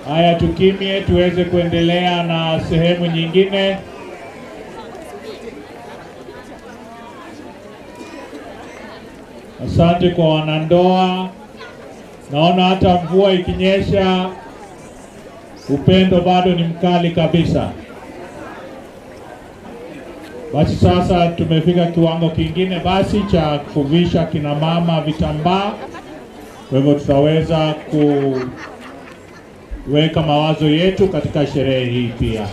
Haya, tukimie tuweze kuendelea na sehemu nyingine. Asante kwa wanandoa. Naona hata mvua ikinyesha, upendo bado ni mkali kabisa. Basi sasa tumefika kiwango kingine basi cha kuvisha kina mama vitambaa. Kwa hivyo tutaweza kuweka mawazo yetu katika sherehe hii pia.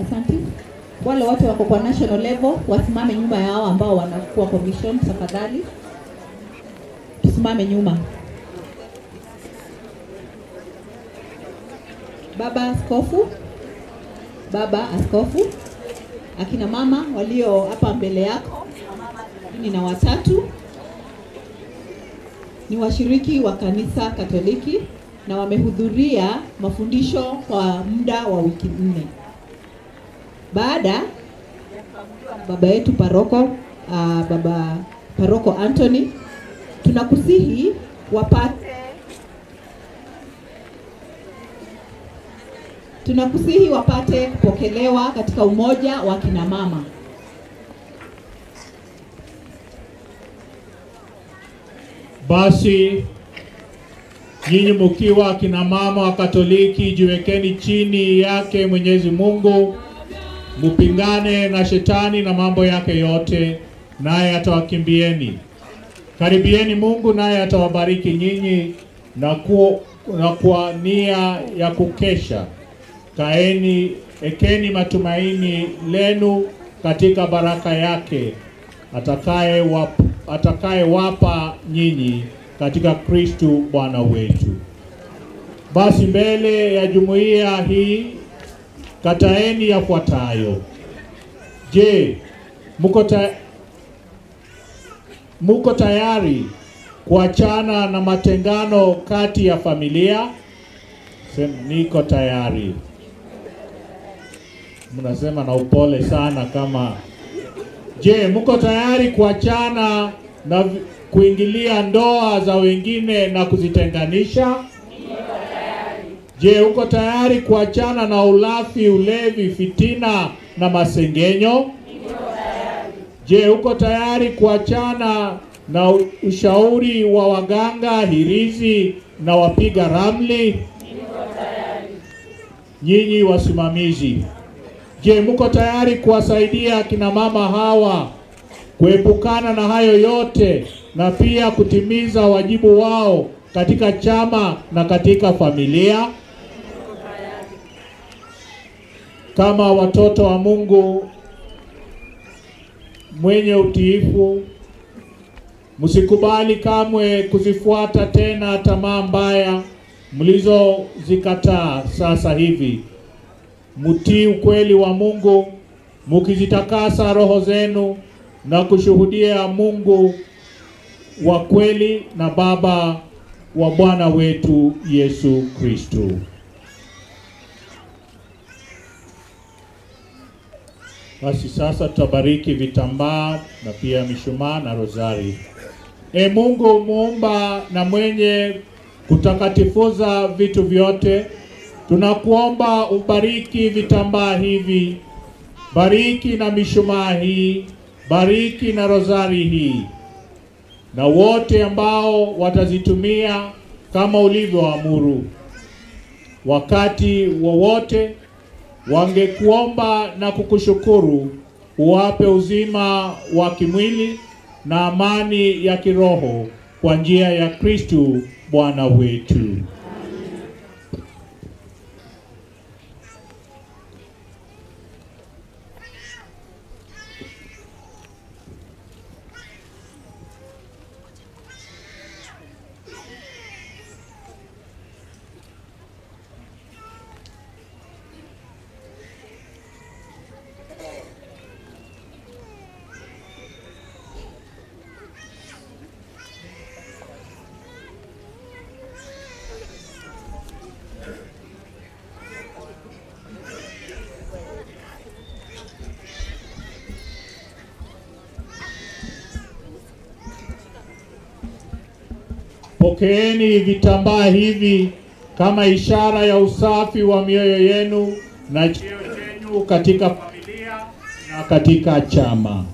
Asante. Wale wote wako Olevo wasimame nyuma ya hao ambao wanakuwa commission, tafadhali tusimame nyuma. Baba Askofu, Baba Askofu, akina mama walio hapa mbele yako ni na watatu ni washiriki wa kanisa Katoliki na wamehudhuria mafundisho kwa muda wa wiki nne. Baada baba yetu paroko uh, baba paroko Anthony, tunakusihi wapate tunakusihi wapate kupokelewa katika umoja wa kina mama. Basi nyinyi mkiwa kina mama wa Katoliki, jiwekeni chini yake Mwenyezi Mungu, mupingane na shetani na mambo yake yote, naye atawakimbieni. Karibieni Mungu, naye atawabariki nyinyi na, ku, na kwa nia ya kukesha kaeni, ekeni matumaini lenu katika baraka yake atakaye wap, atakaye wapa nyinyi katika Kristu Bwana wetu. Basi mbele ya jumuiya hii kataeni yafuatayo. Je, mko ta, muko tayari kuachana na matengano kati ya familia? Sema niko tayari. Mnasema na upole sana kama Je, mko tayari kuachana na kuingilia ndoa za wengine na kuzitenganisha? Je, uko tayari kuachana na ulafi, ulevi, fitina na masengenyo? Je, uko tayari kuachana na ushauri wa waganga, hirizi na wapiga ramli? Nyinyi wasimamizi, Je, mko tayari kuwasaidia kina mama hawa kuepukana na hayo yote na pia kutimiza wajibu wao katika chama na katika familia? Kama watoto wa Mungu mwenye utiifu, msikubali kamwe kuzifuata tena tamaa mbaya mlizozikataa sasa hivi mtii ukweli wa Mungu, mukizitakasa roho zenu na kushuhudia Mungu wa kweli na Baba wa Bwana wetu Yesu Kristo. Basi sasa tutabariki vitambaa na pia mishumaa na rozari. E Mungu muumba na mwenye kutakatifuza vitu vyote, tunakuomba ubariki vitambaa hivi, bariki na mishumaa hii, bariki na rozari hii, na wote ambao watazitumia kama ulivyoamuru. Wakati wowote wangekuomba na kukushukuru, uwape uzima wa kimwili na amani ya kiroho kwa njia ya Kristu Bwana wetu. Pokeeni vitambaa hivi kama ishara ya usafi wa mioyo yenu na cheo chenu katika familia na katika chama.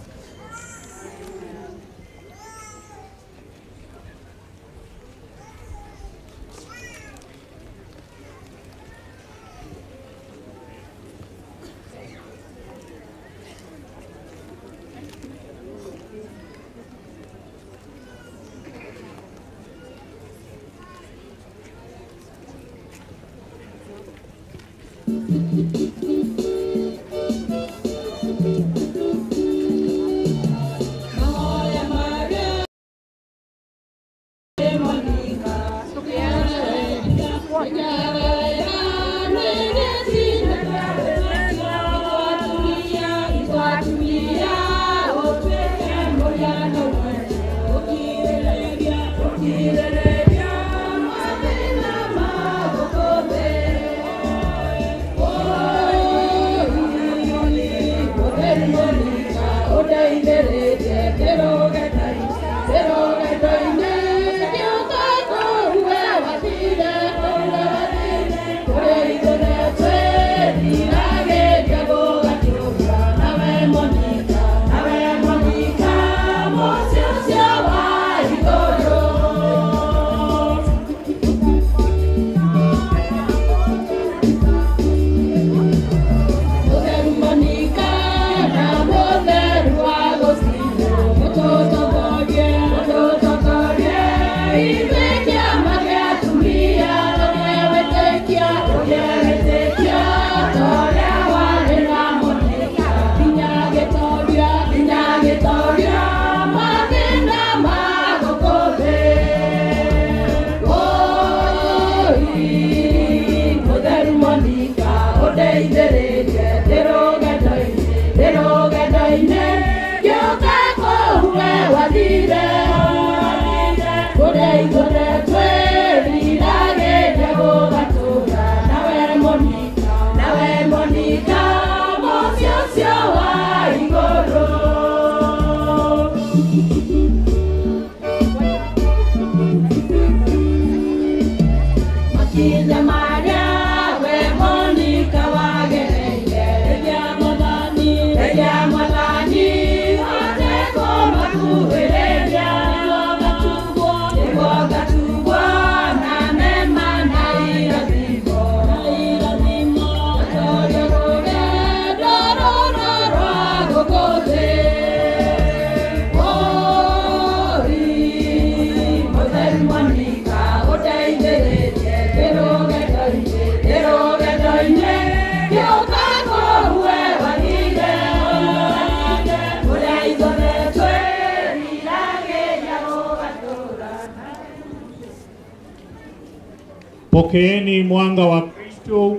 Pokeeni mwanga wa Kristo,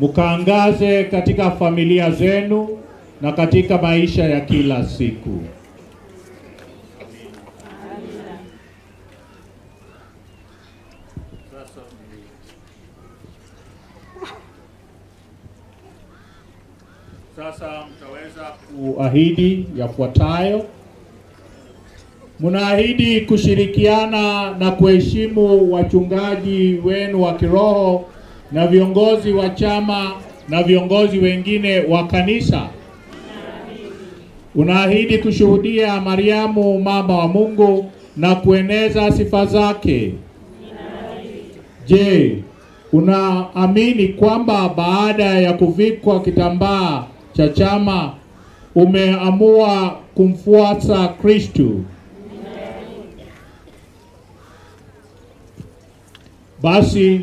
mkaangaze katika familia zenu na katika maisha ya kila siku. Sasa mtaweza kuahidi yafuatayo. Mnaahidi kushirikiana na kuheshimu wachungaji wenu wa kiroho na viongozi wa chama na viongozi wengine wa kanisa. Unaahidi kushuhudia Mariamu mama wa Mungu na kueneza sifa zake. Je, unaamini kwamba baada ya kuvikwa kitambaa cha chama umeamua kumfuata Kristu? Basi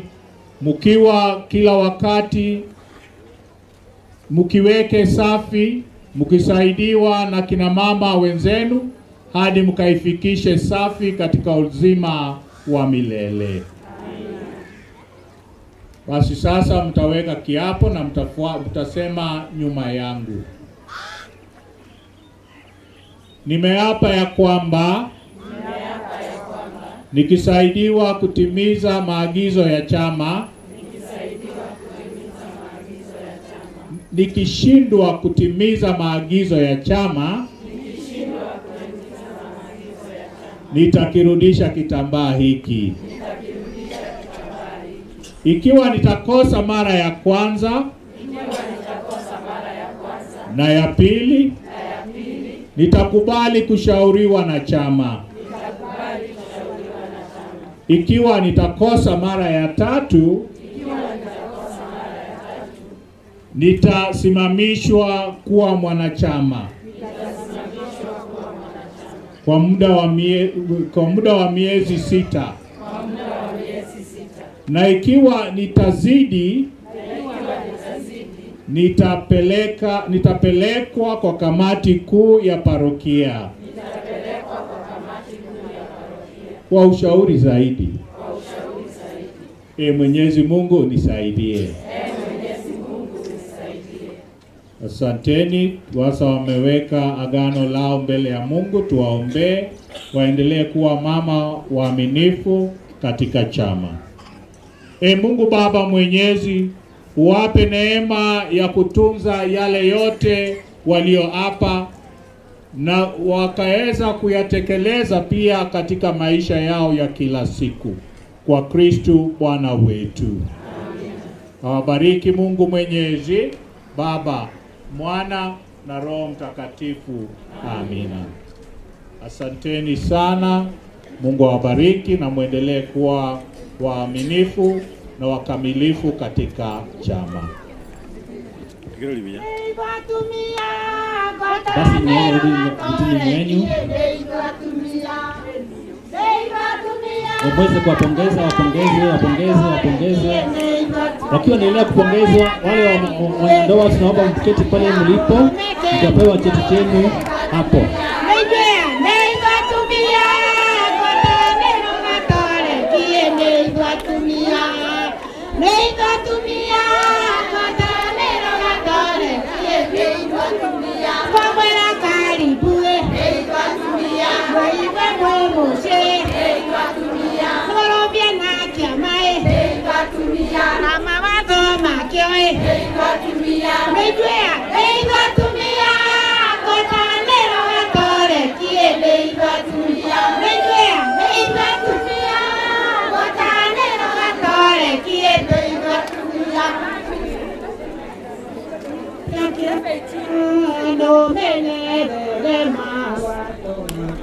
mkiwa kila wakati mkiweke safi, mkisaidiwa na kina mama wenzenu hadi mkaifikishe safi katika uzima wa milele. Basi sasa mtaweka kiapo na mtafua, mtasema nyuma yangu. Nimeapa ya kwamba nikisaidiwa kutimiza maagizo ya chama, nikishindwa kutimiza maagizo ya chama, nitakirudisha kitambaa hiki. Ikiwa nitakosa mara ya kwanza na ya pili, nitakubali kushauriwa na chama. Ikiwa nitakosa mara ya tatu, nitasimamishwa kuwa mwanachama. Kwa muda wa mie, kwa muda wa miezi sita. Na ikiwa nitazidi nitapeleka nitapelekwa kwa kamati kuu ya parokia kwa ushauri zaidi. E Mwenyezi Mungu nisaidie. Asanteni. Wasa wameweka agano lao mbele ya Mungu, tuwaombee waendelee kuwa mama waaminifu katika chama. E Mungu Baba Mwenyezi, uwape neema ya kutunza yale yote walioapa na wakaweza kuyatekeleza pia katika maisha yao ya kila siku kwa Kristu Bwana wetu. Awabariki Mungu Mwenyezi, Baba, Mwana na Roho Mtakatifu. Amina. Asanteni sana. Mungu awabariki na mwendelee kuwa waaminifu na wakamilifu katika chama. Basi mnaona vitini wenyu waweze kuwapongeza, wapongeze, wapongeze, wapongeze. Wakiwa wanaendelea kupongezwa, wale wa- ndoa, tunaomba mketi pale mlipo, mtapewa cheti chenu hapo. Mama wazo Venga tu mia! Mejwe Lengo tumia Kota nero watore kie Lengo è? Mejwe Lengo tumia Kota nero watore kie Lengo tumia Yakia Ndo mene Dele mawatona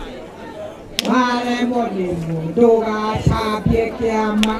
Wale mwode mwodoga Sabye kiama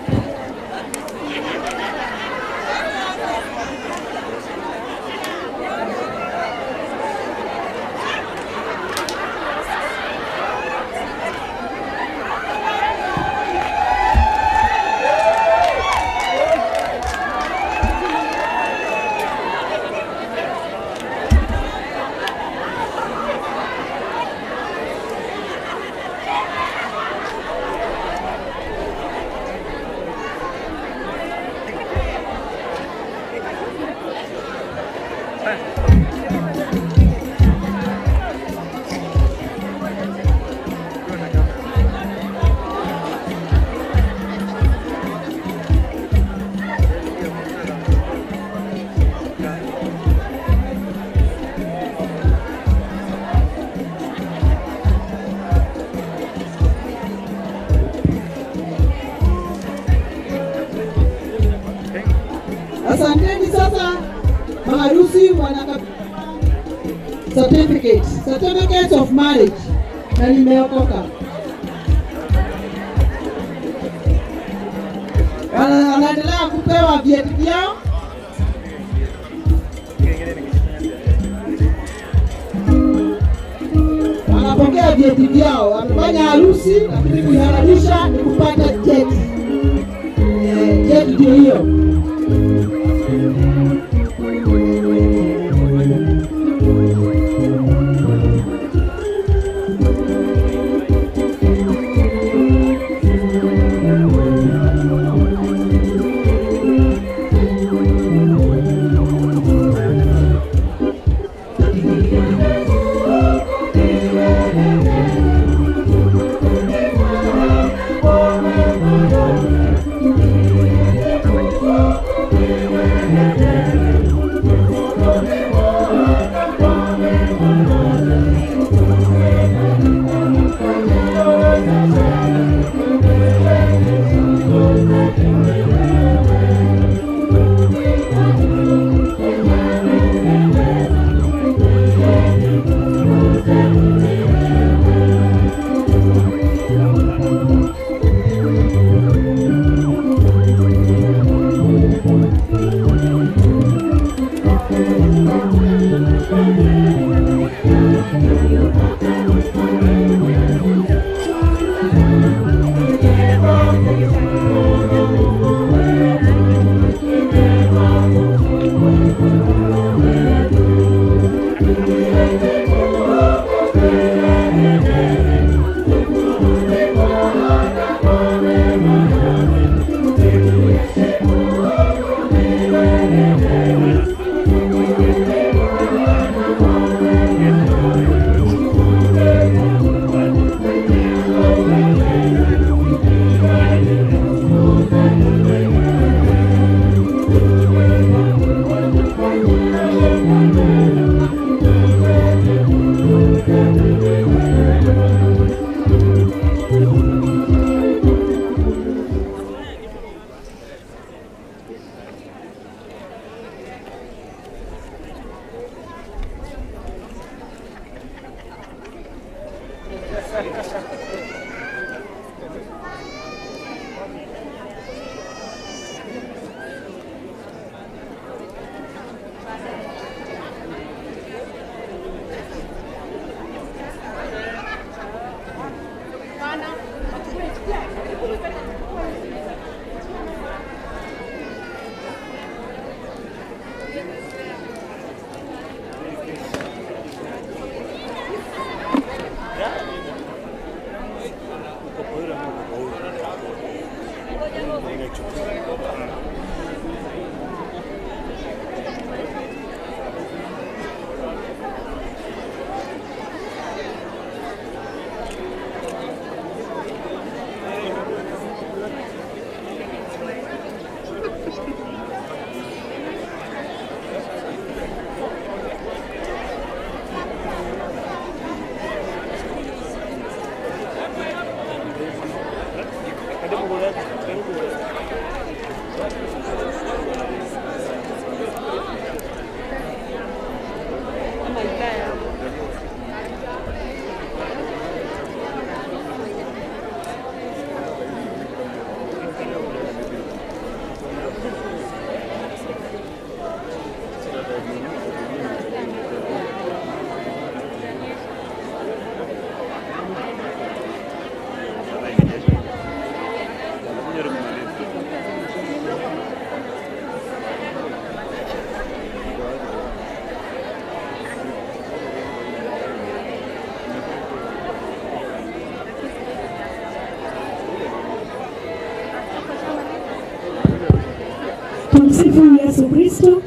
Tumsifu Yesu Kristo.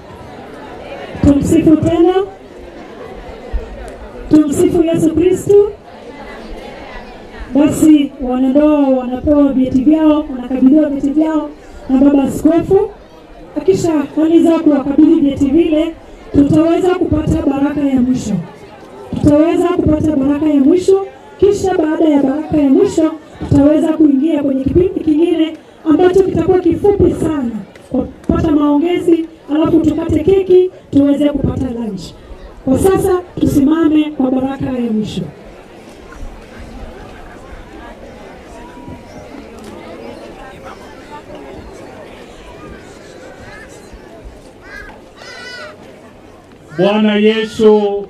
Tumsifu tena. Tumsifu Yesu Kristo. Basi wanandoa wanapewa vyeti vyao, wanakabidhiwa vyeti vyao na baba askofu, akisha maliza kuwakabidhi vyeti vile sasa tusimame kwa baraka ya mwisho. Bwana Yesu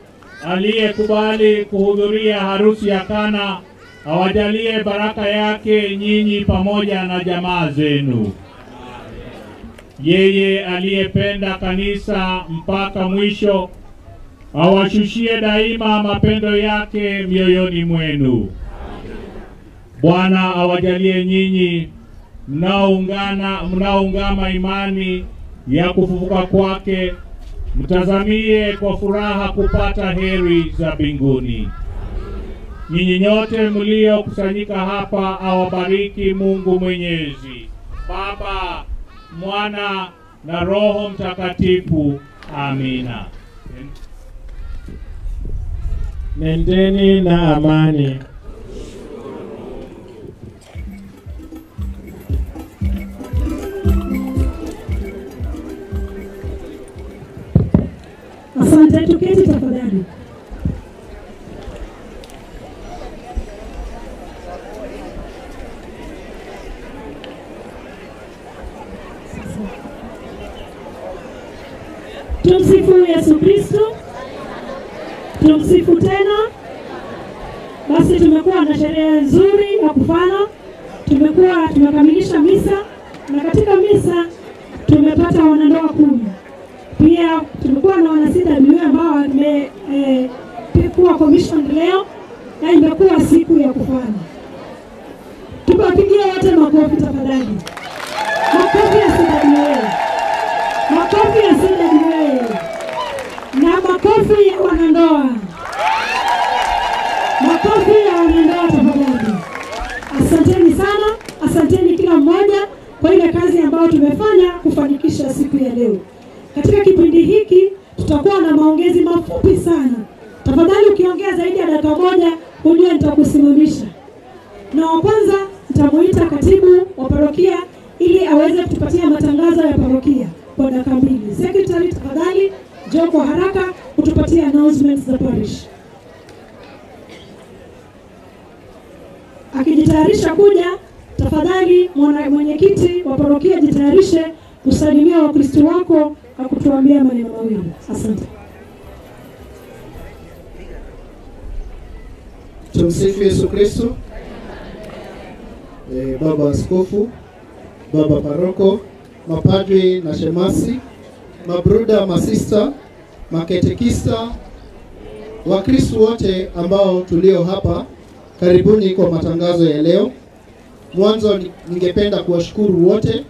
aliyekubali kuhudhuria harusi ya Kana awajalie baraka yake nyinyi pamoja na jamaa zenu. Yeye aliyependa kanisa mpaka mwisho awashushie daima mapendo yake mioyoni mwenu. Bwana awajalie nyinyi mnaoungana mnaoungama imani ya kufufuka kwake mtazamie kwa furaha kupata heri za mbinguni. Nyinyi nyote mliokusanyika hapa, awabariki Mungu Mwenyezi, Baba, Mwana na Roho Mtakatifu. Amina. Nendeni na amani. Asante, tuketi tafadhali. Tumsifu Yesu Kristo. Tumsifu tena. Basi tumekuwa na sherehe nzuri ya kufana, tumekuwa tumekamilisha misa, na katika misa tumepata wanandoa kumi. Pia tumekuwa na miwe ambao wamekuwa commission leo, na imekuwa siku ya kufana. Tukawapigia wote makofi tafadhali, makofi ya makofi ya na makofi ya wanandoa, makofi ya wanandoa tafadhali. Asanteni sana, asanteni kila mmoja kwa ile kazi ambayo tumefanya kufanikisha siku ya leo. Katika kipindi hiki tutakuwa na maongezi mafupi sana. Tafadhali ukiongea zaidi ya dakika moja, ujue nitakusimamisha. Na wa kwanza nitamuita katibu wa parokia ili aweze kutupatia matangazo ya parokia kwa dakika mbili. Sekretari tafadhali njoo kwa haraka kutupatia announcements za parish. Akijitayarisha kuja, tafadhali mwenyekiti wa parokia jitayarishe kusalimia Wakristo wako na kutuambia maneno mawili. Asante. Tumsifu Yesu Kristo. Eh, baba askofu, baba paroko, mapadri na shemasi, mabruda, masista, maketekista, Wakristo wote ambao tulio hapa, karibuni kwa matangazo ya leo. Mwanzo ni- ningependa kuwashukuru wote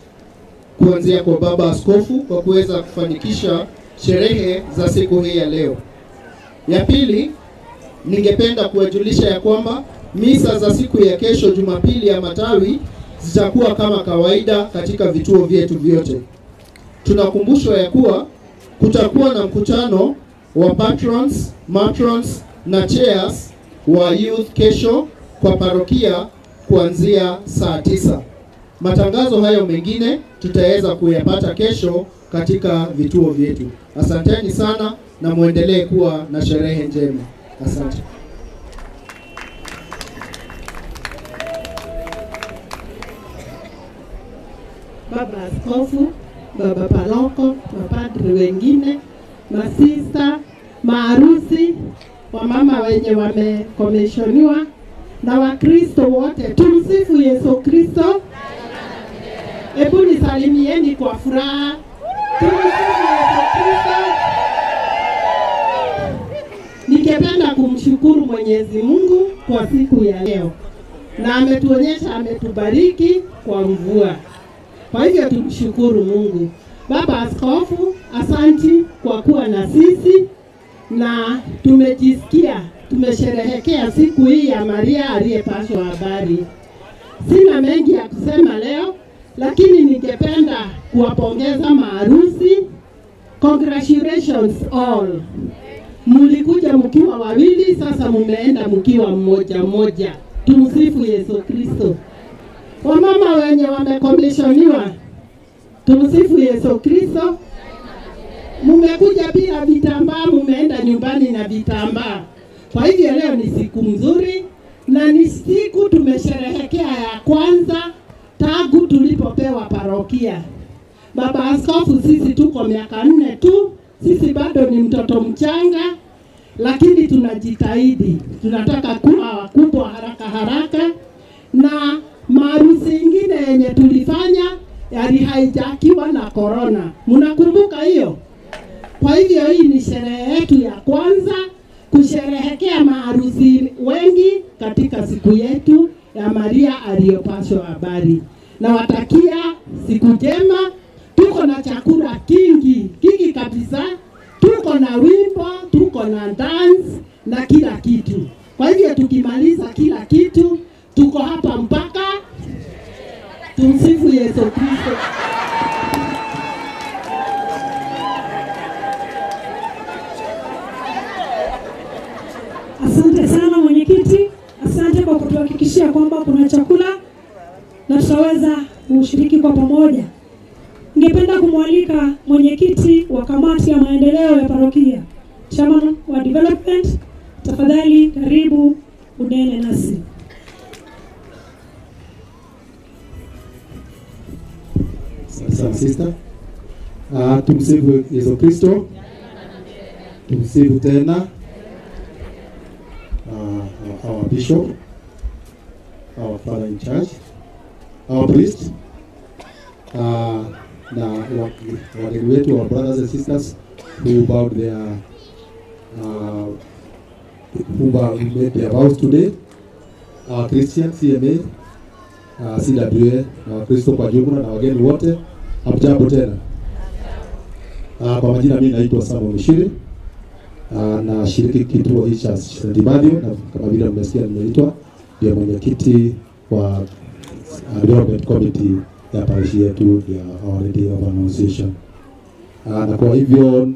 kuanzia kwa baba askofu kwa kuweza kufanikisha sherehe za siku hii ya leo. Ya pili, ningependa kuwajulisha ya kwamba misa za siku ya kesho Jumapili ya matawi zitakuwa kama kawaida katika vituo vyetu vyote. Tunakumbushwa ya kuwa kutakuwa na mkutano wa patrons, matrons na chairs wa youth kesho kwa parokia kuanzia saa tisa. Matangazo hayo mengine tutaweza kuyapata kesho katika vituo vyetu. Asanteni sana na muendelee kuwa na sherehe njema. Asante. baba askofu, baba paloko, mapadri wengine, masista, maarusi, wamama wenye wamekomishoniwa na Wakristo wote. Tumsifu Yesu Kristo. Hebu nisalimieni kwa furaha. Tumsifu Yesu Kristo. Ningependa kumshukuru Mwenyezi Mungu kwa siku ya leo, na ametuonyesha, ametubariki kwa mvua. Kwa hivyo tumshukuru Mungu. Baba Askofu, asanti kwa kuwa na sisi na tumejisikia tumesherehekea siku hii ya Maria aliyepashwa habari. Sina mengi ya kusema leo, lakini ningependa kuwapongeza maarusi. Congratulations all. Mulikuja mkiwa wawili, sasa mumeenda mkiwa mmoja mmoja. Tumsifu Yesu Kristo. Wamama wenye wamekomishoniwa, tumsifu Yesu Kristo. Mumekuja bila vitambaa, mumeenda nyumbani na vitambaa. Kwa hivyo leo ni siku nzuri na ni siku tumesherehekea ya kwanza tangu tulipopewa parokia. Baba Askofu, sisi tuko miaka nne tu, sisi bado ni mtoto mchanga, lakini tunajitahidi, tunataka kuwa wakubwa haraka haraka, na maarusi ingine yenye tulifanya yali haijakiwa na korona. Mnakumbuka hiyo? Kwa hivyo hii ni sherehe yetu ya kwanza kusherehekea maarusi wengi katika siku yetu ya Maria aliyopashwa habari. Nawatakia siku njema. Tuko na chakula kingi kingi kabisa, tuko na wimbo, tuko na dance na kila kitu. Kwa hivyo tukimaliza kila kitu, tuko hapa tumsifu Yesu Kristo. Asante sana mwenyekiti, asante kwa kutuhakikishia kwamba kuna chakula na tutaweza kushiriki kwa pamoja. Ningependa kumwalika mwenyekiti wa kamati ya maendeleo ya parokia, chairman wa development, tafadhali karibu unene nasi. Asante sister. Uh, tumsifu Yesu Kristo. Tumsifu tena uh, our bishop, our father in charge, our priest, uh, na wa- wetu, our brothers and sisters who bowed their uh, who made their vows today, our Christian CMA, uh, CWA na Wakristo kwa jumla na wageni wote, hamjambo tena. Uh, kwa majina mimi naitwa Sabo Mshiri. Uh, na shiriki kituo hii cha. Matthew na kama vile mmesikia nimeitwa ndio mwenyekiti wa uh, committee ya parishi yetu ya Our Lady of Annunciation. Uh, na kwa hivyo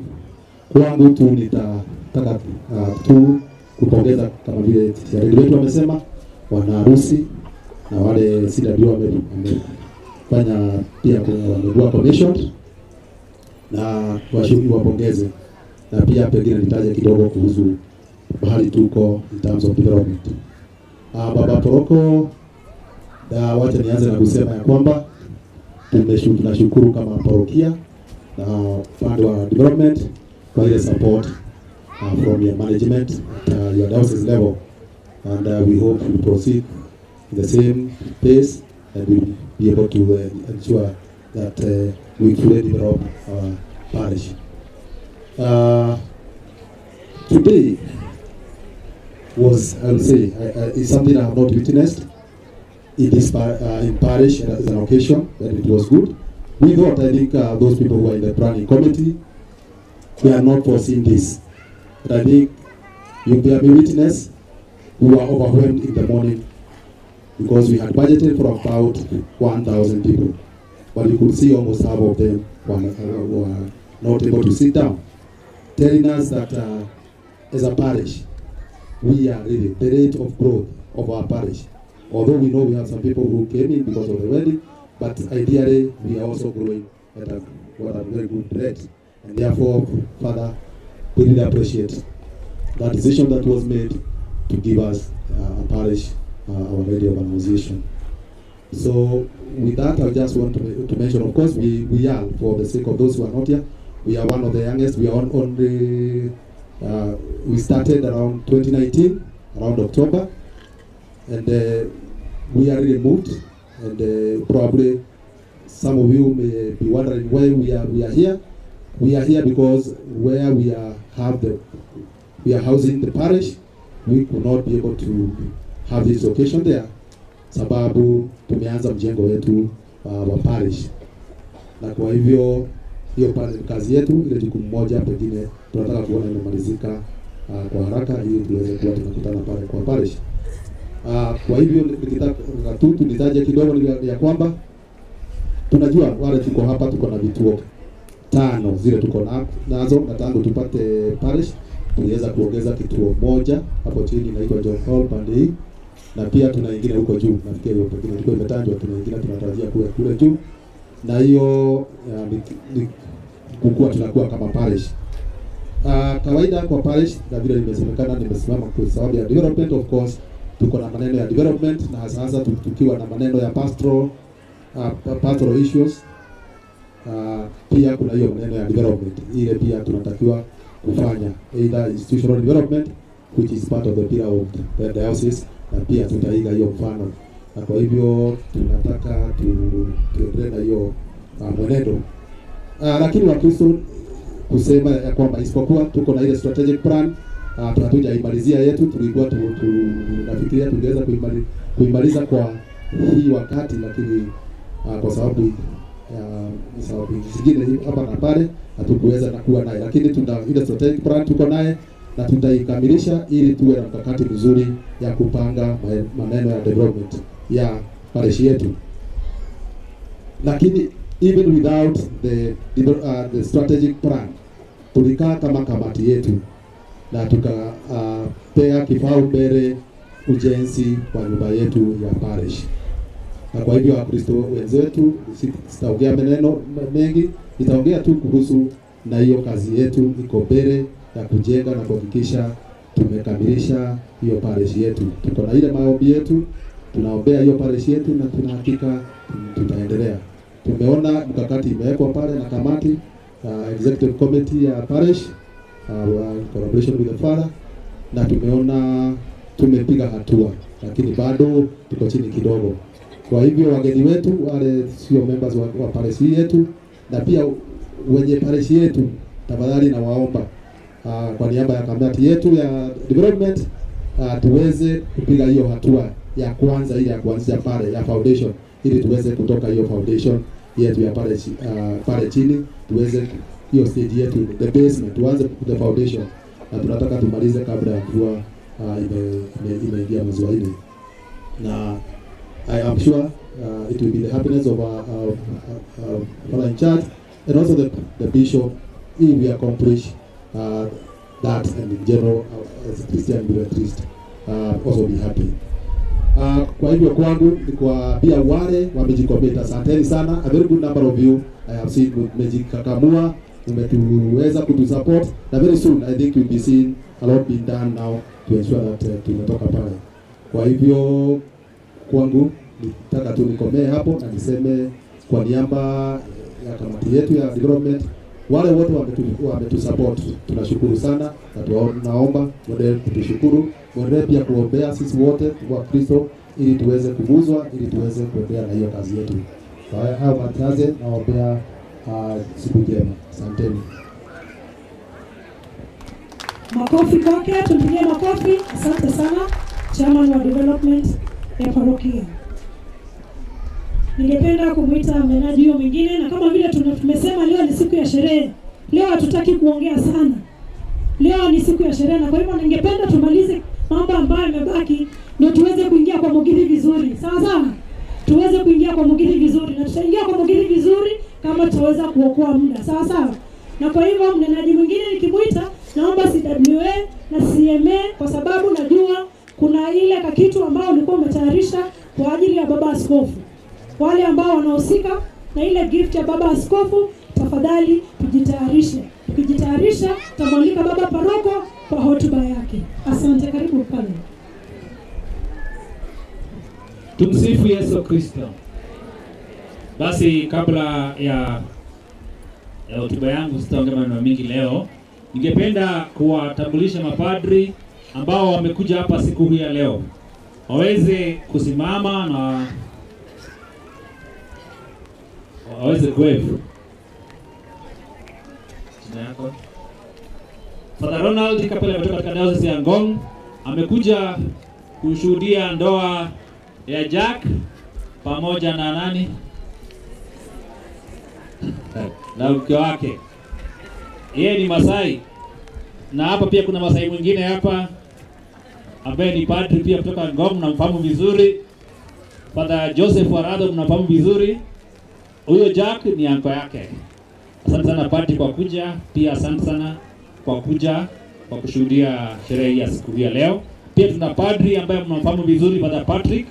kwangu tu nitataka uh, tu kupongeza kama vile wetu wamesema wana harusi na wale CW wame- wamefanya pia wamekuwa commission na washu- wapongeze na pia pengine nitaje kidogo kuhusu mahali tuko in terms of development. Uh, Baba Poroko, na wacha nianze na kusema ya kwamba tunashukuru kama parokia na upande wa development kwa ile support uh, from your management at uh, your diocese level and uh, we hope you proceed in the same pace and we'll be able to ensure that uh, we fully develop our parish. Uh, today was, I will say, is something I have not witnessed in this par, uh, in parish as an occasion, but it was good. We thought, I think, those people who are in the planning committee, we are not foreseeing this. But I think you bear me witness, we were overwhelmed in the morning because we had budgeted for about 1,000 people. But you could see almost half of them were, were not able to sit down, telling us that uh, as a parish, we are really the rate of growth of our parish. Although we know we have some people who came in because of the wedding, but ideally we are also growing at a, what a very good rate. And therefore, Father, we really appreciate that decision that was made to give us uh, a parish, uh, of Annunciation. So with that, I just want to, to mention, of course, we, we are, for the sake of those who are not here, we are one of the youngest. We are on, on the, uh, we started around 2019, around October, and uh, we are really moved. And uh, probably some of you may be wondering why we are we are here. We are here because where we are have the we are housing the parish, we could not be able to have his location there sababu tumeanza mjengo wetu uh, wa parish, na kwa hivyo hiyo pale kazi yetu. Ile jukumu moja pengine tunataka kuona imemalizika uh, kwa haraka ili tuweze kuwa tunakutana pale kwa parish. Uh, kwa hivyo nikitaka tu tunitaje kidogo ni ya kwamba tunajua wale tuko hapa tuko na vituo tano zile tuko na, nazo na tangu tupate parish tuliweza kuongeza kituo moja hapo chini inaitwa John Hall pande hii na pia tuna ingine huko juu nafikiri hiyo pengine ilikuwa imetajwa tuna ingine tunatarajia kuwa kule juu na hiyo kukua tunakuwa kama parish. Uh, kawaida kwa parish na vile nimesemekana, nimesimama kwa sababu ya development. Of course tuko na maneno ya development na hasa hasa tu- tukiwa na maneno ya pastoral uh, pastoral issues uh, pia kuna hiyo maneno ya development ile pia tunatakiwa kufanya either institutional development which is part of the pillar of the diocese na pia tutaiga hiyo mfano. Na kwa hivyo tunataka tu, tuendelee na hiyo uh, mwenendo. Uh, lakini wakristo kusema ya kwamba isipokuwa tuko na ile strategic plan uh, hatujaimalizia yetu tulikuwa tu, tu, nafikiria tungeweza kuimali, kuimaliza kwa hii wakati lakini uh, kwa sababu uh, sababu zingine hapa na pale hatukuweza na kuwa naye, lakini tuna ile strategic plan tuko naye na tutaikamilisha ili tuwe na mkakati mzuri ya kupanga maneno ya development ya parish yetu, lakini even without the, uh, the strategic plan tulikaa kama kamati yetu na tukapea uh, kipaumbele ujenzi wa nyumba yetu ya parish. Na kwa hivyo Wakristo wenzetu, sitaongea maneno mengi, nitaongea tu kuhusu na hiyo kazi yetu iko mbele ya kujenga na kuhakikisha tumekamilisha hiyo parish yetu. Tuko na ile maombi yetu, tunaombea hiyo parish yetu na tuna hakika tutaendelea. Tumeona mkakati imewekwa pale na kamati uh, executive committee ya parish uh, collaboration with the father na tumeona tumepiga hatua, lakini bado tuko chini kidogo. Kwa hivyo wageni wetu wale sio members wa, wa parish yetu na pia wenye parish yetu, tafadhali nawaomba uh, kwa niaba ya kamati yetu ya development uh, tuweze kupiga hiyo hatua ya kwanza ile ya kuanzia pale ya foundation, ili tuweze kutoka hiyo foundation yetu ya pale uh, pale chini tuweze hiyo stage yetu the basement, tuanze the foundation. Na tunataka tumalize kabla ya mvua uh, ime- ime- imeingia mwezi wa nne na I am sure uh, it will be the happiness of our, our, our, our in charge and also the, the bishop if we accomplish that and in general uh, as a Christian uh, also be happy. Uh, kwa hivyo kwangu ni kuwaambia wale wamejikomita, asanteni sana. A very good number of you I have seen mmejikakamua, umetuweza kutusupport na very soon I think you'll be seeing a lot being done now to ensure that uh, tumetoka pale. Kwa hivyo kwangu nitaka tu nikomee hapo na niseme kwa niaba ya kamati yetu ya development, wale wote wametu- wametusupport tunashukuru sana, na tunaomba mwendelee kutushukuru, mwendelee pia kuombea sisi wote wa Kristo ili tuweze kuguzwa, ili tuweze kuendelea na hiyo kazi yetu. Kwa hayo machache naombea uh, siku njema, asanteni. Makofi kwake, tumpigie makofi. Asante sana chairman wa development ya parokia. Ningependa kumwita mnenaji huyo mwingine, na kama vile tumesema leo ni siku ya sherehe, leo hatutaki kuongea sana. Leo ni siku ya sherehe, na kwa hivyo ningependa tumalize mambo ambayo yamebaki, ndio tuweze kuingia kwa Mugithi vizuri, sawa sawa, tuweze kuingia kwa Mugithi vizuri, na tutaingia kwa Mugithi vizuri kama tutaweza kuokoa muda, sawa sawa. Na kwa hivyo mnenaji mwingine nikimwita, naomba CWA na CMA, kwa sababu najua kuna ile kakitu ambayo ulikuwa umetayarisha kwa ajili ya baba askofu. Wale ambao wanahusika na ile gift ya baba askofu, tafadhali tujitayarishe. Tukijitayarisha, tutamwalika baba paroko kwa hotuba yake. Asante, karibu pale. Tumsifu Yesu Kristo. Basi kabla ya ya hotuba yangu, sitaongea maneno mingi leo. Ningependa kuwatambulisha mapadri ambao wamekuja hapa siku hii ya leo, waweze kusimama na waweze kuwepo. Jina yako? Father Ronald Kapele ametoka katika diocese ya Ngong, amekuja kushuhudia ndoa ya Jack pamoja na nani na mke wake. Yeye ni Masai na hapa pia kuna Masai mwingine hapa ambaye ni padri pia kutoka Ngong, mnamfahamu vizuri. Father Joseph Warado mnafahamu vizuri. Huyo Jack ni anko yake. Asante sana Pati kwa kuja, pia asante sana kwa kuja kwa kushuhudia sherehe ya siku ya leo. Pia tuna padri ambaye mnamfahamu vizuri, Father Patrick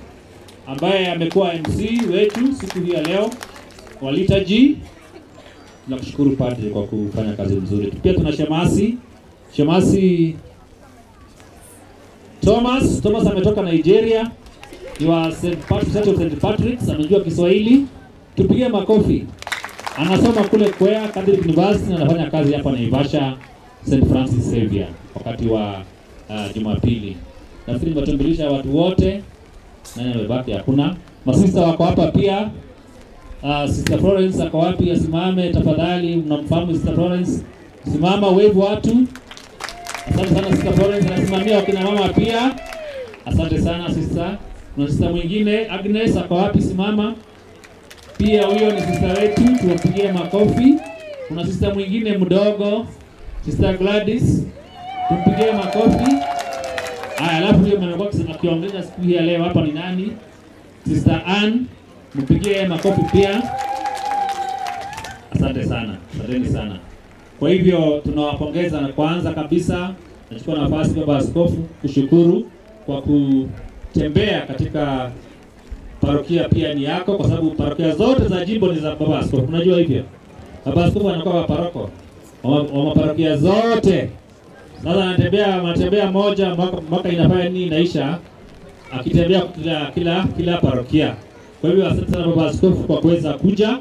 ambaye amekuwa MC wetu siku hii ya leo wa liturgy Tunakushukuru padri kwa kufanya kazi nzuri. Pia tuna shemasi shemasi Thomas. Thomas ametoka Nigeria, ni wa St. Of St. Patrick's, amejua Kiswahili. Tupigie makofi. Anasoma kule Kwea Catholic University na anafanya kazi hapa Naivasha St. Francis Xavier wakati wa uh, Jumapili. Nafikiri nimetambulisha watu wote. Nani amebaki? Hakuna. Masista wako hapa pia. Uh, Sister Florence ako wapi? Asimame tafadhali. Mnamfahamu Sister Florence? Simama wave watu. Asante sana Sister Florence, anasimamia wakina mama pia. Asante sana sister. Kuna sister mwingine Agnes ako wapi? Simama. Pia huyo ni sister wetu, tuwapigie makofi. Kuna sister mwingine mdogo, Sister Gladys, tumpigie makofi. Aya, alafu huyo amekuwa akiongeza siku hii ya leo hapa ni nani? Sister Ann, mpigie makofi pia. Asante sana, asanteni sana. Kwa hivyo tunawapongeza, na kwanza kabisa nachukua nafasi baba askofu kushukuru kwa kutembea katika parokia pia ni yako, kwa sababu parokia zote za jimbo ni za baba askofu. Unajua hivyo, baba askofu anakuwa wa paroko wa maparokia zote. Sasa anatembea matembea moja mwaka, inafanya nini inaisha, akitembea kila kila kila parokia. Kwa hivyo asante sana baba askofu kwa kuweza kuja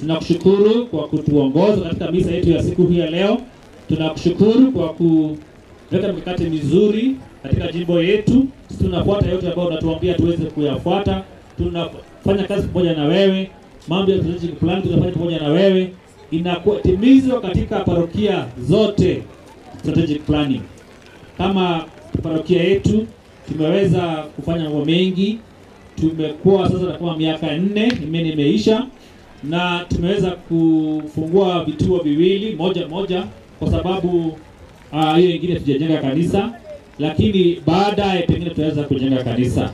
Tunakushukuru kwa kutuongoza katika misa yetu ya siku hii ya leo. Tunakushukuru kwa kuweka mikakati mizuri katika jimbo yetu. Sisi tunafuata yote ambayo unatuambia tuweze kuyafuata. Tunafanya kazi pamoja na wewe, mambo ya strategic plan tunafanya pamoja na wewe, inatimizwa katika parokia zote strategic planning. Kama parokia yetu tumeweza kufanya mambo mengi, tumekuwa sasa kama miaka nne mimi nimeisha, na tumeweza kufungua vituo viwili moja moja, kwa sababu hiyo uh, ingine tujajenga kanisa, lakini baadaye pengine tunaweza kujenga kanisa.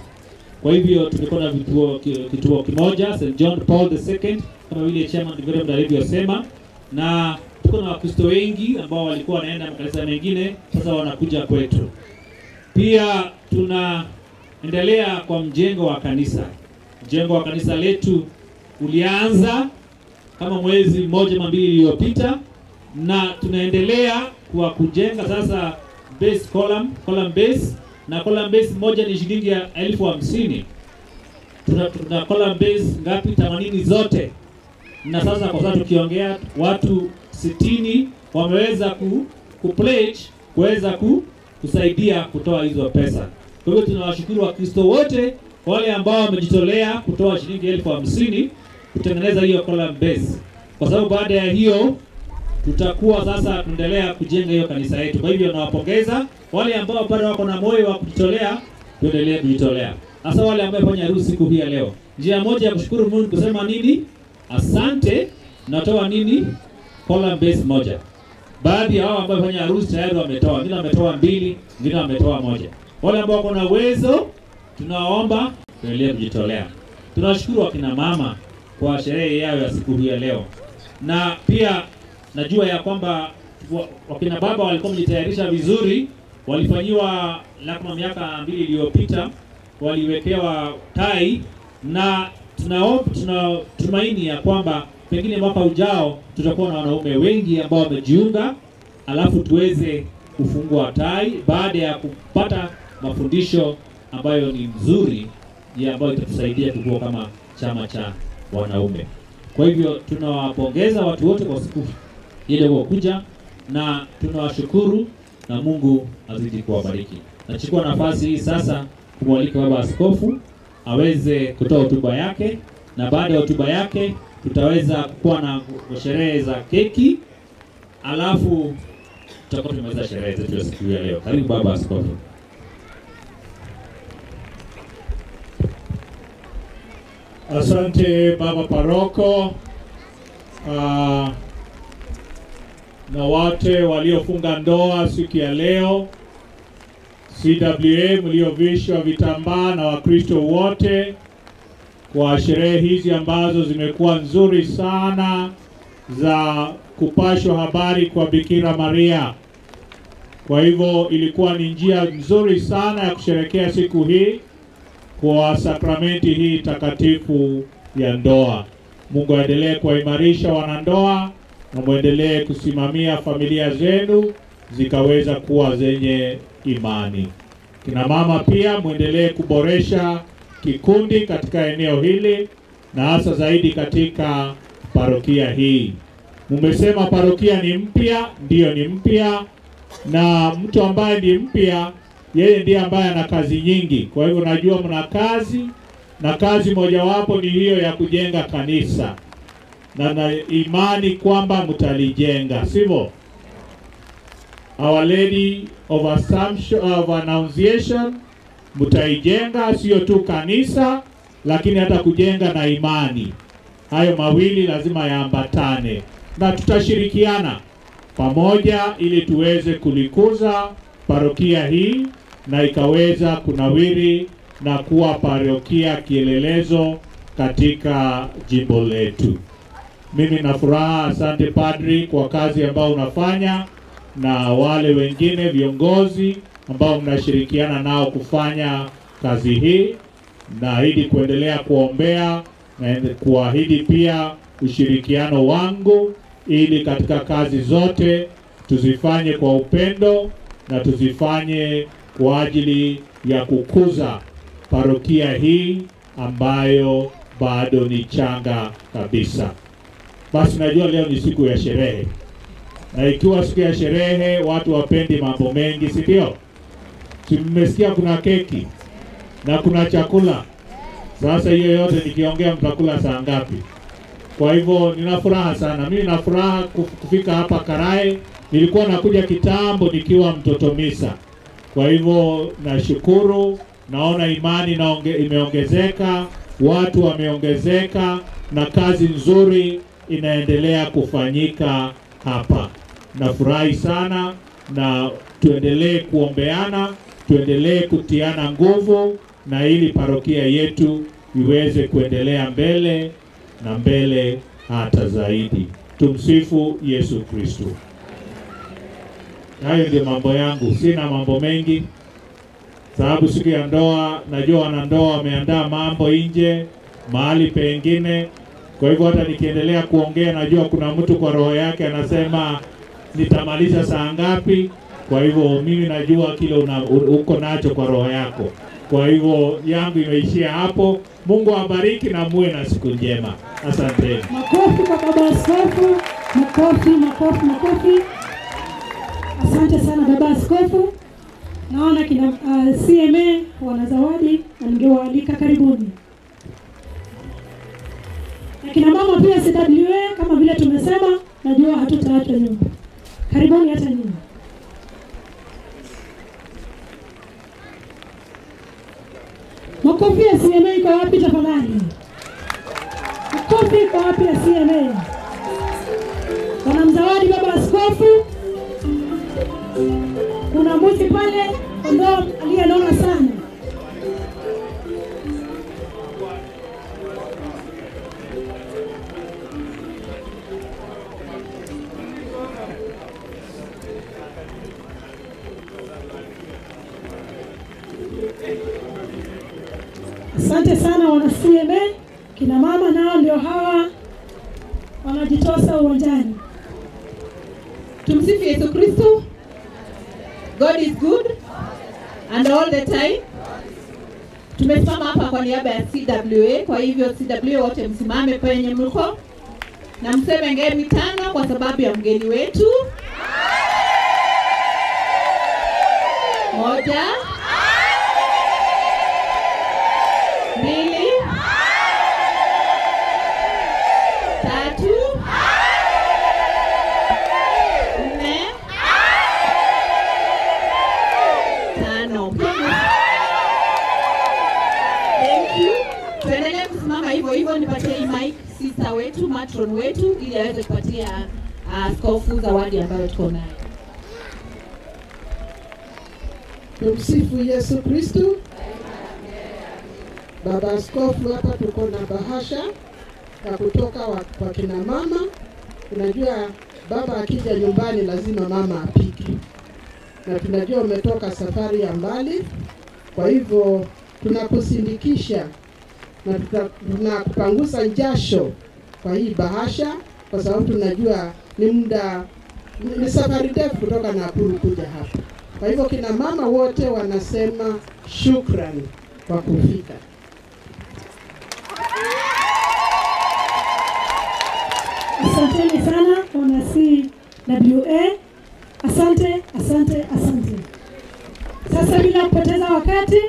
Kwa hivyo tumekuwa na vituo, kituo kimoja St John Paul II kama vile chairman Reverend alivyosema, na tuko na Wakristo wengi ambao walikuwa wanaenda makanisa mengine, sasa wanakuja kwetu. Pia tunaendelea kwa mjengo wa kanisa. Mjengo wa kanisa letu ulianza kama mwezi mmoja ama mbili iliyopita, na tunaendelea kwa kujenga sasa base column, column base na column base moja ni shilingi ya elfu hamsini. Tuna, tuna column base ngapi? 80 zote, na sasa kwa sasa tukiongea watu sitini wameweza ku, ku pledge kuweza ku, kusaidia kutoa hizo pesa. Kwa hivyo tunawashukuru Wakristo wote wale ambao wamejitolea kutoa shilingi elfu hamsini kutengeneza hiyo column base, kwa sababu baada ya hiyo tutakuwa sasa tunaendelea kujenga hiyo kanisa yetu. Kwa hivyo nawapongeza wale ambao bado wako na moyo wa kujitolea, tuendelee kujitolea, hasa wale ambao wamefanya harusi siku hii ya leo. Njia moja ya kushukuru Mungu kusema nini? Asante. Natoa nini? Column base moja. Baadhi ya hao ambao wamefanya harusi tayari wametoa, wengine wametoa mbili, wengine wametoa moja. Wale ambao wako na uwezo, tunawaomba tuendelee kujitolea. Tunawashukuru wakina mama kwa sherehe yao ya siku hii ya leo, na pia najua ya kwamba wa- wakina baba walikuwa wamejitayarisha vizuri, walifanyiwa lakma miaka mbili iliyopita, waliwekewa tai. Na tunaomba tunatumaini ya kwamba pengine mwaka ujao tutakuwa na wanaume wengi ambao wamejiunga, alafu tuweze kufungua tai baada ya kupata mafundisho ambayo ni mzuri ya ambayo itatusaidia kukua kama chama cha wanaume. Kwa hivyo tunawapongeza watu wote kwa siku ile kuja na tunawashukuru na Mungu azidi kuwabariki. Nachukua nafasi hii sasa kumwalika baba askofu aweze kutoa hotuba yake, na baada ya hotuba yake tutaweza kuwa na sherehe za keki, alafu tutakuwa tumemaliza sherehe zetu ya siku ya leo. Karibu baba askofu. Asante baba paroko uh, na wote waliofunga ndoa siku ya leo, CWA mliovishwa vitambaa na Wakristo wote kwa sherehe hizi ambazo zimekuwa nzuri sana za kupashwa habari kwa Bikira Maria. Kwa hivyo ilikuwa ni njia nzuri sana ya kusherekea siku hii kwa sakramenti hii takatifu ya ndoa. Mungu aendelee kuwaimarisha wanandoa na mwendelee kusimamia familia zenu zikaweza kuwa zenye imani. Kina mama pia mwendelee kuboresha kikundi katika eneo hili na hasa zaidi katika parokia hii. Mumesema parokia ni mpya, ndiyo ni mpya, na mtu ambaye ni mpya yeye ndiye ambaye ana kazi nyingi. Kwa hivyo najua mna kazi, na kazi mojawapo ni hiyo ya kujenga kanisa, na na imani kwamba mtalijenga, sivyo? Our Lady of Assumption, of Annunciation mtaijenga, sio tu kanisa, lakini hata kujenga na imani. Hayo mawili lazima yaambatane, na tutashirikiana pamoja ili tuweze kulikuza parokia hii na ikaweza kunawiri na kuwa parokia kielelezo katika jimbo letu. Mimi na furaha, asante padri kwa kazi ambayo unafanya na wale wengine viongozi ambao mnashirikiana nao kufanya kazi hii. Naahidi kuendelea kuombea na kuahidi pia ushirikiano wangu ili katika kazi zote tuzifanye kwa upendo na tuzifanye kwa ajili ya kukuza parokia hii ambayo bado ni changa kabisa. Basi najua leo ni siku ya sherehe, na ikiwa siku ya sherehe watu wapendi mambo mengi, si ndio? Tumesikia kuna keki na kuna chakula. Sasa hiyo yote nikiongea, mtakula saa ngapi? Kwa hivyo nina furaha sana, mimi nina furaha kufika hapa Karae. Nilikuwa nakuja kitambo nikiwa mtoto misa. Kwa hivyo nashukuru, naona imani naonge, imeongezeka, watu wameongezeka na kazi nzuri inaendelea kufanyika hapa. Nafurahi sana na tuendelee kuombeana, tuendelee kutiana nguvu na ili parokia yetu iweze kuendelea mbele na mbele hata zaidi. Tumsifu Yesu Kristo. Hayo ndio mambo yangu, sina mambo mengi, sababu siku ya ndoa najua wanandoa wameandaa mambo nje mahali pengine. Kwa hivyo hata nikiendelea kuongea, najua kuna mtu kwa roho yake anasema nitamaliza saa ngapi. Kwa hivyo mimi najua kile uko nacho kwa roho yako. Kwa hivyo yangu imeishia hapo. Mungu awabariki na muwe na siku njema. Asanteni. Makofi kwa baba askofu, makofi, makofi, makofi. Asante sana baba askofu. Naona kina uh, CMA wana zawadi na ningewaalika karibuni. Na kina mama pia CWA kama vile tumesema, najua hatutaachwa nyuma. Karibuni hata nyuma. Makofi ya CMA kwa wapi tafadhali? Makofi kwa wapi ya CMA? Wanamzawadi baba askofu. Kuna mbuzi pale kondoo aliyenona sana. Wanajitosa uwanjani. Tumsifu Yesu Kristo. God is good and all the time. Tumesimama hapa kwa niaba ya CWA, kwa hivyo CWA wote msimame penye mko na mseme ngemi tano kwa sababu ya mgeni wetu. Moja, wetu matron wetu ili aweze kupatia ah, askofu zawadi ambayo tuko nayo. Tumsifu Yesu Kristu. Baba Askofu, hapa tuko na bahasha ya kutoka wa, kwa kina mama. Unajua baba akija nyumbani lazima mama apike, na tunajua umetoka safari ya mbali, kwa hivyo tunakusindikisha na tunakupangusa jasho kwa hii bahasha, kwa sababu tunajua ni muda ni safari ndefu kutoka Nakuru kuja hapa. Kwa hivyo kina mama wote wanasema shukrani kwa kufika. Asanteni sana wana CWA. Asante, asante, asante. Sasa bila kupoteza wakati,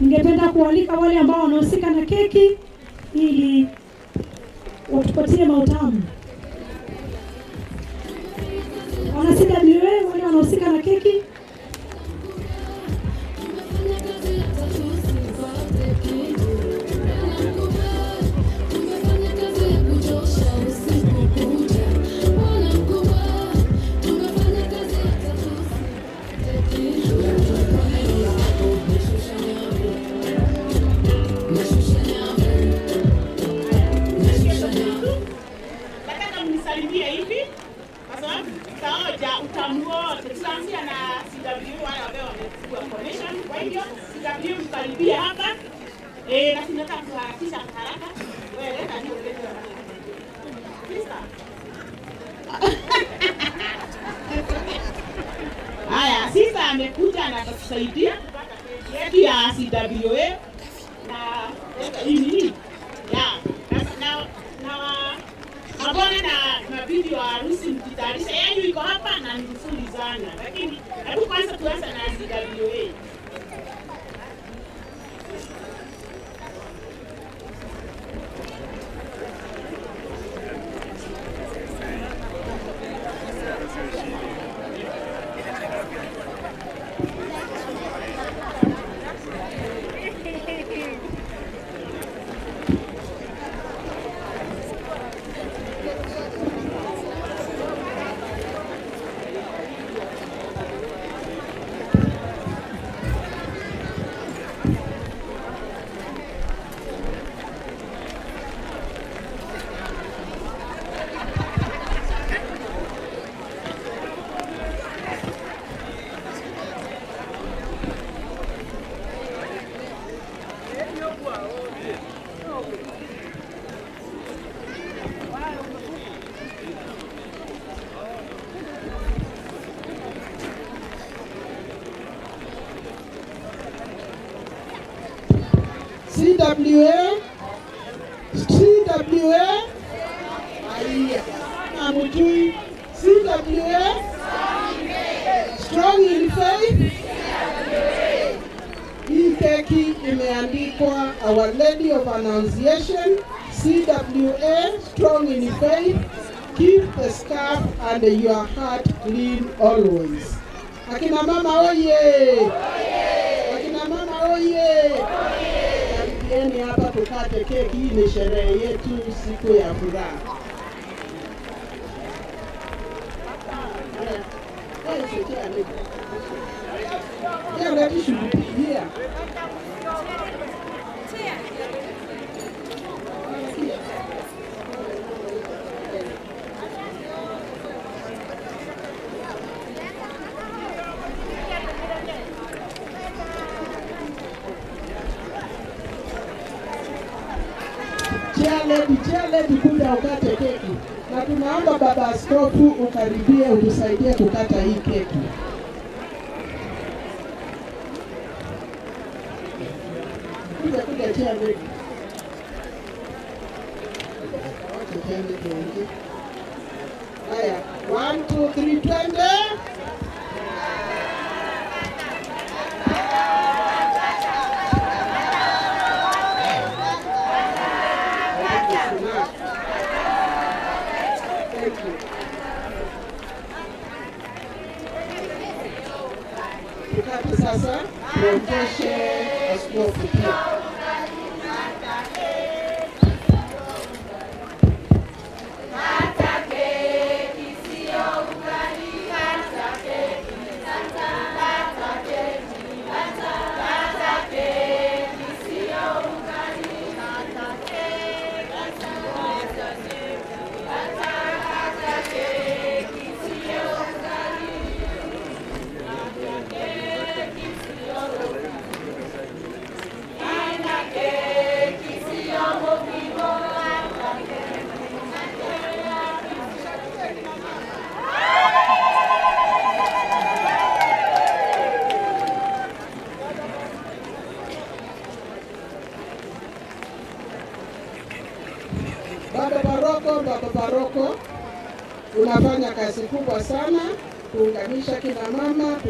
ningependa kualika wale ambao wanahusika na keki ili watupatie mautamu. Wana CWA, wale wanahusika na keki, CW mkaribie hapa eh, na tunataka kuharakisha haraka. Wewe leta. Krista. Haya, sisa amekuja na kutusaidia yetu ya CWA na nini? Ya, na na na mabwana na mabidi wa harusi mjitayarishe. Yenu iko hapa na ni nzuri sana, lakini hebu kwanza tuanze na. CWA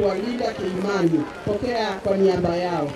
kuwalinda kiimani. Pokea kwa niaba yao.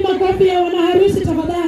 makofi ya wanaharusi tafadhali.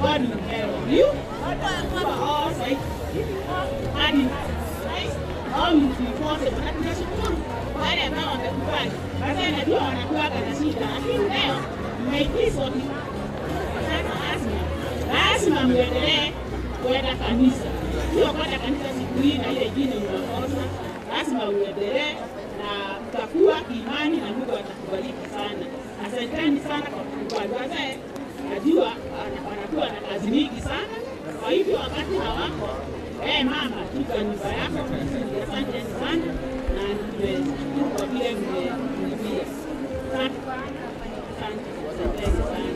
God will help you. For all sake, and in size, all lakini leo mmeikizwa lazima lazima mwendelee kwenda kanisa, sio kanisa siku hii na ile ingine. Lazima uendelee na mtakuwa imani na Mungu atakubariki sana. Asanteni sana kwa. Najua wana- wanakuwa na kazi mingi sana, kwa hivyo wakati hawako eh, mama tuka nyumba yako asante sana na nimeshukuru kwa vile mmeniambia. Asante asante, sana.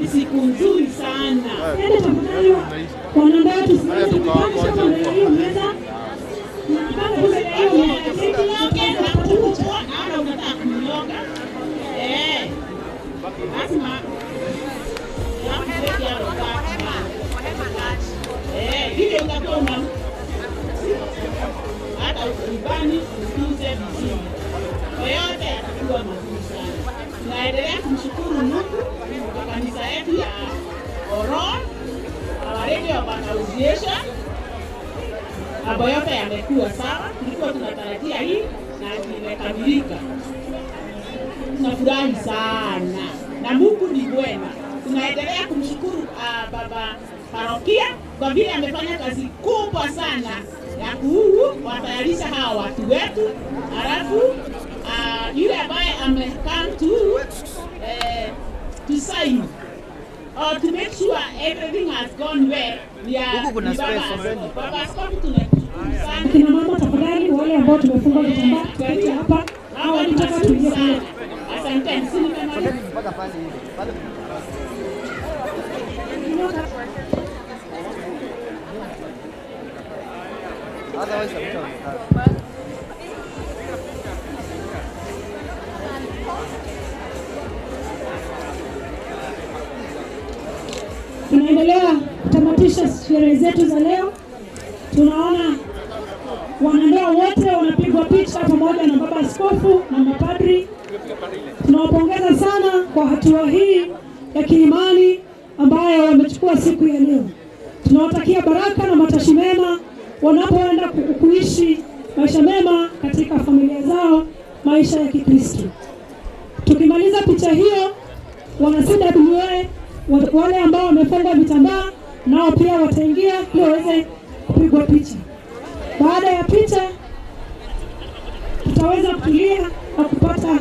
Ni siku nzuri sana. Nyumbani utunze vizuri. Kwa yote yatakuwa mazuri sana. Tunaendelea kumshukuru Mungu kwa kanisa yetu ya Oron, Awarege of Association mambo yote yamekuwa sawa, tulikuwa tunatarajia hii na imekamilika. Tunafurahi sana na Mungu ni mwema. Tunaendelea kumshukuru uh, baba parokia kwa vile amefanya kazi kubwa sana ya kuwatayarisha hawa watu wetu, halafu uh, yule ambaye amekam tu eh, to sign or to make sure everything has gone well ni baba askofu. sana. Kina mama tafadhali, wale ambao tumefunga vitambaa tuketi hapa, au walitaka tuingie kule. Asanteni, si nimemaliza. Tunaendelea kutamatisha sherehe zetu za leo. Tunaona wanandoa wote wanapigwa picha pamoja na baba askofu na mapadri. Tunawapongeza sana kwa hatua hii ya kiimani ambayo wamechukua siku ya leo. Tunawatakia baraka na matashi mema wanapoenda kuishi maisha mema katika familia zao, maisha ya Kikristo. Tukimaliza picha hiyo, wana CWA wa- wale ambao wamefunga vitambaa nao pia wataingia ili waweze kupigwa picha. Baada ya picha, tutaweza kutulia na kupata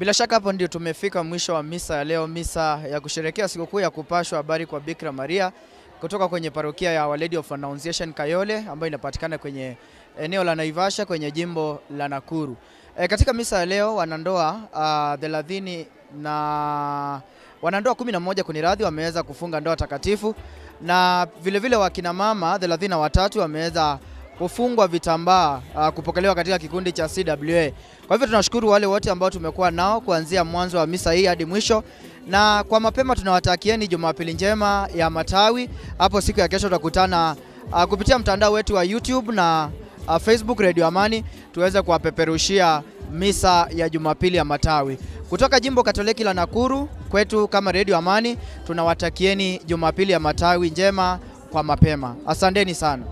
Bila shaka hapo ndio tumefika mwisho wa misa ya leo, misa ya kusherekea sikukuu ya kupashwa habari kwa Bikira Maria kutoka kwenye parokia ya Our Lady of Annunciation Kayole ambayo inapatikana kwenye eneo la Naivasha kwenye jimbo la Nakuru. E, katika misa ya leo wanandoa uh, thelathini na wanandoa kumi na moja kuniradhi wameweza kufunga ndoa takatifu na vilevile vile wakina mama thelathini na watatu wameweza kufungwa vitambaa uh, kupokelewa katika kikundi cha CWA. Kwa hivyo tunashukuru wale wote ambao tumekuwa nao kuanzia mwanzo wa misa hii hadi mwisho, na kwa mapema tunawatakieni Jumapili njema ya matawi. Hapo siku ya kesho tutakutana uh, kupitia mtandao wetu wa YouTube na uh, Facebook Radio Amani tuweze kuwapeperushia misa ya Jumapili ya matawi kutoka jimbo Katoliki la Nakuru. Kwetu kama Radio Amani tunawatakieni Jumapili ya matawi njema kwa mapema. Asanteni sana.